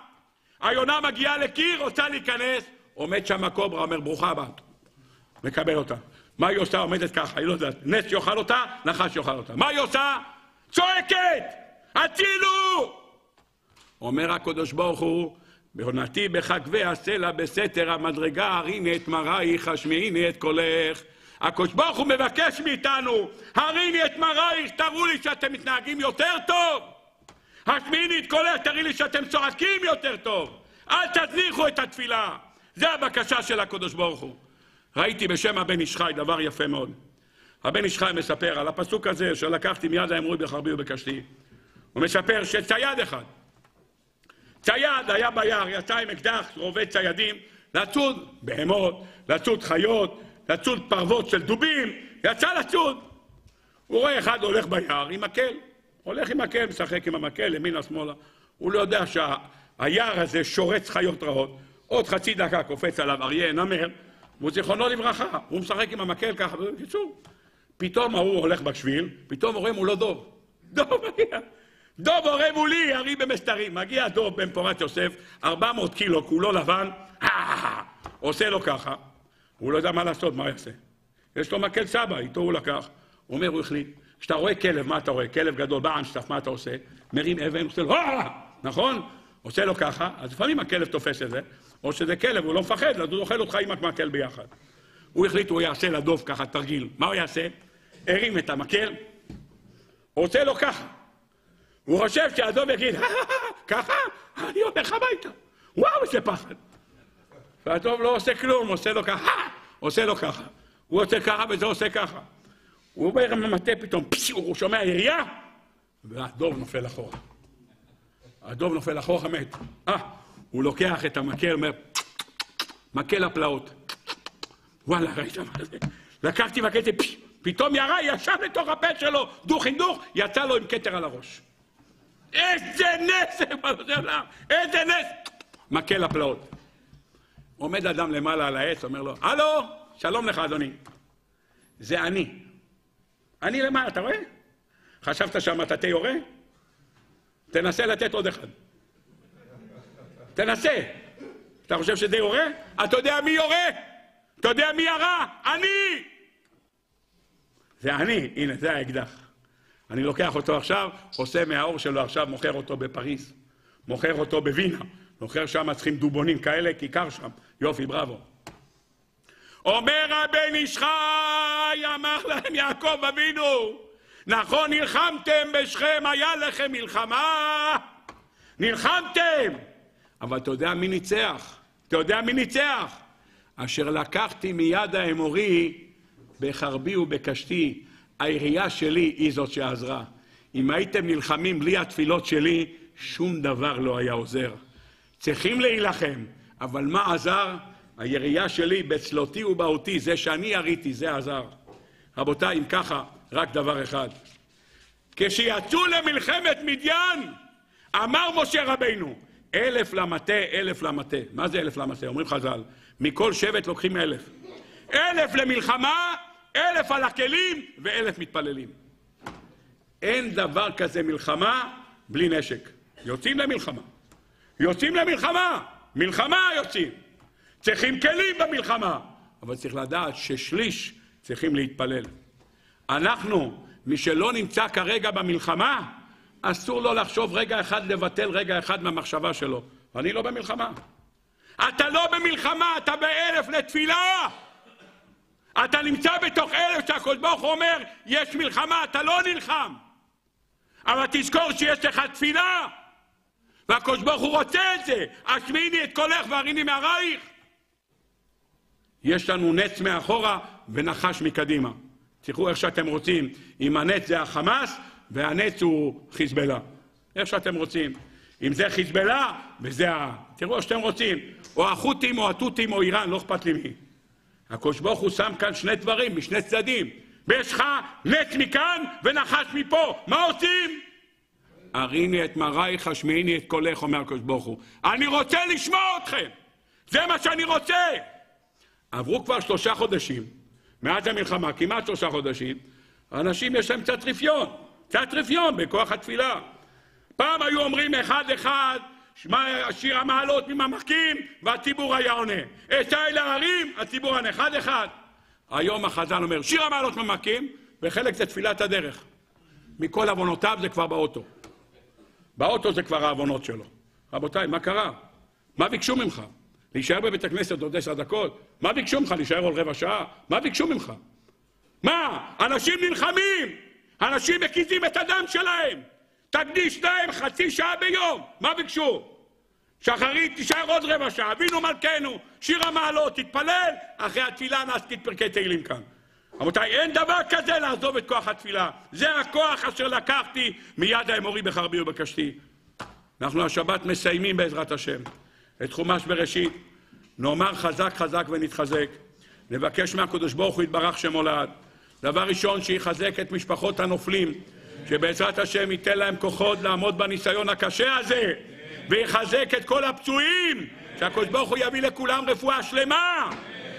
היונה מגיעה לקיר, רוצה להיכנס, עומד שם הקוברה, אומר ברוכה הבאה. מקבל אותה. מה היא עושה? עומדת ככה, היא לא יודעת. נס יאכל אותה, נחש יאכל אותה. מה היא עושה? צועקת! הצילו! אומר הקדוש ברוך הוא, בעונתי בחגבי הסלע בסתר המדרגה הריני את מרייך השמיעיני את קולך הקדוש ברוך הוא מבקש מאיתנו הריני את מרייך תראו לי שאתם מתנהגים יותר טוב השמיעיני את קולך תראי לי שאתם צועקים יותר טוב אל תזניחו את התפילה זה הבקשה של הקדוש ברוך הוא ראיתי בשם הבן איש חי דבר יפה מאוד הבן איש חי מספר על הפסוק הזה שלקחתי מיד האמרו בחרבי ובקשתי הוא מספר שצייד אחד צייד היה ביער, יצא עם אקדח, רובה ציידים, לצוד בהמות, לצוד חיות, לצוד פרוות של דובים, יצא לצוד. הוא רואה אחד הולך ביער עם מקל, הולך עם מקל, משחק עם המקל, ימינה שמאלה. הוא לא יודע שהיער הזה שורץ חיות רעות. עוד חצי דקה קופץ עליו אריה, נמר, והוא זיכרונו לברכה, הוא משחק עם המקל ככה, בקיצור. פתאום ההוא הולך בשביל, פתאום הוא לא דוב. דוב מגיע. דוב הורה מולי, ירי במסתרים. מגיע דוב בן פורת יוסף, 400 קילו, כולו לבן, עושה לו ככה. הוא לא יודע מה לעשות, מה הוא יעשה? יש לו מקל סבא, איתו הוא לקח. הוא אומר, הוא החליט. כשאתה רואה כלב, מה אתה רואה? כלב גדול, באנשטף, מה אתה עושה? מרים אבן, עושה לו, נכון? עושה לו ככה, אז לפעמים הכלב תופס את זה, או שזה כלב, הוא לא מפחד, אז הוא אוכל אותך עם המקל ביחד. הוא החליט, הוא יעשה לדוב ככה תרגיל. מה הוא יעשה? הרים את המקל, עושה לו ככה. הוא חושב שהדוב יגיד, ככה? אני הולך הביתה. וואו, איזה פחד. והדוב לא עושה כלום, עושה לו ככה, עושה לו ככה. הוא עושה ככה וזה עושה ככה. הוא אומר במטה פתאום, הוא שומע ירייה, והדוב נופל אחורה. הדוב נופל אחורה, מת. אה, הוא לוקח את המקל, אומר, מקל הפלאות. וואלה, ראית מה זה? לקחתי מקל, פתאום ירה, ישב לתוך הפה שלו, דוך עם דוך, יצא לו עם כתר על הראש. איזה נס, איזה נס! מקל הפלאות. עומד אדם למעלה על העץ, אומר לו, הלו, שלום לך אדוני. זה אני. אני למעלה, אתה רואה? חשבת שהמטאטא יורה? תנסה לתת עוד אחד. תנסה. אתה חושב שזה יורה? אתה יודע מי יורה? אתה יודע מי ירה? אני! זה אני, הנה, זה האקדח. אני לוקח אותו עכשיו, עושה מהאור שלו עכשיו, מוכר אותו בפריז, מוכר אותו בווינה, מוכר שם, צריכים דובונים כאלה, כיכר שם, יופי, בראבו. אומר הבן איש חי, אמר להם יעקב אבינו, נכון נלחמתם בשכם, היה לכם מלחמה, נלחמתם, אבל אתה יודע מי ניצח? אתה יודע מי ניצח? אשר לקחתי מיד האמורי בחרבי ובקשתי, העירייה שלי היא זאת שעזרה. אם הייתם נלחמים בלי התפילות שלי, שום דבר לא היה עוזר. צריכים להילחם, אבל מה עזר? הירייה שלי בצלותי ובהותי, זה שאני יריתי, זה עזר. רבותיי, אם ככה, רק דבר אחד. כשיצאו למלחמת מדיין, אמר משה רבינו, אלף למטה, אלף למטה. מה זה אלף למטה? אומרים חז"ל, מכל שבט לוקחים אלף. אלף למלחמה, אלף על הכלים ואלף מתפללים. אין דבר כזה מלחמה בלי נשק. יוצאים למלחמה. יוצאים למלחמה. מלחמה יוצאים. צריכים כלים במלחמה. אבל צריך לדעת ששליש צריכים להתפלל. אנחנו, מי שלא נמצא כרגע במלחמה, אסור לו לחשוב רגע אחד לבטל רגע אחד מהמחשבה שלו. אני לא במלחמה. אתה לא במלחמה, אתה באלף לתפילה! אתה נמצא בתוך אלף שהקדוש ברוך הוא אומר, יש מלחמה, אתה לא נלחם. אבל תזכור שיש לך תפילה, והקדוש ברוך הוא רוצה את זה. השמיעיני את קולך והריני מערייך. יש לנו נץ מאחורה ונחש מקדימה. תראו איך שאתם רוצים. אם הנץ זה החמאס והנץ הוא חיזבאללה. איך שאתם רוצים. אם זה חיזבאללה וזה ה... תראו איך שאתם רוצים. או החות'ים או התותים או איראן, לא אכפת לי מי. הקדוש ברוך הוא שם כאן שני דברים משני צדדים. ויש לך נץ מכאן ונחש מפה. מה עושים? הריני את מרייך, השמיעיני את קולך, אומר הקדוש ברוך הוא. אני רוצה לשמוע אתכם. זה מה שאני רוצה. עברו כבר שלושה חודשים, מאז המלחמה, כמעט שלושה חודשים, אנשים יש להם קצת רפיון, קצת רפיון בכוח התפילה. פעם היו אומרים אחד אחד, שמע שיר המעלות מממחקים, והציבור היה עונה. אשא אל ההרים, הציבור עונה. אחד אחד. היום החז"ל אומר, שיר המעלות מממחקים, וחלק זה תפילת הדרך. מכל עוונותיו זה כבר באוטו. באוטו זה כבר העוונות שלו. רבותיי, מה קרה? מה ביקשו ממך? להישאר בבית הכנסת עוד עשר דקות? מה ביקשו ממך? להישאר עוד רבע שעה? מה ביקשו ממך? מה? אנשים נלחמים! אנשים מקיזים את הדם שלהם! תקדיש להם חצי שעה ביום! מה ביקשו? שחרית תישאר עוד רבע שעה, אבינו מלכנו, שיר המעלות, תתפלל, אחרי התפילה נעשית פרקי תהילים כאן. רבותיי, אין דבר כזה לעזוב את כוח התפילה. זה הכוח אשר לקחתי מיד האמורי בחרבי ובקשתי. אנחנו השבת מסיימים בעזרת השם את חומש בראשית. נאמר חזק חזק ונתחזק. נבקש מהקדוש ברוך הוא יתברך שמולד. דבר ראשון, שיחזק את משפחות הנופלים, שבעזרת השם ייתן להם כוחות לעמוד בניסיון הקשה הזה, ויחזק את כל הפצועים, שהקדוש ברוך הוא יביא לכולם רפואה שלמה.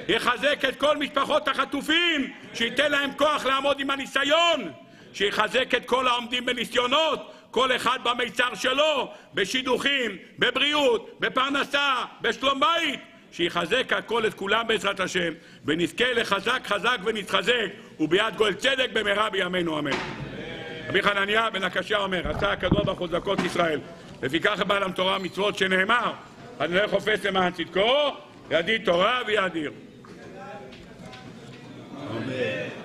יחזק את כל משפחות החטופים, שייתן להם כוח לעמוד עם הניסיון, שיחזק את כל העומדים בניסיונות, כל אחד במיצר שלו, בשידוכים, בבריאות, בפרנסה, בשלום בית, שיחזק הכל את כולם בעזרת השם, ונזכה לחזק חזק ונתחזק, וביד גואל צדק במהרה בימינו אמן. רבי חנניה בן הקשיא אומר, עשה הקדוש ברוך הוא צדקות ישראל, לפיכך בא להם תורה ומצוות שנאמר, לא חופש למען צדקו, ידיד תורה וידיר. Amen.